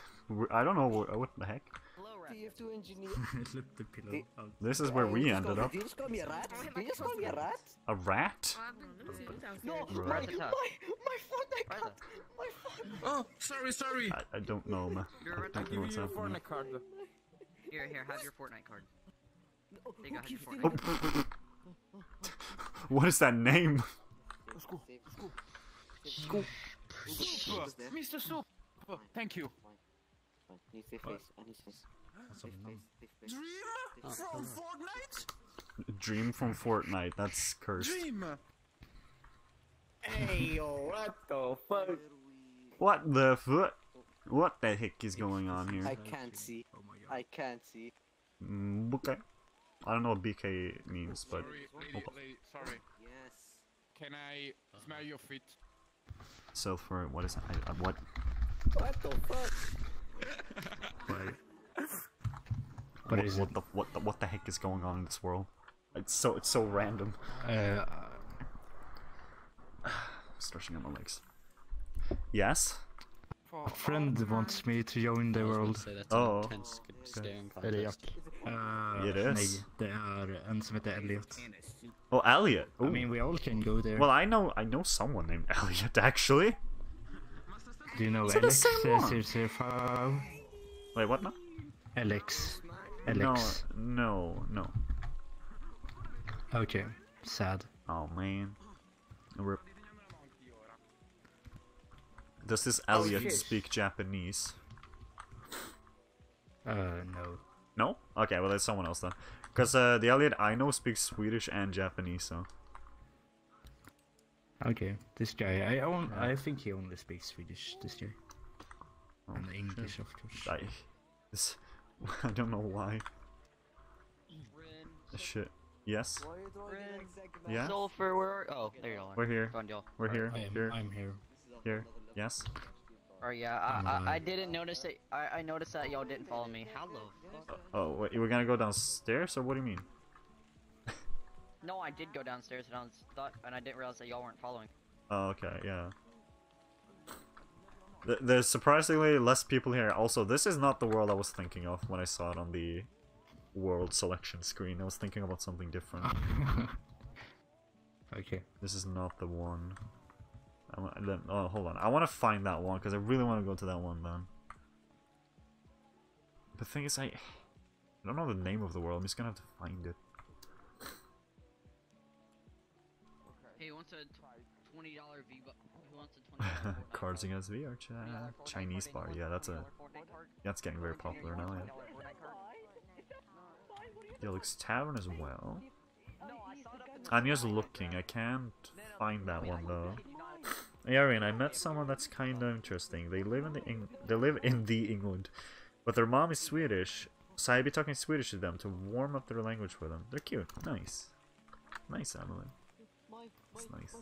I don't know what, what the heck. TF2 engineer. Lift the pillow out. This is where we ended up. Did you just call me a rat? Did you just call me a rat? A rat? No, Right. my, my, my Fortnite card. My Fortnite. Oh, sorry, sorry. I, I don't know, man. You're I right, don't know what's you a happening. Here, here, have your Fortnite card. There you go, have your Fortnite. Oh. what is that name? Scoop. Scoop. Mr. Soup. Thank you. Fine. Need safe face. I need space. Safe face. Safe face. Dream from Fortnite. Dream from Fortnite. That's cursed. Dream. Hey yo, what the fuck? What the fuck? What the heck is going on here? I can't see. Oh my god. I can't see. Mm, okay. I don't know what BK means, but Sorry, lady, lady, sorry. Yes. Can I smell your feet? So for what is I, I, what? What the fuck? Why? What what, is what the what the what the heck is going on in this world? It's so it's so random. Uh, Stretching out my legs. Yes. a friend wants me to join the world. Oh. Är? Uh, It is. Nej, det är en som heter Elliot. Oh, Elliot. I mean, we all can go there. Well, I know I know someone named Elliot actually. Do you know Is it the Alex same uh, one? Wait, what now? Alex. Alex. No, no, no. Okay, sad. Oh man. Rip. Does this Oh, Elliot shit. speak Japanese? Uh, no. No? Okay, well that's someone else then. Because uh, the Elliot I know speaks Swedish and Japanese, so. Okay, this guy, I own, I think he only speaks Swedish, this guy. Oh, and English, of course. I, this, I don't know why. Oh, shit. Yes? Yeah? Sulfur, where? Oh, there you are. We're here. Found y'all. We're here. I am- here. I'm here. Here. Yes? Oh yeah, I, I, I didn't notice it. I, I noticed that y'all didn't follow me. How the fuck? Oh, wait, we're gonna go downstairs, or what do you mean? No, I did go downstairs and I was thought, and I didn't realize that y'all weren't following. Oh, okay, yeah. Th- There's surprisingly less people here. Also, this is not the world I was thinking of when I saw it on the world selection screen. I was thinking about something different. okay. This is not the one. I wa- then, oh, hold on. I want to find that one because I really want to go to that one then. The thing is, I, I don't know the name of the world. I'm just gonna have to find it. Hey, who wants a twenty dollar V? Who wants a twenty dollar? Cards Against VRChat. Chinese bar. Yeah, that's a. That's getting very popular now. Yeah. Felix Tavern as well. I'm just looking. I can't find that one though. Arian, I met someone that's kind of interesting. They live in the Eng- they live in the England, but their mom is Swedish, so I'd be talking Swedish to them to warm up their language for them. They're cute. Nice. Nice, Emily. That's nice.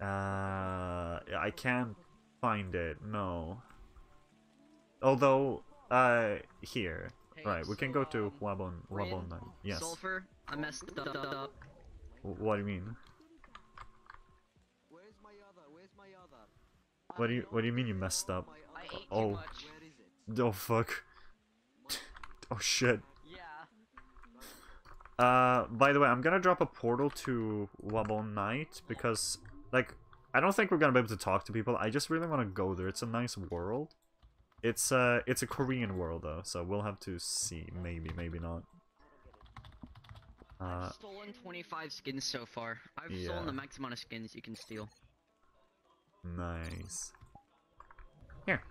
Uh, yeah, I can't find it. No. Although, uh, here. Right, we can go to Wabon Wabon. Night. Yes. Sulfur, I messed up. W- What do you mean? What do you What do you mean you messed up? Oh. Oh fuck. Oh shit. Uh, by the way, I'm gonna drop a portal to Wabon Night because, like, I don't think we're gonna be able to talk to people. I just really want to go there. It's a nice world. It's uh, it's a Korean world though, so we'll have to see. Maybe, maybe not. Uh, I've stolen 25 skins so far. I've Yeah. stolen the max amount of skins you can steal. nice. Here.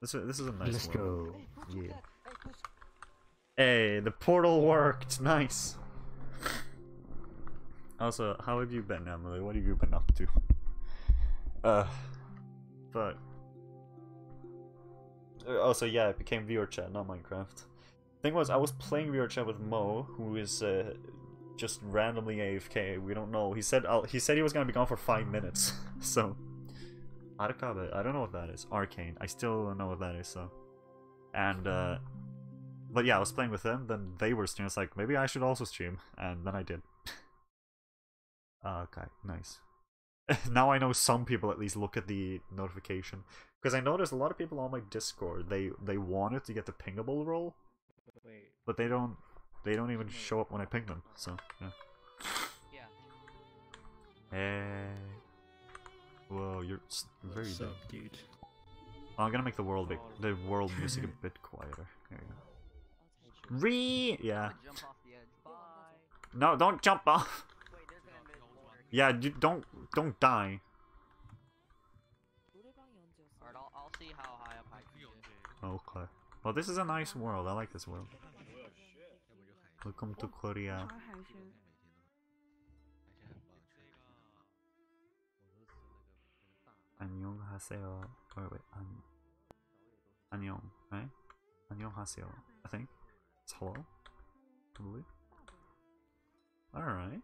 This is, this is a nice Let's world. go. Yeah. Hey, the portal worked. Nice. Also, how have you been, Emily? What have you been up to? Uh, but Uh, also, yeah, it became VRChat, not Minecraft. Thing was, I was playing VRChat with Mo, who is uh, just randomly AFK. We don't know. He said I'll, he said he was gonna be gone for five minutes. so, Arakabe, I don't know what that is. Arcane, I still don't know what that is. So, and uh, but yeah, I was playing with them. Then they were streaming. It's like maybe I should also stream, and then I did. Okay, nice. now I know some people at least look at the notification because I noticed a lot of people on my Discord. They they wanted to get the pingable role, but they don't. They don't even show up when I ping them. So yeah. Yeah. Hey. Whoa, you're s- very What's up, dude? Oh, I'm gonna make the world big, the world music a bit quieter. There you go. Re yeah. No, don't jump off. Yeah, you don't don't die. Alright, I'll, I'll see how high up I can get. Okay. Well, this is a nice world. I like this world. Welcome to Korea. 안녕하세요. Or wait, an, 안녕, right? 안녕하세요. I think it's hello. I believe. All right.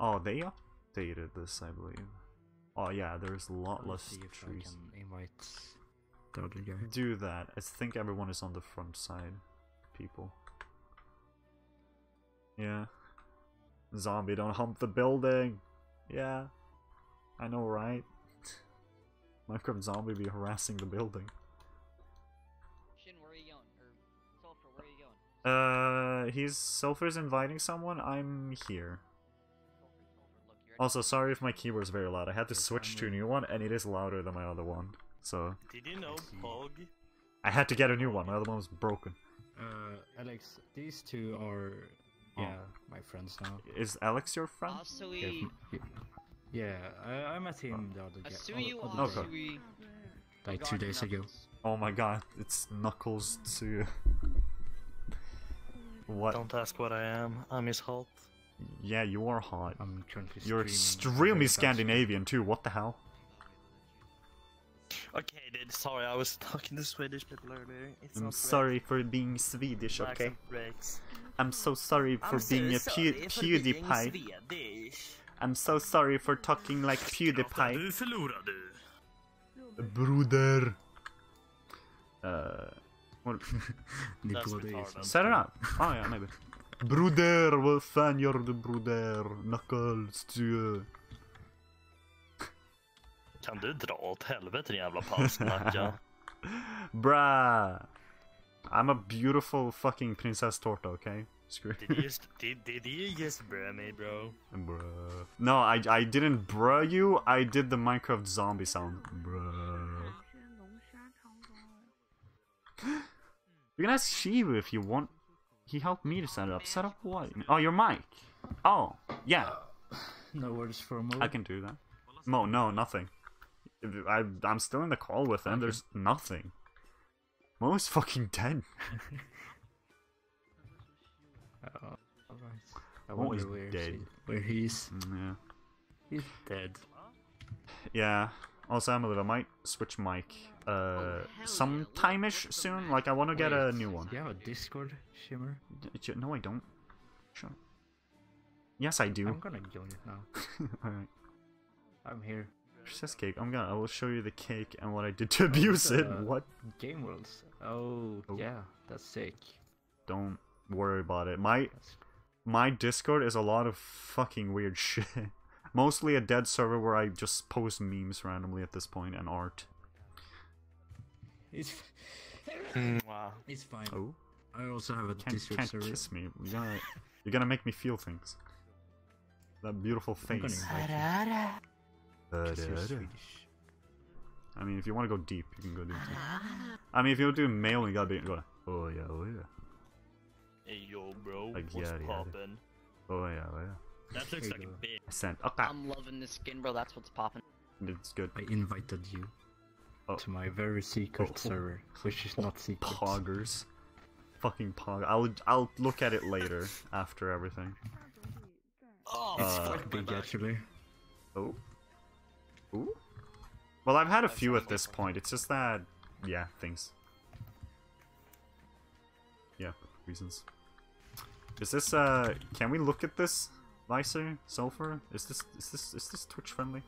Oh, they updated this, I believe. Oh yeah, there's a lot I'll less see if I trees. can invite the other guy. Do that. I think everyone is on the front side. People. Yeah. Zombie, don't hump the building. Yeah. I know, right? Minecraft zombie be harassing the building. Uh, he's Sulfur's inviting someone. I'm here. Also, sorry if my keyboard's very loud. I had to switch to a new one, and it is louder than my other one. So Did you know Pog? I had to get a new one. My other one was broken. Uh, Alex, these two are, yeah, my friends now. Is Alex your friend? Asui. Yeah, I, I met him the other guy. Asuyu, oh, other day. Asui. Like two days ago. Oh my god, it's Knuckles to. What? Don't ask what I am. I'm his halt. Yeah, you are hot. I'm currently You're extremely. Scandinavian too. What the hell? Okay, dude. Sorry, I was talking to Swedish people earlier. It's I'm not sorry for being Swedish, okay? I'm so sorry for I'm so being a sorry Pew- for being PewDiePie. I'm so sorry for talking like PewDiePie. Du förlorade. Broder. Uh, what? That's retarded. Set it up. Oh yeah, maybe. Broder, vad fan gör du broder? Knuckles, du... Kan du dra åt helvete din jävla palsnacka? Bruh. I'm a beautiful fucking princess torta, okay? Screw did, you just, did, did you just bruh me, bro? Bruh. No, I, I didn't bruh you, I did the Minecraft zombie sound. Bruh. You can ask Shivu if you want. He helped me to set it up. Set up what? Oh, your mic. Oh, yeah. No words for a moment. I can do that. Mo, no, nothing. I, I'm still in the call with him. There's nothing. Mo is fucking dead. Oh, alright. I Mo is where, dead. he- where he's. Mm, Yeah. He's dead. Yeah. Also, I'm a little. I might switch mic. Uh, sometime-ish soon. Like, I want to get a new one. You have a Discord, Shimmer? D- No, I don't. Sure. Yes, I do. I'm gonna join it now. Alright. I'm here. Says cake. I'm gonna. I will show you the cake and what I did to abuse it. Uh, What? Game Worlds. Oh, yeah, that's sick. Don't worry about it. My my Discord is a lot of fucking weird shit. Mostly a dead server where I just post memes randomly at this point and art. It's hmm. Mwah. it's fine. Oh. I also have a Can't, Discord can't server. kiss me. You're gonna you're gonna make me feel things. That beautiful I'm gonna face. I mean, if you want to go deep, you can go deep. too. Ah. I mean, if you do male, you gotta be go. Oh yeah, oh yeah. Hey yo, bro. Like, What's yeah, yeah. poppin'? Oh yeah, oh yeah. That looks like a bitch. I sent. Okay. I'm loving this skin, bro. That's what's popping. It's good. I invited you. To my very secret Oh. server, which is not secret. Poggers. Fucking pog. I'll I'll look at it later after everything. Oh, It's Uh, quite big actually. Oh. Ooh. Well, I've had a few at this point. It's just that, yeah, things. Yeah, reasons. Is this uh? Can we look at this, Visor, Sulfur? Is this is this is this Twitch friendly?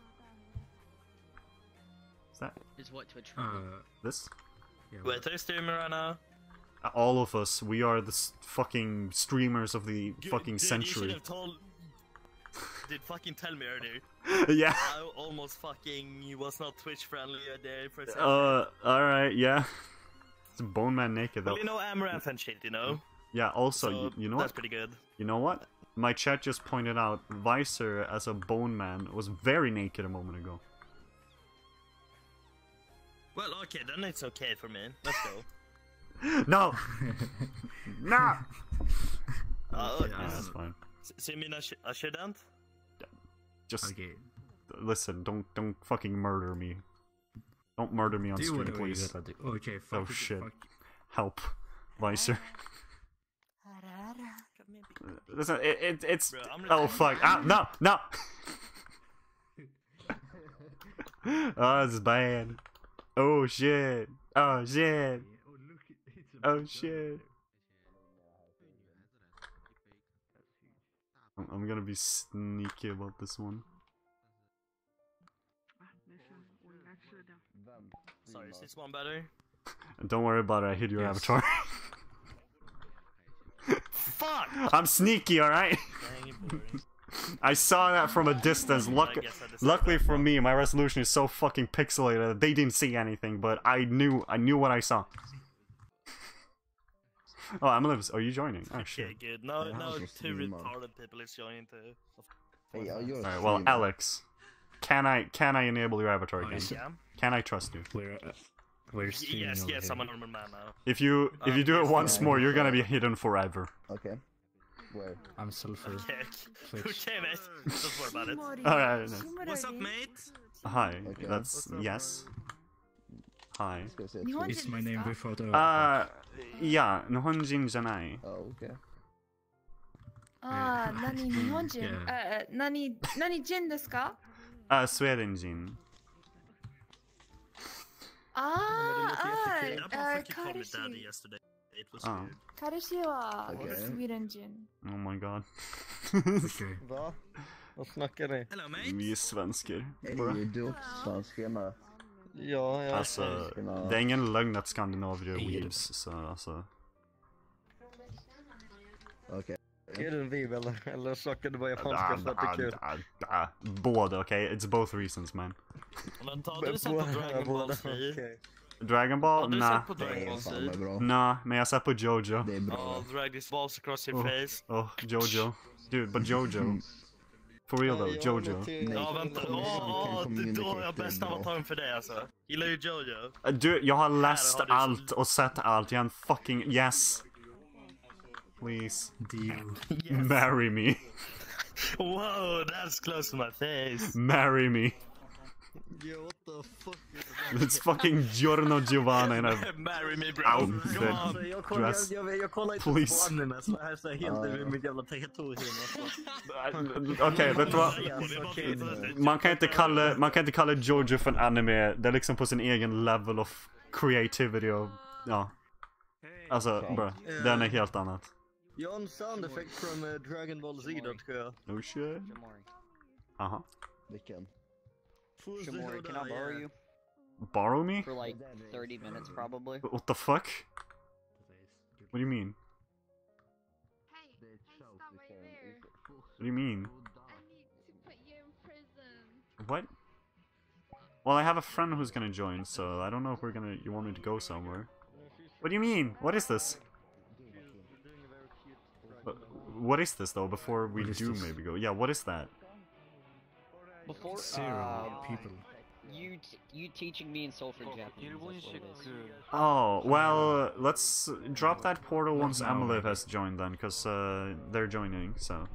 Is that Is what Twitch? Uh, this? Wait, are you streaming right now? Uh, All of us, we are the fucking streamers of the Dude, fucking dude, You century. should have told. Did fucking tell me earlier. yeah. I almost fucking was not Twitch friendly there for a second. Uh, all right, yeah. It's a Bone Man naked though. well, you know Amaranth and shit, you know. Yeah. Also, So, you, you know that's what? pretty good. You know what? My chat just pointed out Visor as a bone man was very naked a moment ago. Well, okay, then it's okay for me. Let's go. No! no! Oh, Okay, uh, that's fine. s- Så you mean I, sh- I shouldn't? Just listen. Don't don't fucking murder me. Don't murder me on Do stream, please. gotta. Okay, Oh fuck it, shit! fuck. Help, Visor. Listen, it, it it's Bro, oh fuck! Ah, no no! oh, this is bad. Oh shit! Oh shit! Oh, oh shit! I'm, I'm gonna be sneaky about this one. Sorry, is this one better? Don't worry about it, I hid your Yes. avatar. Fuck! I'm sneaky, alright? Dang it, boys. I saw that from a distance. Luck- guess luckily for me, my resolution is so fucking pixelated that they didn't see anything, but I knew I knew what I saw. oh, Emily, are you joining? Oh shit. Okay, good. Now, Yeah, now how's two your stream, man? retarded people is joining too. Hey, are you Alright, well, Alex, can I can I enable your avatar Oh, again? you can? Can I trust you? We're uh, we're Yes, yes, here. I'm a normal man now. If you if you do it once yeah, more, you're gonna be hidden forever. Okay. I'm sulfur. Okay. okay, it? Don't worry about it. Alright. What's up, mate? Hi. Okay. That's up, yes. Hi. Is my name before the. Uh, yeah, Nihonjin Janai. Oh, okay. Ah, nani Nihonjin? Uh, uh nani Jin desu ka? Uh, Sweden Jin. Ah, ah, uh, It was ah. weird. Karushi wa okay. Sweden gin. Oh my god. Va? Vad snackar ni? Hello, mate. Vi är svenskar. Bara. Hey, du också svensk med. Ja, jag Alltså, det är ingen lögn att skandinavier är weebs, så alltså. Okej. Okay. Är du en weeb eller, eller snackar du bara japanska för att det är kul? Båda, okej? Okay? It's both reasons man. Men tar du sen på Dragon Ball Z? Dragon Har Ball? du Nah. sett på Dragon Ball Z? Nah, men jag har sett på Jojo. Det är bra. Oh, drag these balls across your Oh, face. oh, Jojo. Dude, but Jojo. For real though, Jojo. Nej, Ja, vänta. Åh, har jag bästa avataren för det alltså. Gillar ju Jojo. Uh, Du, jag har läst har allt och sett allt. Jag är en fucking yes. Please. Deal. Marry me. Wow, that's close to my face. Marry me. Yo, what the fuck? It's fucking Giorno Giovanna in a Marry me bro. outfit. Come on. Jag, kollar, Dress. jag, jag, jag kollar inte Please. på anime så här så här helt över mitt jävla territorium alltså. Okej, vet du vad? Okej, Man kan inte kalla, man kan inte kalla Jojo för en anime. Det är liksom på sin egen level of creativity och ja. Alltså, bro. Den är helt annat. Jag har en sound effect från uh, Dragon Ball Z tror jag. Oh shit. Aha. Vilken? Shimori, can I borrow you Borrow me? for like 30 minutes probably? What the fuck? What do you mean? What do you mean? You What? Well, I have a friend who's gonna join, so I don't know if we're gonna. You want me to go somewhere? What do you mean? What is this? What is this though? Before we do this? maybe go. Yeah, what is that? Before Zero uh, people. you t- you teaching me in Sulfur Japanese. That's what it is. Oh well, let's drop that portal once Amalev has joined then, cause uh, they're joining. So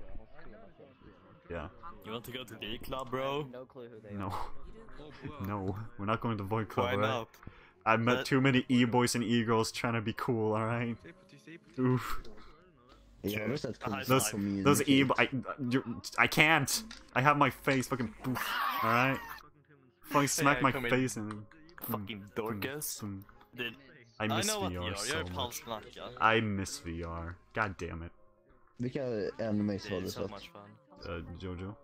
yeah. You want to go to the E club, bro? No clue who they No. are. No, we're not going to Void Club, Why right? not? I've met But- too many e-boys and e-girls trying to be cool, alright? Oof. Jag har sett Those, communicate. those e I, you- I can't! I have my face fucking poof, alright? Fucking smack I my come in. face and... Fucking dorcas. Dude, I miss know what you VR are. so You're a much. palsnacka. I miss VR. God damn it. Vilka animes Det har är du so sett? much fun. Uh, Jojo.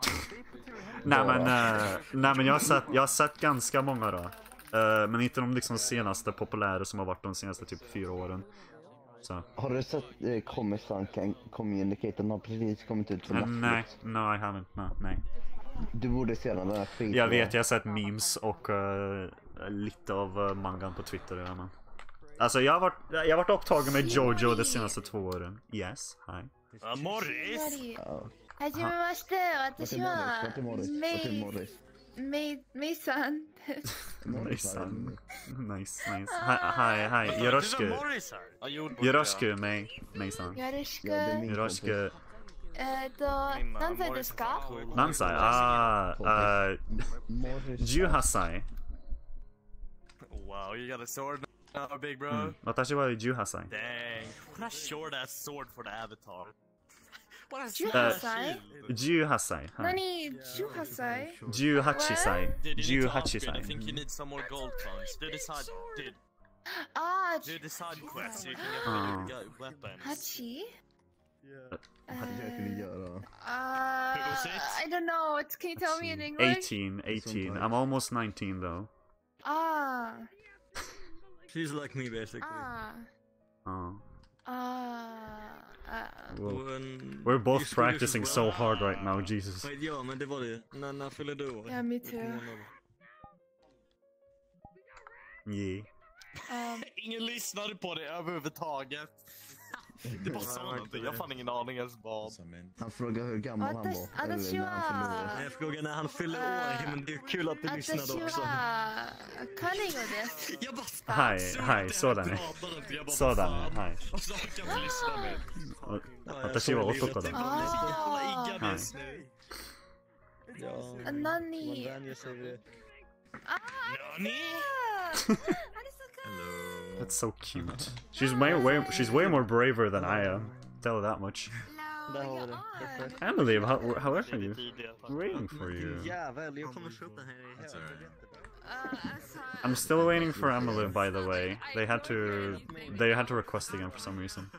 nej men, eh, nej men jag har sett, jag har sett ganska många då. Eh, men inte de liksom senaste populära som har varit de senaste typ fyra åren. Så. Har du sett eh, Comic Sun Can Communicate? Den har precis kommit ut på Eh, Netflix. nej, no I haven't. No, nej. Du borde se den, den är skitbra. Jag vet, jag har sett memes och eh, lite av uh, mangan på Twitter. Ja, men. Alltså jag har varit, jag har varit upptagen med Jojo de senaste två åren. Yes, hi. Ah, Morris! はじめまして、私は Vart är Morris? メイ、さん。メイさん。ナイス、ナイス。はい、はい、はい。よろしく。よろしく、メイ、メイさん。よろしく。よろしく。えっと、何歳ですか何歳ああ、18歳。Wow, 私は18歳。Dang, what a short ass sword for the avatar. What a 18歳18歳。はい。何 ?18 歳18歳。 Dude, you need to 18 upgrade. I 歳。 think you need some more gold coins. Do this side, dude. ああ、 Do the side quest so you can get Ah. better gu- weapons. 8? Vad hade jag kunnat göra? Uh, I don't know. It's, can you tell me in English? 18, 18. I'm almost 19 though. Ah. She's like me basically. Ah. Oh. Ah. Uh, Well, we're both practicing so hard right now, Jesus. Men, ja, men det var det. När, när fyller du år? Yeah, me Vilken too. Yeah. Um, Ingen lyssnade på det överhuvudtaget. Det bara sa någonting, jag har fan ingen aning ens vad. Han frågar hur gammal han Atas- var. Eller när han fyllde år. Nej, Jag frågar när han fyller år, men det är kul att du lyssnade också. 私はカニゴです。はい、はい、そうだね。そうだね、はい。わ私は男だ。あーはい。 Ja, あ何 That's so cute. She's way, way, she's way more braver than I am. Tell her that much. Där har vi det. Perfekt. Emily, how, how are you? Waiting for you. Jävel, jag kommer köpa henne i I'm still waiting for Emily, by the way. They had to, they had to request again for some reason.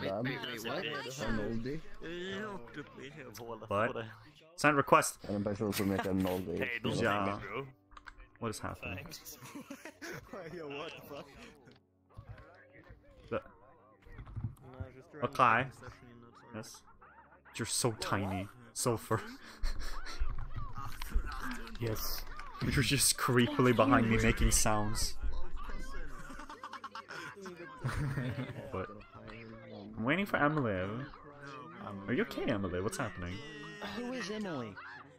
Vem? Arnoldi? Jag åkte upp i hålet på What? det. Send request. En person som heter Arnoldi. Hey, What is happening? Yo, what the fuck? The- No, just Okay. to session in that, sorry. Yes. You're so tiny. So fur. Yes. You're just creepily behind me making sounds. What? I'm waiting for Emily. Are you okay, Emily? What's happening? Who is Emily?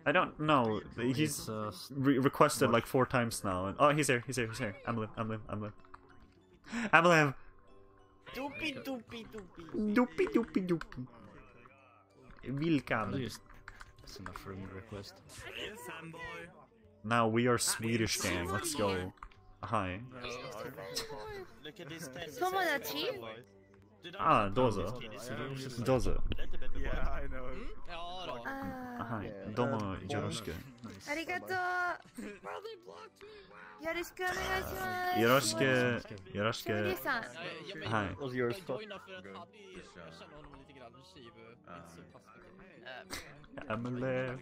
I don't know. He's re requested like four times now. And oh, he's here. He's here. He's here. Emily. Emily. Emily. Emily. Doopy doopy doopy. Doopy doopy doopy. Vilken? Sina friend request. Now we are Swedish gang. Let's go. Hi. Look at this Ah, dozo. Dozo. Yeah, I know. Hi. Domo yoroshiku. ありがとう。よろしくお願いします。よろしく、よろしく。ショーリーさん。はい。 Was yours fuck? Emily.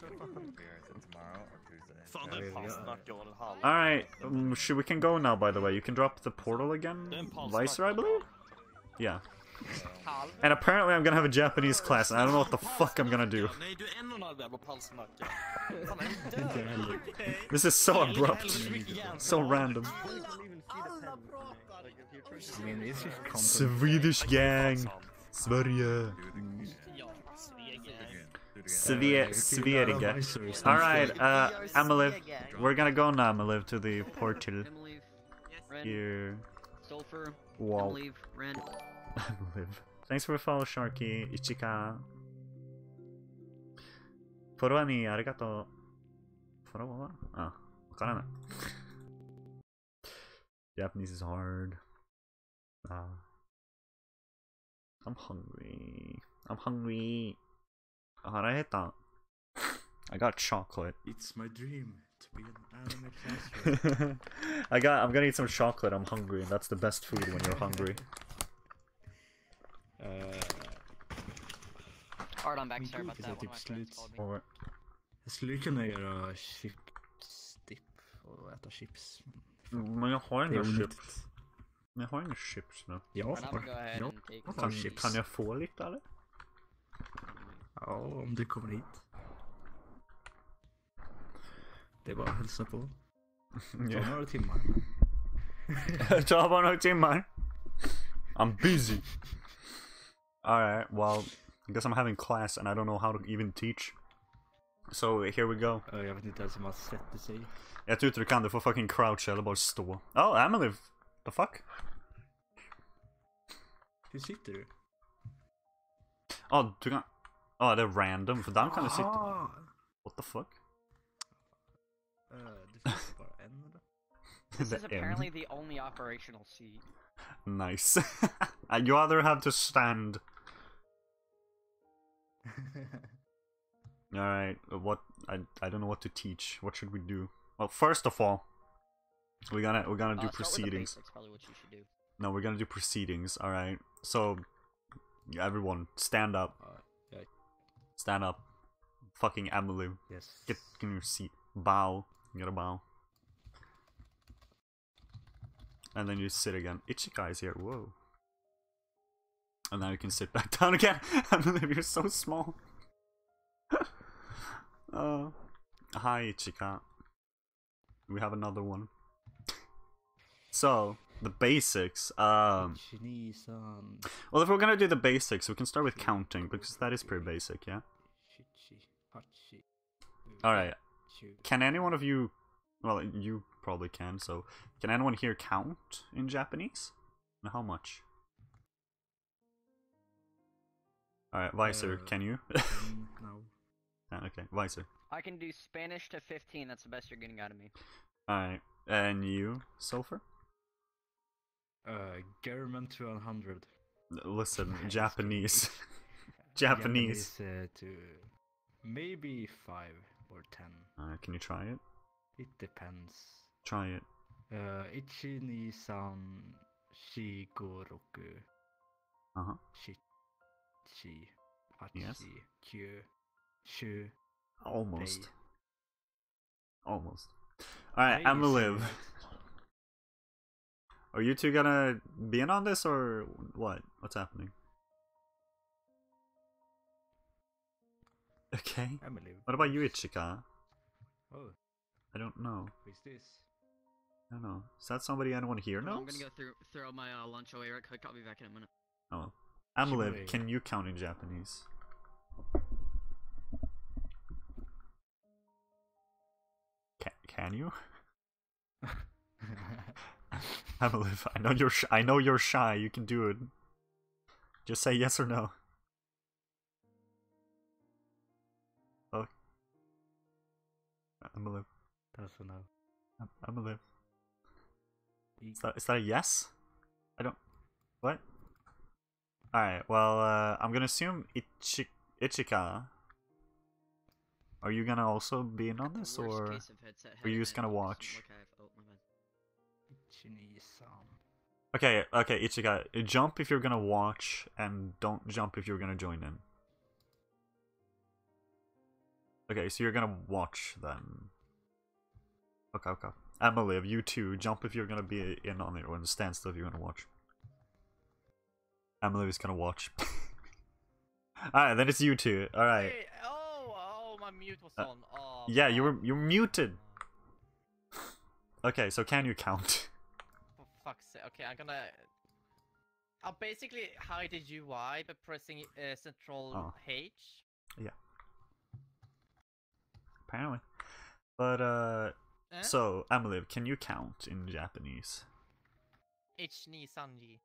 Fan, det är pausnack om en halv. Alright, um, should we can go now by the way. You can drop the portal again? Vicer, I believe? Yeah. And apparently I'm gonna have a Japanese class and I don't know what the fuck I'm gonna do. Nej, du är en och en halv jävla palsnacka. Fan, är du död? This is so abrupt. So random. I mean, it's just. Swedish gang. Sverige. Sve Sverige. Alright, uh, Amaliv. We're gonna go now, Amaliv, to the portal. Ren, Here. Sulfur, Wow live. Thanks for the follow, Sharky. Ichika. Forowa arigato. Forowa? Ah, wakarana. Japanese is hard. Ah. I'm hungry. I'm hungry. Ah, Haraheta. I got chocolate. It's my dream to be an anime I got. I'm gonna eat some chocolate. I'm hungry, and that's the best food when you're hungry. Alright, I'm back. Sorry about that. One typ of my friends slut. Jag skulle kunna göra chipsdip och äta chips. Men jag har inga chips. Men jag har inga chips nu. Ahead jag har Kan, chips. kan jag få lite eller? Ja, om du kommer hit. Det är bara att hälsa på. Ta Ja. några timmar. Ta bara några timmar. I'm busy. Alright, well, I guess I'm having class and I don't know how to even teach. So here we go. Ja, Jag vet inte ens hur man sätter sig. Jag tror inte du kan, du får fucking crouch eller bara stå. Oh, Emily, the fuck? Hur sitter du? Ja, oh, du kan... Ja, det är random, för den kan du sitta... What the fuck? Eh, det finns bara en eller? This is apparently the only operational seat. Nice. you either have to stand. Alright, what I I don't know what to teach. What should we do? Well, first of all, we're gonna we're gonna do Uh, start proceedings. basics, probably what you should do. No, we're gonna do proceedings. All right. So, Everyone, stand up. yeah. Stand up. Fucking Emily. Yes. Get in your seat. Bow. You gotta bow. And then you sit again. Ichikai is here. Whoa. And now you can sit back down again. Emily, you're so small. uh, hi, Ichika. We have another one. So, the basics. Um, well, if we're gonna do the basics, we can start with counting because that is pretty basic, yeah. All right. Can any one of you? Well, you probably can. So, can anyone here count in Japanese? How much? All right, Visor, Uh, can you? um, no. Ah, okay, Visor. I can do Spanish to 15. That's the best you're getting out of me. All right, and you, Sulfur? Uh, German to 100. Listen, Japanese. Japanese. uh, to maybe 5 or 10. Uh, can you try it? It depends. Try it. Uh, ichi, ni, san, shi, go, roku. Uh huh. Shi, chi, hachi, Yes. kyu, shu. Almost. rei. Almost. All right, I'm gonna live. Are you two gonna be in on this or what? What's happening? Okay. I'm a live. What about you, Ichika? Oh, I don't know. who's this? I don't know. Is that somebody anyone here I'm gonna go through throw my uh, lunch away real quick. I'll be back in a minute. Oh. Shimori. can you count in Japanese? Can, can you? Amaliv, I know you're sh- I know you're shy. You can do it. Just say yes or no. Oh. Amaliv, Doesn't know. Am- Amaliv. Is that is that a yes? I don't. What? All right. Well, uh, I'm gonna assume Ichi- Ichika. Are you gonna also be in on this, or case of headset, are you just gonna watch? Look, I have- oh, my bad. Ichi-ni-san. Okay, okay, Ichika, uh, jump if you're gonna watch, and don't jump if you're gonna join in. Okay, so you're gonna watch then. Okay, okay. Emily, you too. Jump if you're gonna be in on it, or stand still if you're gonna watch. Emily is gonna watch. Alright, then it's you two. Alright. Hey, oh, oh, my mute was Uh, on. Oh, Yeah, you were you're muted. Okay, so can you count? for fuck's sake. Okay, I'm gonna. I'll basically hide the UI by pressing uh, Control Oh. H. Yeah. Apparently. But uh Eh? so Emily, can you count in Japanese? H ni sanji.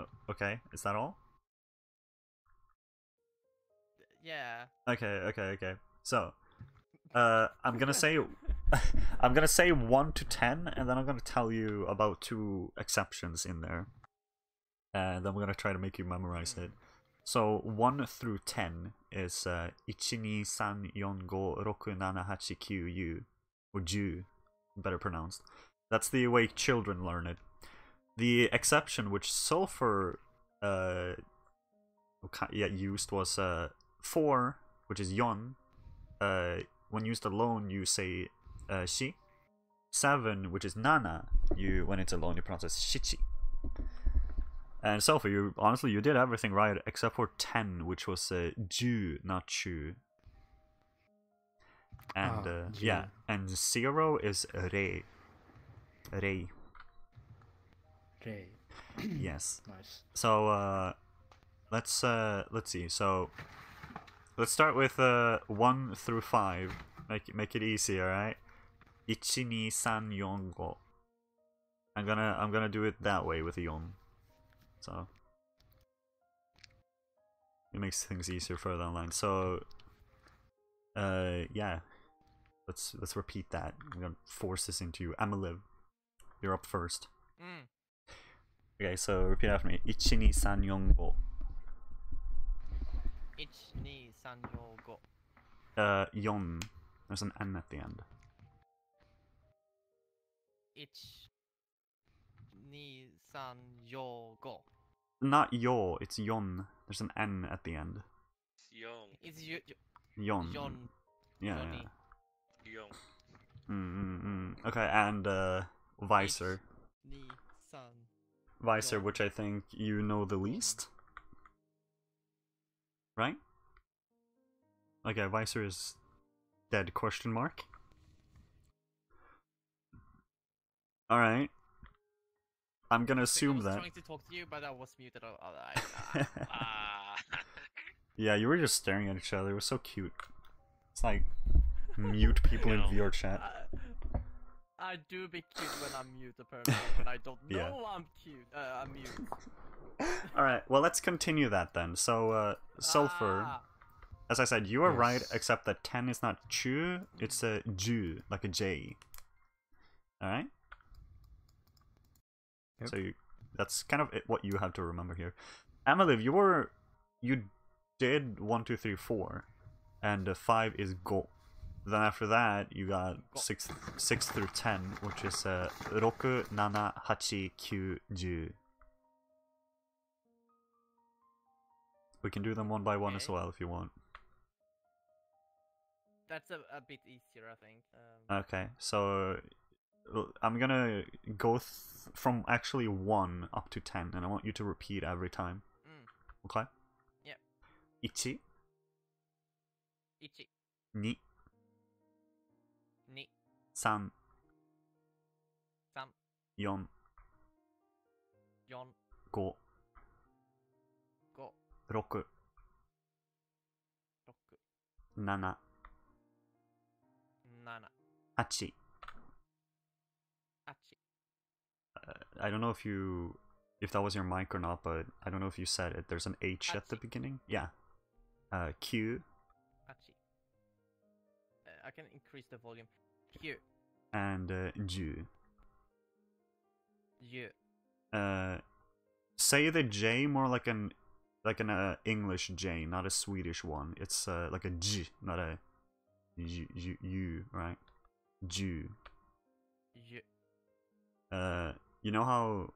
Oh, okay, is that all? Yeah. Okay, okay, okay. So, uh, I'm gonna say, I'm gonna say one to ten, and then I'm gonna tell you about two exceptions in there, and then we're gonna try to make you memorize it. So one through ten is uh, ichi ni san yon go roku nana hachi kyu yu, or ju, better pronounced. That's the way children learn it. The exception which Sulfur uh, yeah, used was uh, 4, which is yon. Uh, when used alone, you say uh, shi. 7, which is nana, you when it's alone, you pronounce it shichi. And Sulfur, you honestly you did everything right except for 10, which was uh, ju, not chu. And Ah, uh, yeah, and 0 is re. Rei. Rei. yes. Nice. So uh let's uh let's see. So let's start with uh 1 through 5. Make it make it easy, all right? Ichi ni san yon go. I'm going to I'm going to do it that way with the yon. So it makes things easier further down the line. So uh yeah. Let's let's repeat that. I'm going to force this into you. Amaliv. You're up first. Mm. Okay, so repeat after me. Ichi ni san yon go. H ni san yo go. Uh, yon. There's an N at the end. H ni san yo go. Not yo, it's yon. There's an N at the end. Young. It's you. Yon. Yon. Yeah. Yoni. Young. yeah. Mm, mm, mm. Okay, and uh, Visor. Ni. San. Visor, which I think you know the least. Right? Okay, Visor is dead question mark. Alright. I'm gonna assume I assume was that. trying to talk to you, but I was muted. I, Ah. Yeah, you were just staring at each other. It was so cute. It's like mute people in VRChat. I do be cute when I'm mute, apparently, when I don't know Yeah. I'm cute. Uh, I'm mute. Alright, well, let's continue that then. So, uh, Sulfur, Ah. as I said, you are right, except that 10 is not chu, it's a ju, like a J. Alright? So, you, that's kind of it, what you have to remember here. Amaliv, you were. You did 1, 2, 3, 4, and uh, 5 is go. Then after that, you got 6, 6 through 10, which is uh, roku, nana, hachi, kyu, ju. We can do them one by one as well if you want. That's a, a bit easier, I think. Um, Okay, so I'm gonna go th- from actually 1 up to 10, and I want you to repeat every time. Mm. Okay? Yeah. 1, Ichi. 2, Ni. 3, 4, Yon. 5, Go. 6, Roku. 7, Nana. 8. Uh, I don't know if you if that was your mic or not, but I don't know if you said it. There's an H at the beginning. Yeah. Uh, Q Achi. Uh, I can increase the volume. Q. and uh, Ju. Uh, say the J more like an like an uh, English J, not a Swedish one. It's uh, like a J, not a U, U, U right? Ju. You. Uh, you know how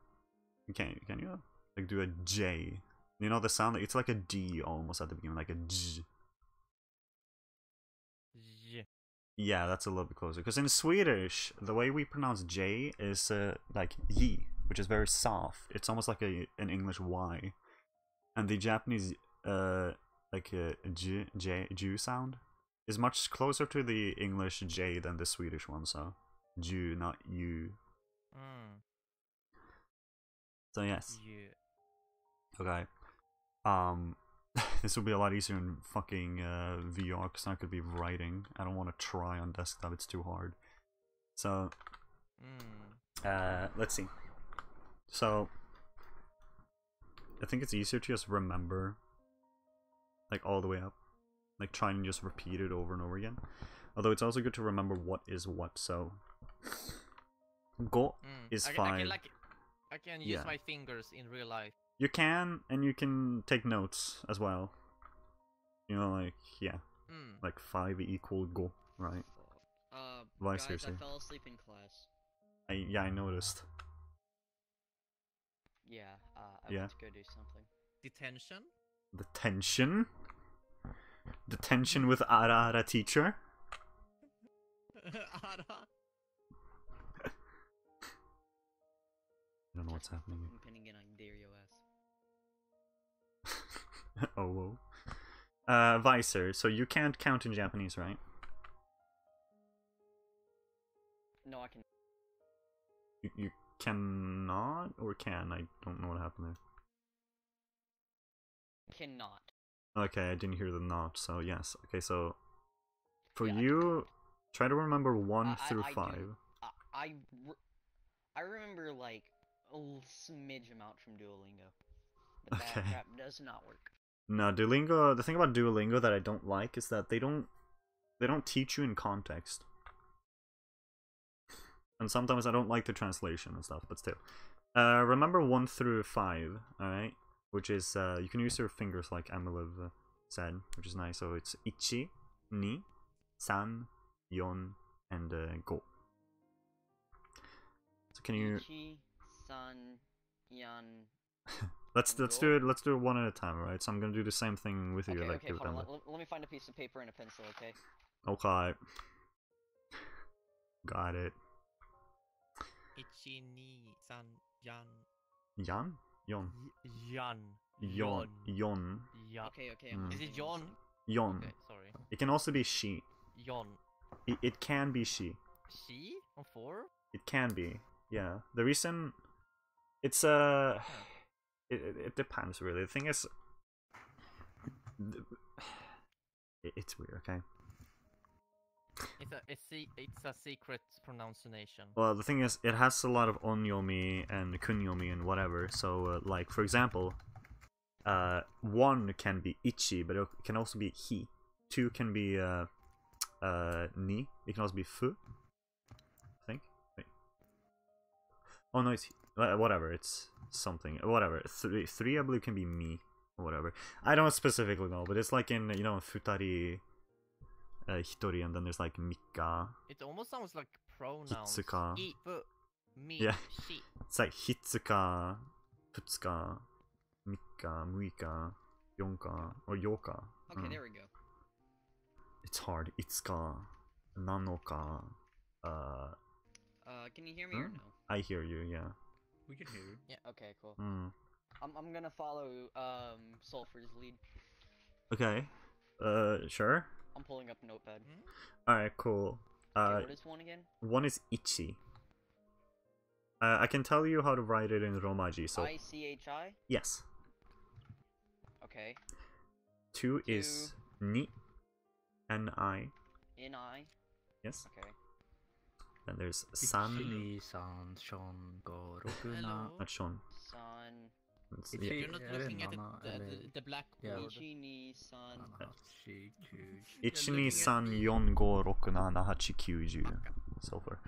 can can you like do a J? You know the sound. It's like a D almost at the beginning, like a J. Yeah, that's a little bit closer. Because in Swedish, the way we pronounce J is uh, like yi, which is very soft. It's almost like a an English Y. And the Japanese, uh, like a J, J, Ju sound is much closer to the English J than the Swedish one. So, Ju, not you. Mm. So yes. You. Okay. Um, this will be a lot easier in fucking uh, VR because I could be writing. I don't want to try on desktop; it's too hard. So, Mm. uh, let's see. So, I think it's easier to just remember, like all the way up, like try and just repeat it over and over again. Although it's also good to remember what is what. So, go Mm. is I, can- I can like. I can use Yeah. my fingers in real life. You can, and you can take notes as well. You know, like yeah, Mm. like five equal go, right? Uh, Vice guys, I versa. fell asleep in class. I, yeah, I noticed. Yeah, uh, I Yeah. went to go do something. Detention. Detention. Detention with Ara Ara teacher. Ara. I don't know what's happening. oh whoa. Uh, Visor. So you can't count in Japanese, right? No, I can. You, you cannot or can? I don't know what happened there. Cannot. Okay, I didn't hear the not, so yes. Okay, so for Yeah, you, try to remember one I- I- through I do. five. I, I, re- I remember like a smidge amount from Duolingo, that Okay. crap does not work. No, Duolingo. The thing about Duolingo that I don't like is that they don't they don't teach you in context, and sometimes I don't like the translation and stuff. But still, uh, remember one through five. All right, which is uh, you can use your fingers like Ameliv said, which is nice. So it's ichi, ni, san, yon, and uh, go. So can you? Ichi, San, Yan, Let's let's do it. Let's do it one at a time, right? So I'm gonna do the same thing with you, Okay, like okay, give it hold on. Let, let me find a piece of paper and a pencil, okay? Okay. Got it. Ichi ni san yan. Jan? Yon. Yan. Yon. Yon. Yan. Okay, okay. I'm Is it John? Yon. Okay, sorry. It can also be she. Yon. It, it can be she. She? On four? It can be. Yeah. The reason it's uh it, it, depends really. The thing is it, it's weird, okay? It's a it's a it's a secret pronunciation. Well, the thing is, it has a lot of onyomi and kunyomi and whatever. So, uh, like for example, uh, one can be ichi, but it can also be he. Two can be uh, uh, ni. It can also be fu. I think. Wait. Oh no, it's he- whatever. It's something. Whatever. Three, three I believe can be me whatever. I don't specifically know, but it's like in you know futari, uh, hitori, and then there's like mika. It almost sounds like pronouns. Hitsuka. I, fu, me, Yeah. she. It's like hitsuka, putsuka, mika, muika, yonka, or yoka. Okay, Mm. there we go. It's hard. Itsuka, nanoka. Uh, Uh, can you hear me or hmm? no? I hear you. Yeah. We can hear you. Yeah. Okay, cool. Mm. I'm I'm gonna follow um Sulfur's lead. Okay. Uh, sure. I'm pulling up Notepad. All right. Cool. Uh, what is one again? One is ichi. Uh, I can tell you how to write it in Romaji. So I C H I. yes. Okay. Two is ni, n i. N I. Yes. Okay. Then there's san. Ichini, san, shon, go, rokuna. Not shon. Sun. It's- Ichi- yeah. You're not är looking at the, the, the, the blackboard. Yeah. Ichi ni san. Hachi, ku- Ichi ni san yon go roku na na kyuju. So far.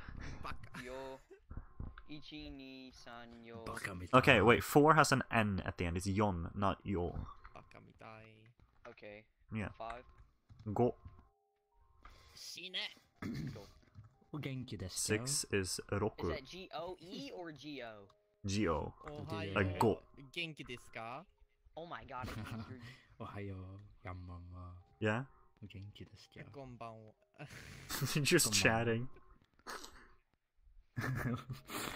Yo. Ichi ni san yo. Okay, wait. Four has an n at the end. It's yon, not yo. Bakamitai. Okay. Yeah. Five. Go. Shine. Go. O genki desu? Six is Is that G O E or G O? G O. Like go. Genki desu ka? Oh my god. I can't hear you. Ohayo, yamama. Yeah? O genki desu ka? Konbanwa. Just chatting.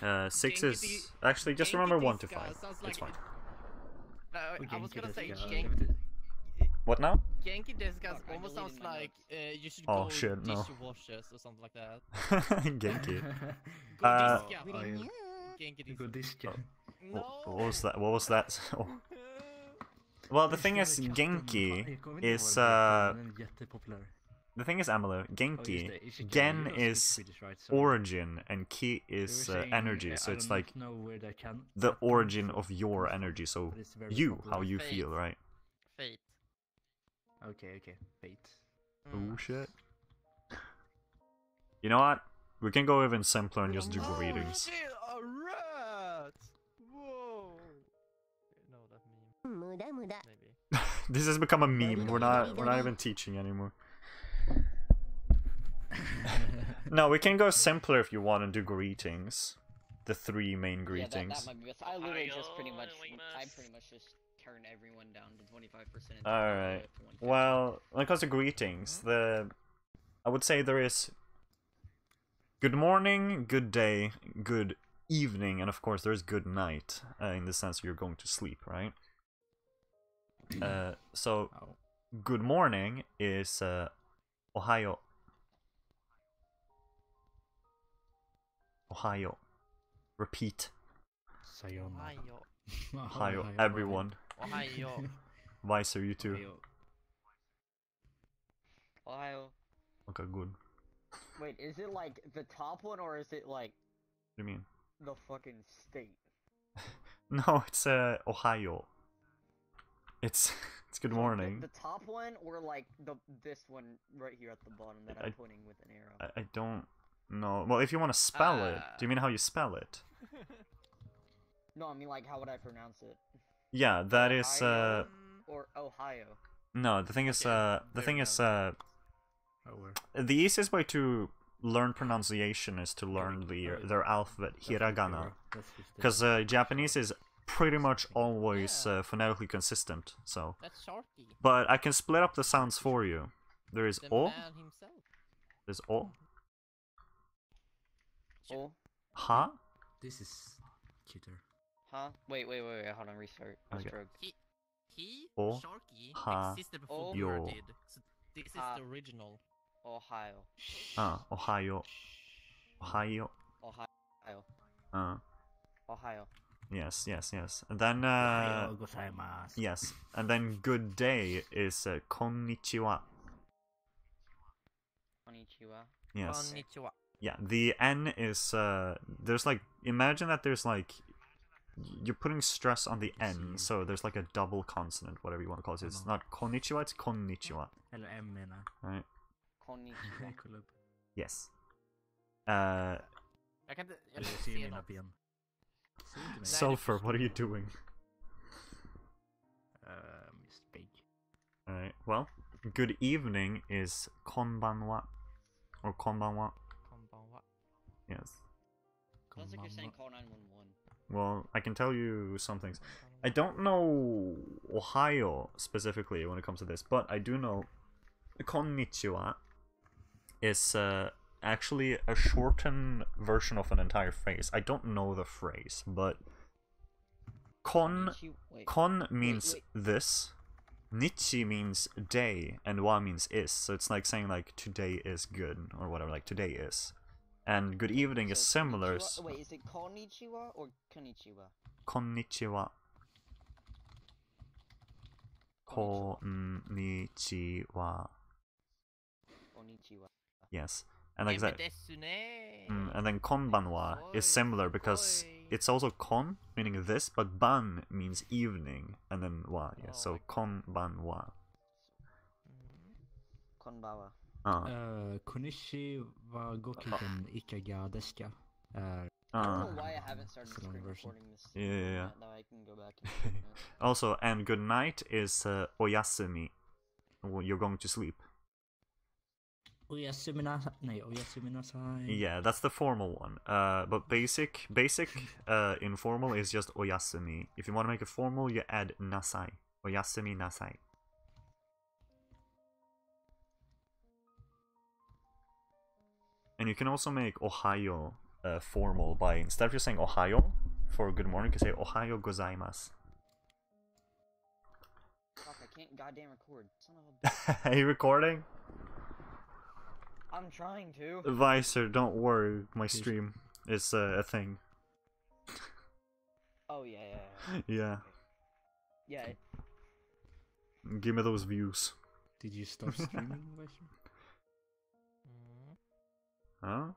Uh, six Genki is de- actually just remember one to five. ka It's like fine. No, O I was gonna desu say ka? Genki. What now? Genki desu ka Fuck, almost sounds like uh, you should Oh, go shit, no. dishwashers or something like that. Genki. Go Uh, diska. Oh, ja. Genki Go diska. diska. Wh- What was that? What was that? Oh. Well, the thing is, Genki is uh, Den är jättepopulär. the thing is, Amalo, Oh, Genki, just Gen you don't speak is Swedish, right? So- origin and Ki is uh, saying, energy. uh, So it's like know where that can- the origin of your energy. So you, how you Fate. feel, right? Fate. Okay, okay. Fate. Hmm. Oh shit. You know what? We can go even simpler and just do oh, greetings. Oh, shit, a rat! Whoa! No, that meme. Maybe. this has become a meme. We're not. We're not even teaching anymore. no, we can go simpler if you want and do greetings. The three main Yeah, greetings. that, that might be best. I literally just pretty much, I pretty much just turn everyone down to 25%. All right. Well, when it comes to greetings, the I would say there is good morning, good day, good evening, and of course there's good night uh, in the sense you're going to sleep, right? Uh, so good morning is uh, Ohio. Ohio. Repeat. Sayonara. Ohio. Ohio, everyone. Ohio. Visor, you too. Ohio. Okay, good. Wait, is it like the top one or is it like What do you mean? the fucking state? No, it's uh, Ohio. It's it's good Like, the- morning. The, top one or like the this one right here at the bottom that I'm pointing with an arrow? I, I don't know. Well, if you want to spell it, do you mean how you spell it? No, I mean like how would I pronounce it? Yeah, that is uh or Ohio. no. The thing is uh the thing is uh Oh, the easiest way to learn pronunciation is to learn the their alphabet hiragana That's just it. because uh, Japanese is pretty much always uh, phonetically consistent. So, That's Sharky. but I can split up the sounds for you. There is The o. There's o. Oh, Ha. This is cuter. Huh? Wait, wait, wait, wait. Hold on. Restart. Okay. Restart. He, he, O, Sharky, ha, existed before yo. Blur did. So this is Ha. the original. Ohio. Ah, Ohio. Ohio. Ohio. Uh, Ohio. yes, yes, yes. And then uh, Ohayou yes, and then good day is uh, konnichiwa. Konnichiwa. Yes. Konnichiwa. Yeah, the N is uh there's like imagine that there's like you're putting stress on the N, so there's like a double consonant, whatever you want to call it. It's not konnichiwa, it's konnichiwa. Eller M menar Right? Konnichiwa. Yes. Uh Jag kan inte, jag Eller kan inte se se mina något. ben. Ser inte mig. Sulfur, what are you doing? Um, just big. Alright, well, good evening is konbanwa. Or konbanwa. Konbanwa. Yes. Sounds like you're saying call 911. Well, I can tell you some things. I don't know Ohio specifically when it comes to this, but I do know konnichiwa is uh, actually a shortened version of an entire phrase. I don't know the phrase, but kon wait. kon means wait. this, nichi means day, and wa means is. So it's like saying like today is good or whatever, like today is. And good evening is So similar. konnichiwa- Wait, is it konnichiwa or konnichiwa? Konnichiwa. Konnichiwa. Konnichiwa. Yes. And like that. Mm, and then konbanwa is similar because it's also kon, meaning this, but ban means evening, and then wa, yeah. So konbanwa. Konbawa. Uh, Konishi wa gokigen ikaga desu ka? Uh, I don't Uh, know why I haven't started it's a long screen version. this. Yeah, yeah, yeah. Now I can go back and also, and good night is uh, oyasumi. Well, You're going to sleep. oyasumi na... Nej, oyasumi nasai. Yeah, that's the formal one. Uh, but basic, basic, uh, informal is just oyasumi. If you want to make it formal, you add nasai. Oyasumi nasai. And you can also make Ohio uh, formal by instead of just saying Ohio for good morning, you can say Ohio gozaimasu. Fuck, I can't goddamn record. Son of a. Are you recording? I'm trying to. Visor, don't worry, my stream is uh, a thing. Oh yeah, yeah, Yeah, yeah. yeah. give me those views. Did you stop streaming, Visor? Huh?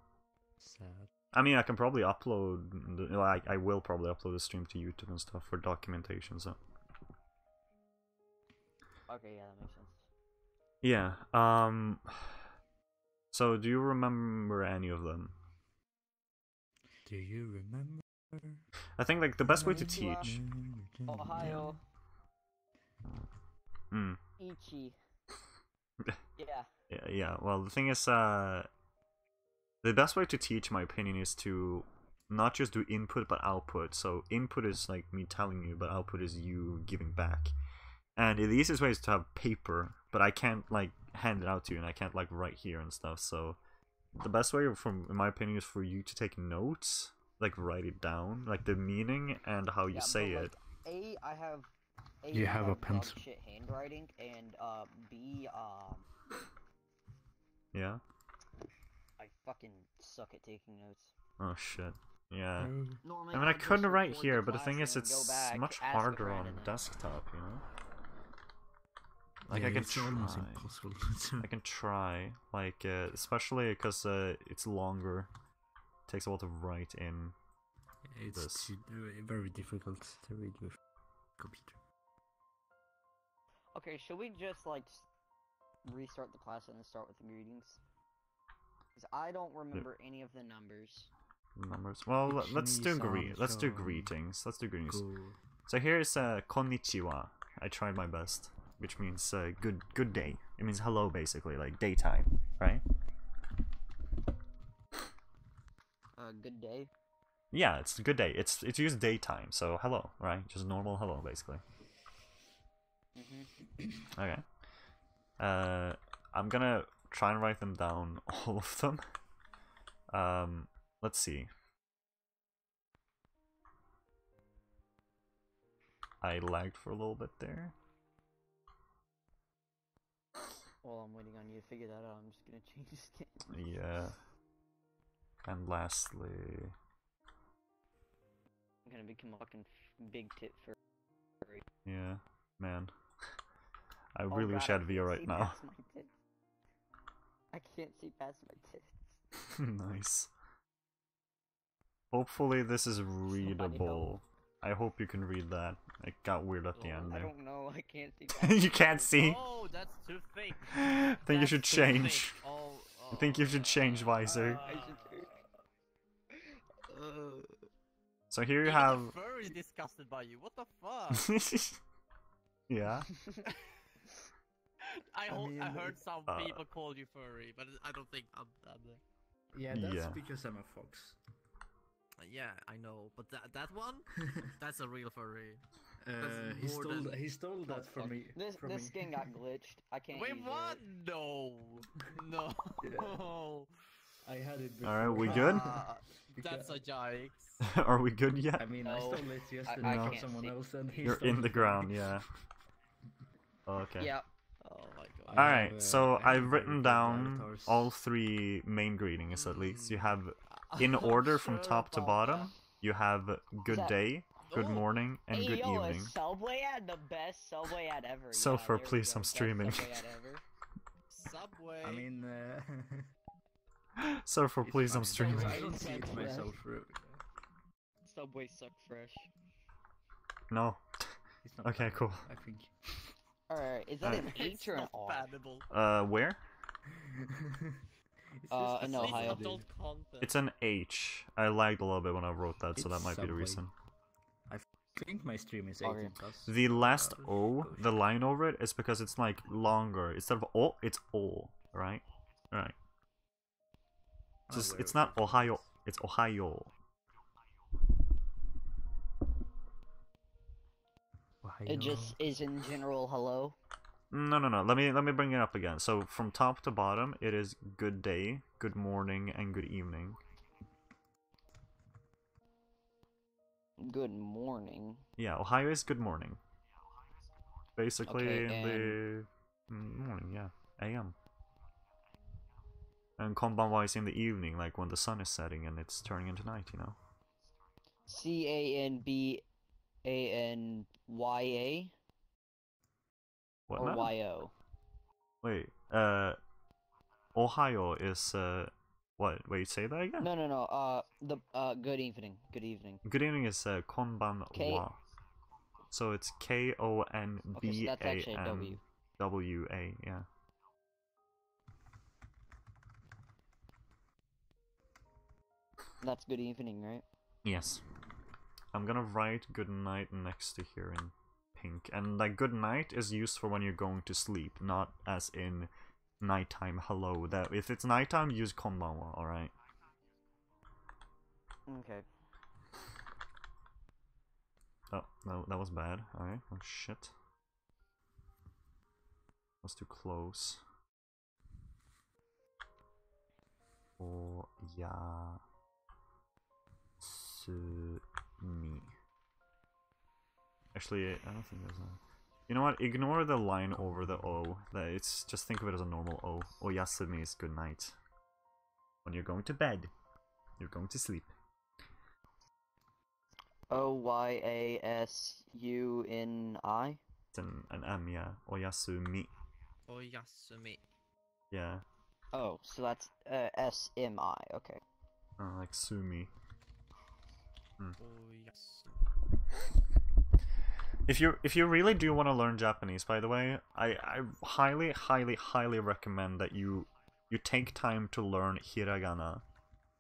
Sad. I mean, I can probably upload. the- Like, I will probably upload the stream to YouTube and stuff for documentation. So Okay, yeah, that makes sense. yeah. Um. So, do you remember any of them? Do you remember? I think like the best way to teach. Ohio. Mm. Ichi. Yeah. Yeah, yeah. Well, the thing is, uh, the best way to teach, my opinion, is to not just do input but output. So input is like me telling you, but output is you giving back. And the easiest way is to have paper, but I can't like hand it out to you, and I can't like write here and stuff. So the best way, from in my opinion, is for you to take notes, like write it down, like the meaning and how you Yeah, say but, it. like, A, I have. A, You I have a pencil. Shit handwriting, and uh, B, um, Yeah. I fucking suck at taking notes. Oh shit. Yeah. Normally I mean, I I couldn't write here, but the thing is, and then go it's back, much harder on and then- desktop, you know. Like Yeah, I can it's almost try. impossible. I can try, like uh, especially because uh, it's longer. takes a while to write in. It's this. very difficult to read with computer. Okay, should we just like restart the class and then start with the greetings? Because I don't remember any of the numbers. numbers. Well, let- let's do gre- Let's do greetings. Let's do greetings. Go. So here's uh, konnichiwa. I tried my best, which means uh, good good day. It means hello, basically, like daytime, right? Uh, good day. Yeah, it's a good day. It's it's used daytime, so hello, right? Just normal hello, basically. Okay. Uh, I'm gonna try and write them down, all of them. Um, let's see. I lagged for a little bit there. While I'm waiting on you to figure that out, I'm just gonna change skin. Yeah. And lastly, I'm gonna become a fucking big tit for. yeah, man. I Oh really wish I had can't right now. past my tits. I can't see past my tits. nice. Hopefully this is readable. I hope you can read that. It got weird at the oh, end there. I don't know. I can't see. Past you can't see. Oh, that's too thick. I think you should That's too thick. change. Oh, I think you should change uh, Visor. I should. So here you Even have. the fur is disgusted by you. What the fuck? yeah. I, ho- I mean, heard some uh, people call you furry, but I don't think I'm. I'm the- Yeah, that's Yeah. because I'm a fox. Uh, yeah, I know, but that that one, that's a real furry. Uh, he stole than- he stole that from me. This from this me. skin got glitched. I can't. Wait, use what? It. No, no. I had it. Before. Alright, we good? Ah, that's a yikes. Are we good yet? I mean, I No. stole it yesterday I from can't someone see. else, and he You're stole in it the ground, me. yeah. Okay. Yeah. My god. I Alright, have, uh, so I have written down avatars. all three main greetings at least. You have, in order from top to bottom, you have good day, good morning, and good evening. Subway ad the best Subway ad ever? So yeah, for please, I'm streaming. Subway ad ever. Subway. I mean, uh, So for please, I'm streaming. I don't see Subway. myself. really. Subway suck fresh. No. Okay, cool. I think. Alright, is that an H or an not R? bannable. Uh, where? It's Uh, in Ohio. adult. It's an H. I lagged a little bit when I wrote that, so that It's might be the reason. I think my stream is Okay. 18 plus. The last Uh, O, the line over it, is because it's like longer. Instead of O, it's O, right? Right. Oh, Just, it's is not it? Ohio, it's Ohio. It just is in general hello. No, no, no. Let me let me bring it up again. So from top to bottom, it is good day, good morning, and good evening. Good morning. Yeah, Ohio is good morning. Basically, Okay, the mm, morning, yeah, a.m. And konbanwa is in the evening, like when the sun is setting and it's turning into night. You know. C A N B A N Y A What or now? Y O. Wait, uh, Ohio is uh, what? Wait, say that again. No, no, no. Uh, the uh, good evening. Good evening. Good evening is uh, konbanwa. K- So it's K O N B A N W. W A. Yeah. That's good evening, right? Yes. I'm gonna write good night next to here in pink. And like good night is used for when you're going to sleep, not as in nighttime hello. That if it's nighttime use konbanwa, alright? Okay. Oh, no, that was bad. Alright, oh shit. That's too close. Oh yeah. Su me. Actually, I don't think there's a. You know what? Ignore the line over the O. That it's just think of it as a normal O. Oyasumi is good night. When you're going to bed, you're going to sleep. O Y A S U N I. It's an, an M, yeah. Oyasumi. Oyasumi. Yeah. Oh, so that's uh, S M I. Okay. Uh, like Sumi. Hmm. Oyasumi. If you if you really do want to learn Japanese, by the way, I, I highly highly highly recommend that you you take time to learn hiragana,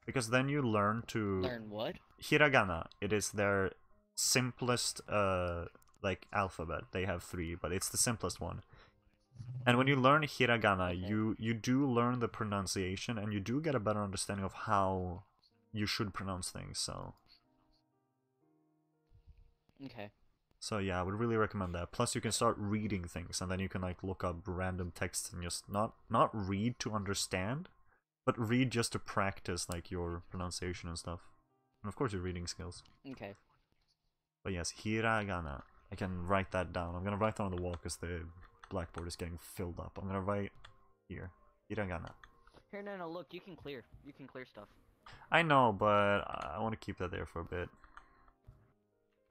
because then you learn to Learn what? hiragana. It is their simplest uh like alphabet. They have three, but it's the simplest one. And when you learn hiragana, you you do learn the pronunciation, and you do get a better understanding of how you should pronounce things. So Okay. So yeah, I would really recommend that. Plus, you can start reading things, and then you can like look up random texts and just not not read to understand, but read just to practice like your pronunciation and stuff, and of course your reading skills. Okay. But yes, hiragana. I can write that down. I'm gonna write that on the wall because the blackboard is getting filled up. I'm gonna write here hiragana. Here, no, no. Look, you can clear. You can clear stuff. I know, but I want to keep that there for a bit.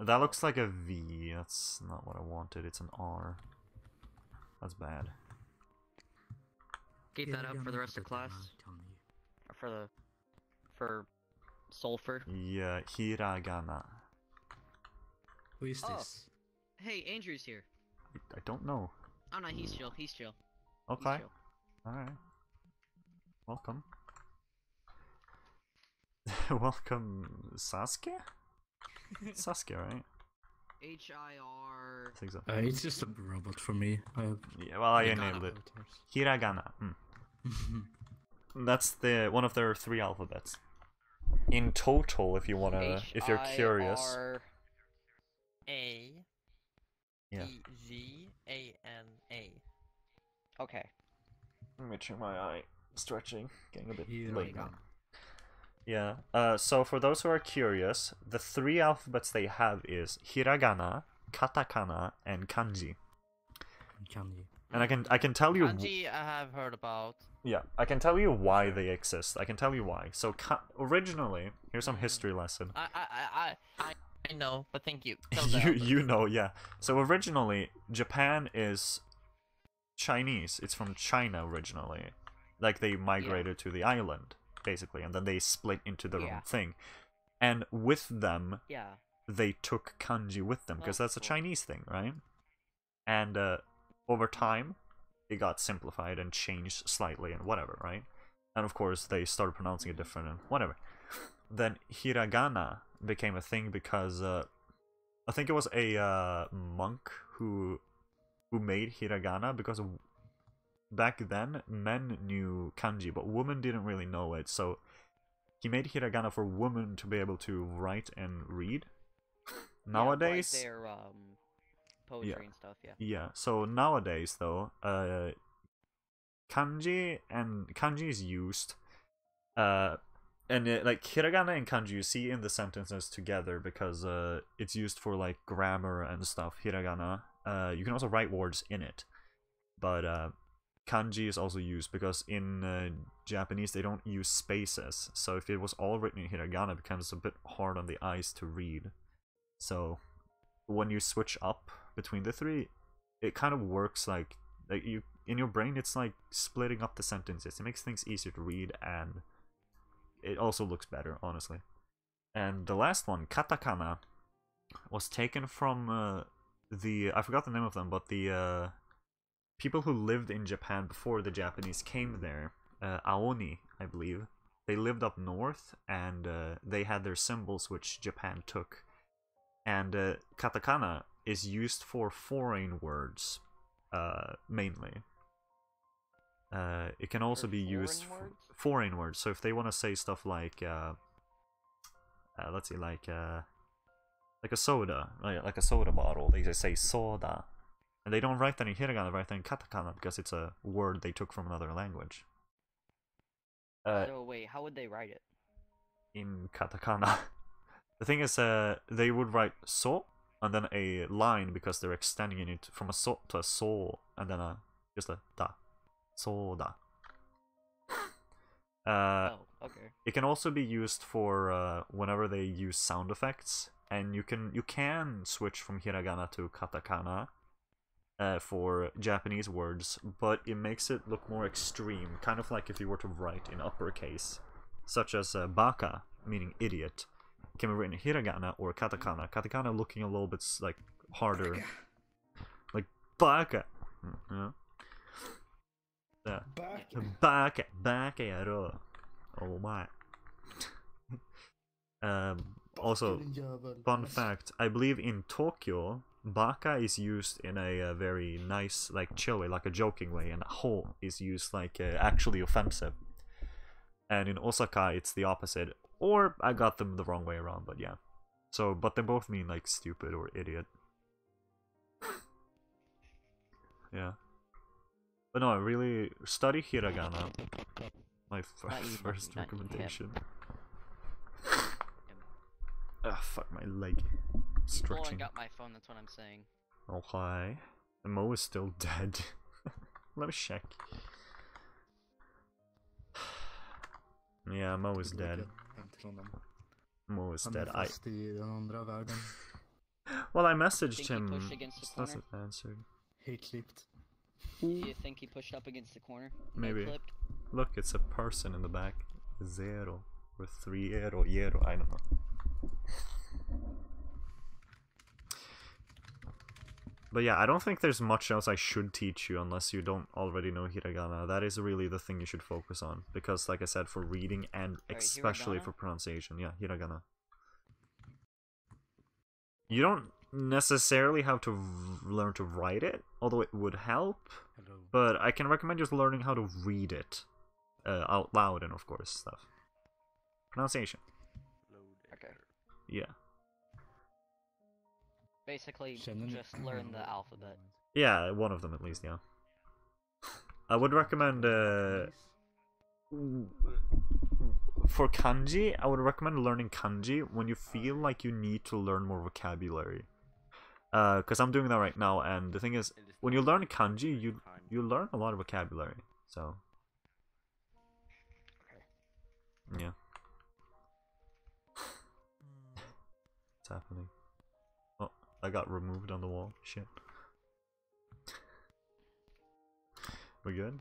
That looks like a V. That's not what I wanted. It's an R. That's bad. Keep that up for the rest of class. For the, for sulfur. Yeah, hiragana. Who is Oh. Hey, Andrew's here. I don't know. Oh no, he's chill. He's chill. Okay. Alright. Welcome. Welcome, Saskia? Saskia, right? H I R. I think so. Uh, it's just a robot for me. I have Yeah, well, I Hiragana. enabled it. Hiragana. mm. That's the one of their three alphabets. In total, if you wanna, if you're curious. H-I-R- A Yeah. E G A N A. Okay. Let me check my eye. Stretching, getting a bit late now. Yeah. Uh, so for those who are curious, the three alphabets they have is hiragana, katakana, and kanji. Kanji. And I can I can tell you. Kanji I have heard about. Yeah, I can tell you why they exist. I can tell you why. So ka- originally, here's some history lesson. I I I I I know, but thank you. You you know, yeah. So originally, Japan is Chinese. It's from China originally. Like they migrated to the island basically, and then they split into their Yeah. own thing. And with them, Yeah. they took kanji with them because Oh, that's a. Chinese thing, right? And uh, over time, it got simplified and changed slightly and whatever, right? And of course, they started pronouncing it different and whatever. Then hiragana became a thing because uh, I think it was a uh, monk who who made hiragana because back then men knew kanji, but women didn't really know it. So he made hiragana for women to be able to write and read. Nowadays, Yeah, their um, poetry and stuff. Yeah. yeah. So nowadays, though, uh, kanji and kanji is used, uh, and it, like hiragana and kanji you see in the sentences together because uh, it's used for like grammar and stuff. Hiragana. Uh, you can also write words in it, but uh, kanji is also used because in uh, Japanese they don't use spaces. So if it was all written in hiragana, it becomes a bit hard on the eyes to read. So when you switch up between the three, it kind of works like like you in your brain. It's like splitting up the sentences. It makes things easier to read, and it also looks better, honestly. And the last one, katakana, was taken from uh, the I forgot the name of them, but the uh, people who lived in Japan before the Japanese came there, uh, Aoni, I believe. They lived up north, and uh, they had their symbols, which Japan took. And uh, katakana is used for foreign words, uh, mainly. Uh, it can also be used for words? foreign words. So if they want to say stuff like, uh, let's see, like uh, like a soda, like, like a soda bottle, they say soda, and they don't write that in hiragana, they write that in katakana because it's a word they took from another language. Uh, so wait, how would they write it? in katakana. The thing is, uh, they would write so and then a line because they're extending it from a so to a so and then a just a da, so da. Uh, oh, okay. it can also be used for uh, whenever they use sound effects, and you can you can switch from hiragana to katakana uh, for Japanese words, but it makes it look more extreme, kind of like if you were to write in uppercase, such as uh, baka, meaning idiot, can be written in hiragana or katakana. Katakana looking a little bit like harder, like baka. Mm, Yeah. Yeah. Baka, baka yaro. Oh my. um, also, fun fact: I believe in Tokyo, baka is used in a, uh very nice, like chill way, like a joking way, and ho is used like uh, actually offensive. And in Osaka, it's the opposite. Or I got them the wrong way around, but yeah. So, but they both mean like stupid or idiot. yeah. But no, I really study hiragana. My f- first not you, him. recommendation. Ah, fuck my leg. He's blowing Stretching. up my phone. That's what I'm saying. Okay. And Mo is still dead. Let me check. Yeah, Mo is dead. Hem till honom. Mo is dead. I fast i den andra världen. well, I messaged Think he him. pushed against the Just hasn't corner? answered. Helt klippt. Do you think he pushed up against the corner? Maybe. Look, it's a person in the back. Zero or three zero, zero. I don't know. But yeah, I don't think there's much else I should teach you unless you don't already know hiragana. That is really the thing you should focus on because, like I said, for reading and especially hiragana? for pronunciation, yeah, hiragana. You don't necessarily have to learn to write it, although it would help. Hello. But I can recommend just learning how to read it uh, out loud and, of course, stuff. Pronunciation. Okay. Yeah. Basically, Känner just learn the alphabet. Yeah, one of them at least, yeah. I would recommend uh, for kanji, I would recommend learning kanji when you feel like you need to learn more vocabulary. Uh, because I'm doing that right now, and the thing is, when you learn kanji, you you learn a lot of vocabulary. So, yeah, it's happening. Oh, I got removed on the wall. Shit. We good?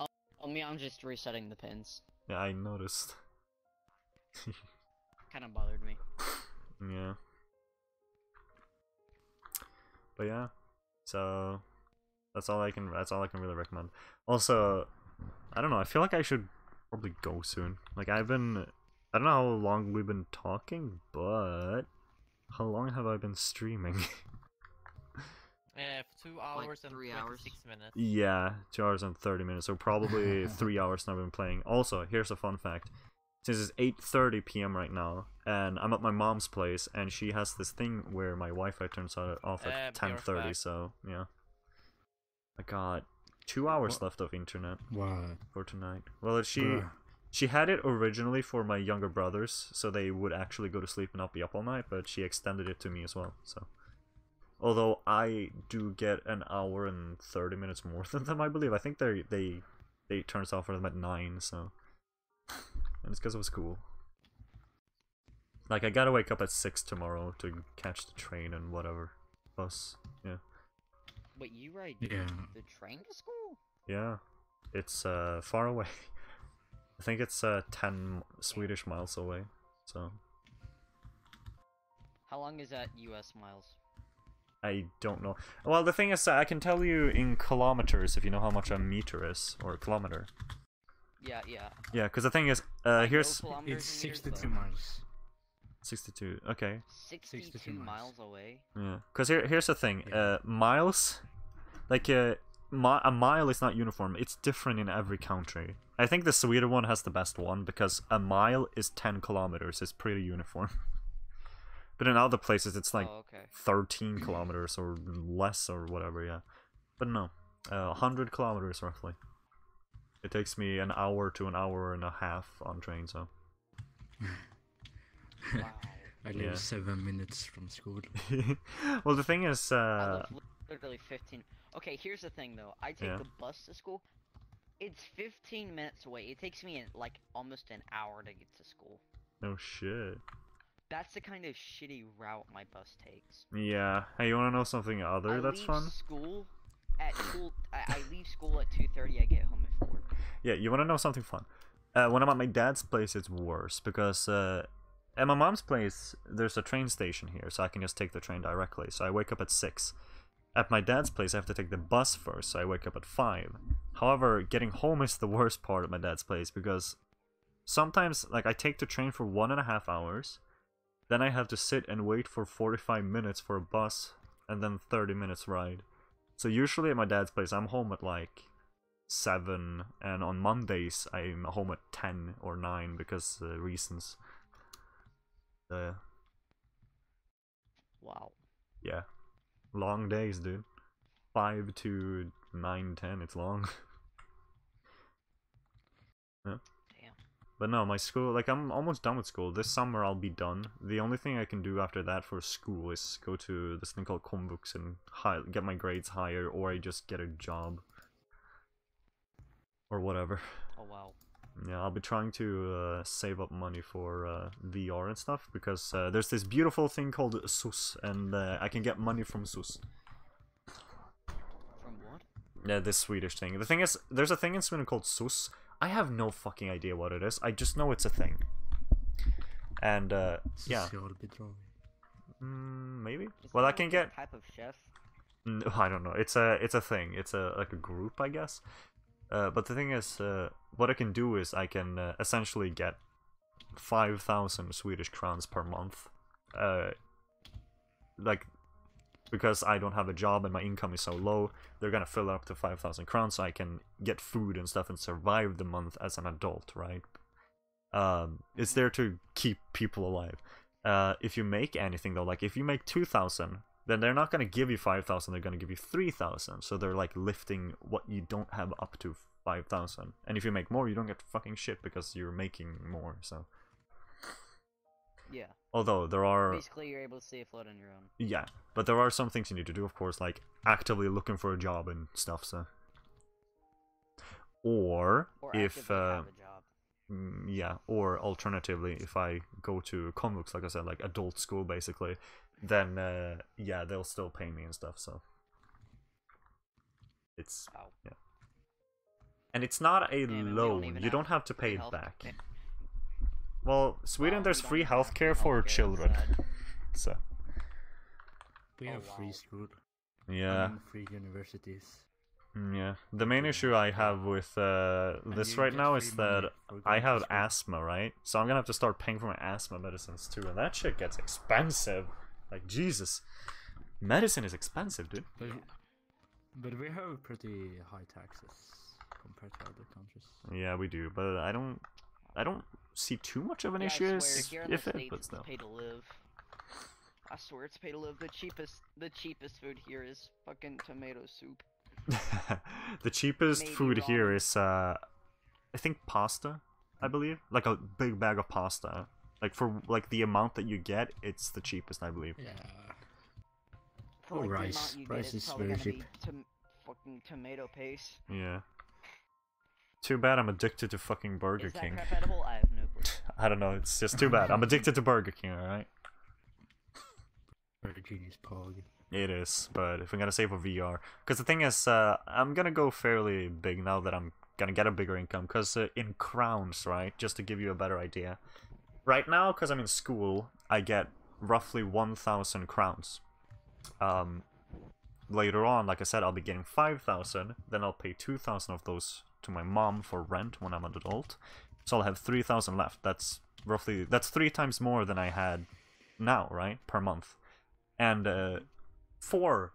Oh, me, I'm just resetting the pins. Yeah, I noticed. Kind of bothered me. Yeah. But yeah, so that's all I can. That's all I can really recommend. Also, I don't know. I feel like I should probably go soon. Like I've been. I don't know how long we've been talking, but how long have I been streaming? Uh, for two hours and three 26 minutes. yeah, two hours and thirty minutes. So probably three hours now I've been playing. Also, here's a fun fact. Since it's eight thirty p.m. right now, and I'm at my mom's place, and she has this thing where my Wi-Fi turns o- off Uh, at be ten right thirty. So yeah, I got two hours left of internet Wow. for tonight. Well, she Bruh. She had it originally for my younger brothers, so they would actually go to sleep and not be up all night. But she extended it to me as well. So, although I do get an hour and thirty minutes more than them, I believe. I think they they they turns off for them at nine. So, and it's because it was cool. Like I gotta wake up at six tomorrow to catch the train and whatever bus. Yeah. Wait, you ride Yeah. the train to school? Yeah, it's uh far away. I think it's uh ten Swedish miles away. So How long is that U.S. miles? I don't know. Well, the thing is, I can tell you in kilometers if you know how much a meter is or a kilometer. Yeah, yeah. Yeah, because the thing is, uh, here's It's and meters, 62 miles. sixty-two. Okay. 62 miles away. Yeah, because here, here's the thing. Uh, miles, like uh, mi- a mile is not uniform. It's different in every country. I think the Sweden one has the best one because a mile is ten kilometers. It's pretty uniform. But in other places, it's like Oh, okay. thirteen kilometers or less or whatever. Yeah, but no, uh, hundred kilometers roughly. It takes me an hour to an hour and a half on train. So. I live Yeah. seven minutes from school. well, the thing is, I uh, live li- literally 15. Okay, here's the thing though. I take Yeah. the bus to school. It's 15 minutes away. It takes me like almost an hour to get to school. no shit. That's the kind of shitty route my bus takes. Yeah. Hey, you want to know something other I that's fun? school at school. I, I leave school at 2:30. I get home at 4. Yeah, you want to know something fun? Uh, when I'm at my dad's place, it's worse because uh, at my mom's place, there's a train station here, so I can just take the train directly. So I wake up at six. At my dad's place, I have to take the bus first, so I wake up at five. However, getting home is the worst part at my dad's place because sometimes, like, I take the train for one and a half hours, then I have to sit and wait for 45 minutes for a bus, and then 30 minutes ride. So usually at my dad's place, I'm home at like seven, and on Mondays I'm home at ten or nine because uh, reasons. Uh, Wow. yeah, long days, dude. Five to nine, ten. It's long. yeah. Damn. But no, my school, like, I'm almost done with school. This summer I'll be done. The only thing I can do after that for school is go to this thing called Komvux and high, get my grades higher, or I just get a job. Or whatever. Oh wow. Yeah, I'll be trying to uh, save up money for uh, VR and stuff because uh, there's this beautiful thing called SUS, and uh, I can get money from SUS. From what? Yeah, this Swedish thing. The thing is, there's a thing in Sweden called SUS. I have no fucking idea what it is. I just know it's a thing. And uh, yeah, mm, maybe. Is Well, I can get. type of chef. No, I don't know. It's a it's a thing. It's a like a group, I guess. Uh, but the thing is, uh, what I can do is I can uh, essentially get five thousand Swedish crowns per month. Uh, like because I don't have a job and my income is so low, they're gonna fill it up to five thousand crowns so I can get food and stuff and survive the month as an adult, right? Um, it's there to keep people alive. Uh, if you make anything though, like if you make two thousand, then they're not gonna give you five thousand. They're gonna give you three thousand. So they're like lifting what you don't have up to five thousand. And if you make more, you don't get fucking shit because you're making more. So Yeah. although there are Basically, you're able to stay afloat on your own. yeah, but there are some things you need to do, of course, like actively looking for a job and stuff. So, or, Or if uh, have a job. mm, yeah, or alternatively, if I go to Komvux, like I said, like adult school, basically, then uh, yeah, they'll still pay me and stuff. So, it's yeah, and it's not a and we don't loan. you don't have to pay it health- back. Well, Sweden, Well, there's we free don't healthcare for healthcare, children. so, We Oh, have free wow. school. yeah. And free universities. Mm, Yeah, the main issue I have with uh, this right now is that I have asthma, right? So I'm gonna have to start paying for my asthma medicines too, and that shit gets expensive. Like Jesus, medicine is expensive, dude. But, but we have pretty high taxes compared to other countries. Yeah, we do, but I don't, I don't see too much of an Yeah, issue I as swear, here in the if it, States, but it's still. pay to live. I swear it's pay to live. The cheapest, the cheapest food here is fucking tomato soup. the cheapest Maybe food here ramen. is, uh, I think pasta. I believe, like a big bag of pasta. Like for like the amount that you get, it's the cheapest, I believe. Yeah. For Or like, rice. Rice is very gonna cheap. Tom- fucking tomato paste. Yeah. Too bad I'm addicted to fucking Burger Is that King. crap edible? I have no clue. I don't know, it's just too bad. I'm addicted to Burger King, alright? Burger King is pog. It is, but if I'm gonna save for VR, because the thing is, uh, I'm gonna go fairly big now that I'm gonna get a bigger income. Because uh, in crowns, right, just to give you a better idea, right now, because I'm in school, I get roughly 1,000 crowns. Um, later on, like I said, I'll be getting 5,000. Then I'll pay 2,000 of those to my mom for rent when I'm an adult. So I'll have 3,000 left. That's roughly that's three times more than I had now, right, per month. And uh, for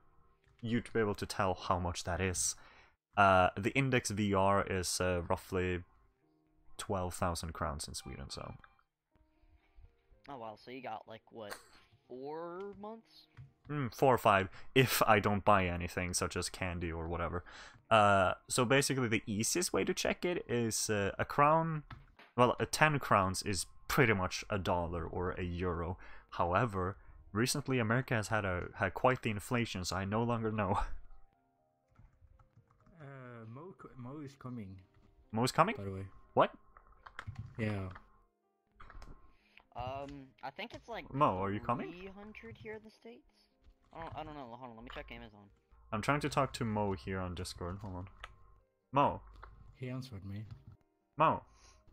you to be able to tell how much that is, uh, the Index VR is uh, roughly 12,000 crowns in Sweden. So Oh wow, so you got like what, four months? mm, four or five if I don't buy anything such as candy or whatever. Uh, so basically, the easiest way to check it is uh, a crown. Well, a ten crowns is pretty much a dollar or a euro. However, recently America has had a had quite the inflation, so I no longer know. Uh, Mo, co- Mo is coming. Mo's coming? By the way. What? Yeah. Um, I think it's like. Mo, are you coming? 300 here in the states. I don't, I don't know. Hold on, let me check Amazon. I'm trying to talk to Mo here on Discord. Hold on. Mo. He answered me. Mo.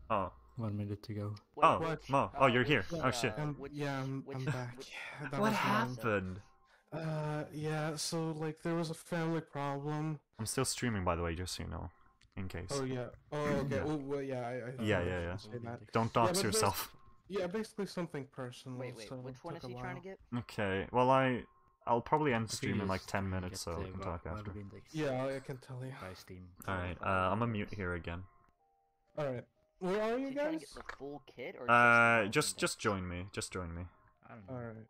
Oh. One minute to go. oh, what? Mo. Oh, you're here. which, oh shit. Um, yeah, I'm, I'm back. That what was long. happened? Uh, yeah. So like, there was a family problem. I'm still streaming, by the way, just so you know, in case. Oh yeah. Oh okay. Yeah. Well, well, yeah. I, I Yeah, yeah, yeah. that. Don't dox but yourself. Yeah, basically something personal. Wait, wait, so which one took is he trying to get? Okay. Well, I I'll probably end stream in like ten minutes, so we can Wa- talk after. Yeah, I can tell you. by Steam. Alright, uh, I'm gonna mute here again. Alright. Where are you You trying to guys? get the full kit or Uh, just just join me. Just join me. Alright.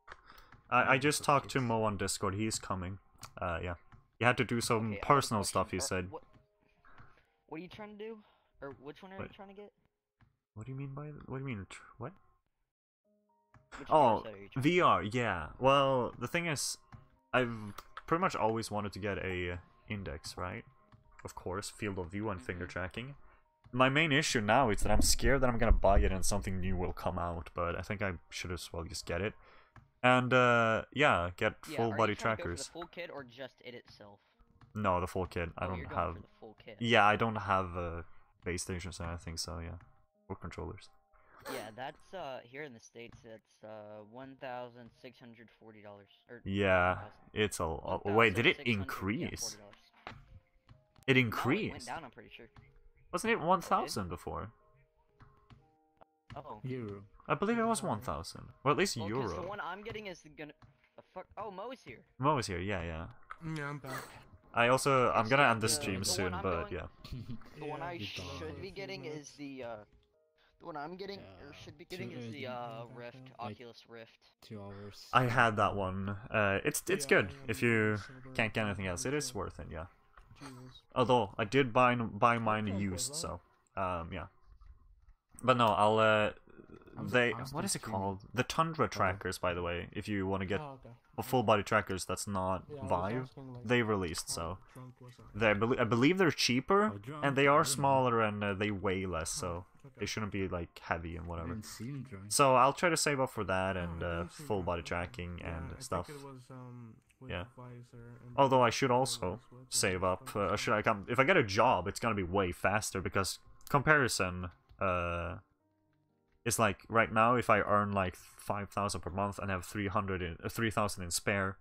I I just talked to Mo on Discord. He's coming. Uh, yeah. You had to do some Okay, I have a personal stuff. He said. What, what are you trying to do? Or which one are you trying to get? What do you mean by th- what do you mean what? Which Oh, VR set are you trying VR. Yeah. Well, the thing is, I've pretty much always wanted to get a index, right? Of course, field of view and Mm-hmm. finger tracking. My main issue now is that I'm scared that I'm gonna buy it and something new will come out, but I think I should as well just get it. And uh, yeah, get Yeah, full body you trying to go for trackers. the full kit or just it itself? No, the full kit. I Oh, don't have. the full kit. Yeah, I don't have uh, base stations and anything, so yeah, or controllers. Yeah, that's uh here in the states. That's uh one thousand six hundred forty dollars. Yeah, it's a. Wait, did it increase? It No, it increased. went down. I'm pretty sure. Wasn't it one thousand before? Oh. Euro. I believe it was one thousand, or at least Well, 'cause euro. the one I'm getting is gonna. Uh, fuck. Oh, Mo's here. Mo is here. Yeah, yeah. Yeah, I'm back. I also I'm gonna end the the- stream the soon, but going- yeah. The one I should be getting is the uh, the one I'm getting or should be getting is the uh Rift, Oculus Rift. Two hours. I had that one. Uh, it's it's good if you can't get anything else. It is worth it, yeah. Although I did buy buy mine used, so um yeah. But no, I'll uh they I'm what is it still called? The Tundra trackers, by the way. If you want to get Oh, okay. a full body trackers, that's not Yeah, Vive. asking, like, They released, so I? they I, belie- I believe they're cheaper drunk? and they are smaller and uh, they weigh less, so okay. they shouldn't be like heavy and whatever. Didn't seem drunk. So I'll try to save up for that Oh, and it uh, full body tracking Yeah, and I stuff. Think it was, um, with Yeah. visor and Although I should also it was with, yeah, save up. Uh, should I come? If I get a job, it's gonna be way faster because comparison. Uh, is like right now if I earn like five thousand per month and have three hundred in uh, three thousand in spare,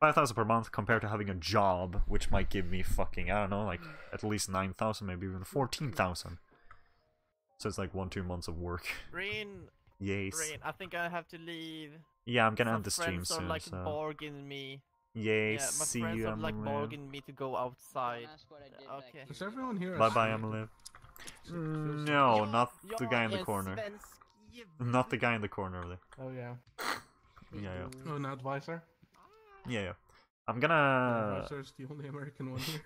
five thousand per month compared to having a job which might give me fucking I don't know like at least nine thousand maybe even fourteen thousand. So it's like one two months of work. Rain, Yes. Rain, I think I have to leave. Yeah, I'm gonna Some end the stream friends soon. are like so. bargaining me. Yay, yeah, my see friends you, are like Emily. me to go outside. Okay. Is everyone here? Bye bye, Emily. No, not the guy in the Jag corner. svensk Not the guy in the corner over there. Oh yeah. Yeah, yeah. Oh, not visor. Yeah, yeah. I'm gonna. Visor's the only American one here.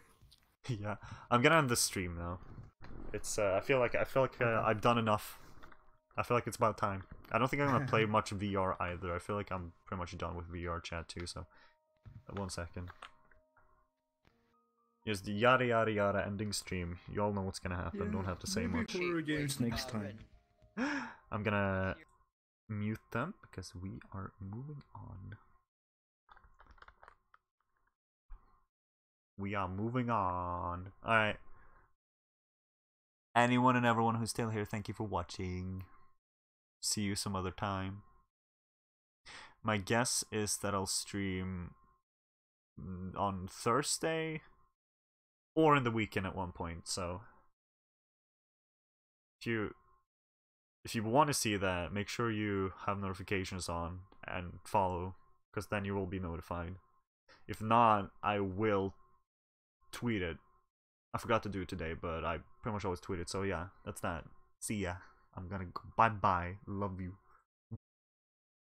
yeah, I'm gonna end the stream now. It's. Uh, I feel like I feel like uh, I've done enough. I feel like it's about time. I don't think I'm gonna play much VR either. I feel like I'm pretty much done with VRChat too. So, Uh, one second. Yes, the yada yada yada ending stream. You all know what's gonna happen. Don't have to say maybe much. horror games next time. I'm gonna mute them because we are moving on. We are moving on. Alright. Anyone and everyone who's still here, thank you for watching. See you some other time. My guess is that I'll stream Mm, on Thursday or in the weekend at one point, so if you if you want to see that, make sure you have notifications on and follow, because then you will be notified. If not, I will tweet it. I forgot to do it today, but I pretty much always tweet it. So yeah, that's that. See ya. I'm gonna go. Bye bye. Love you.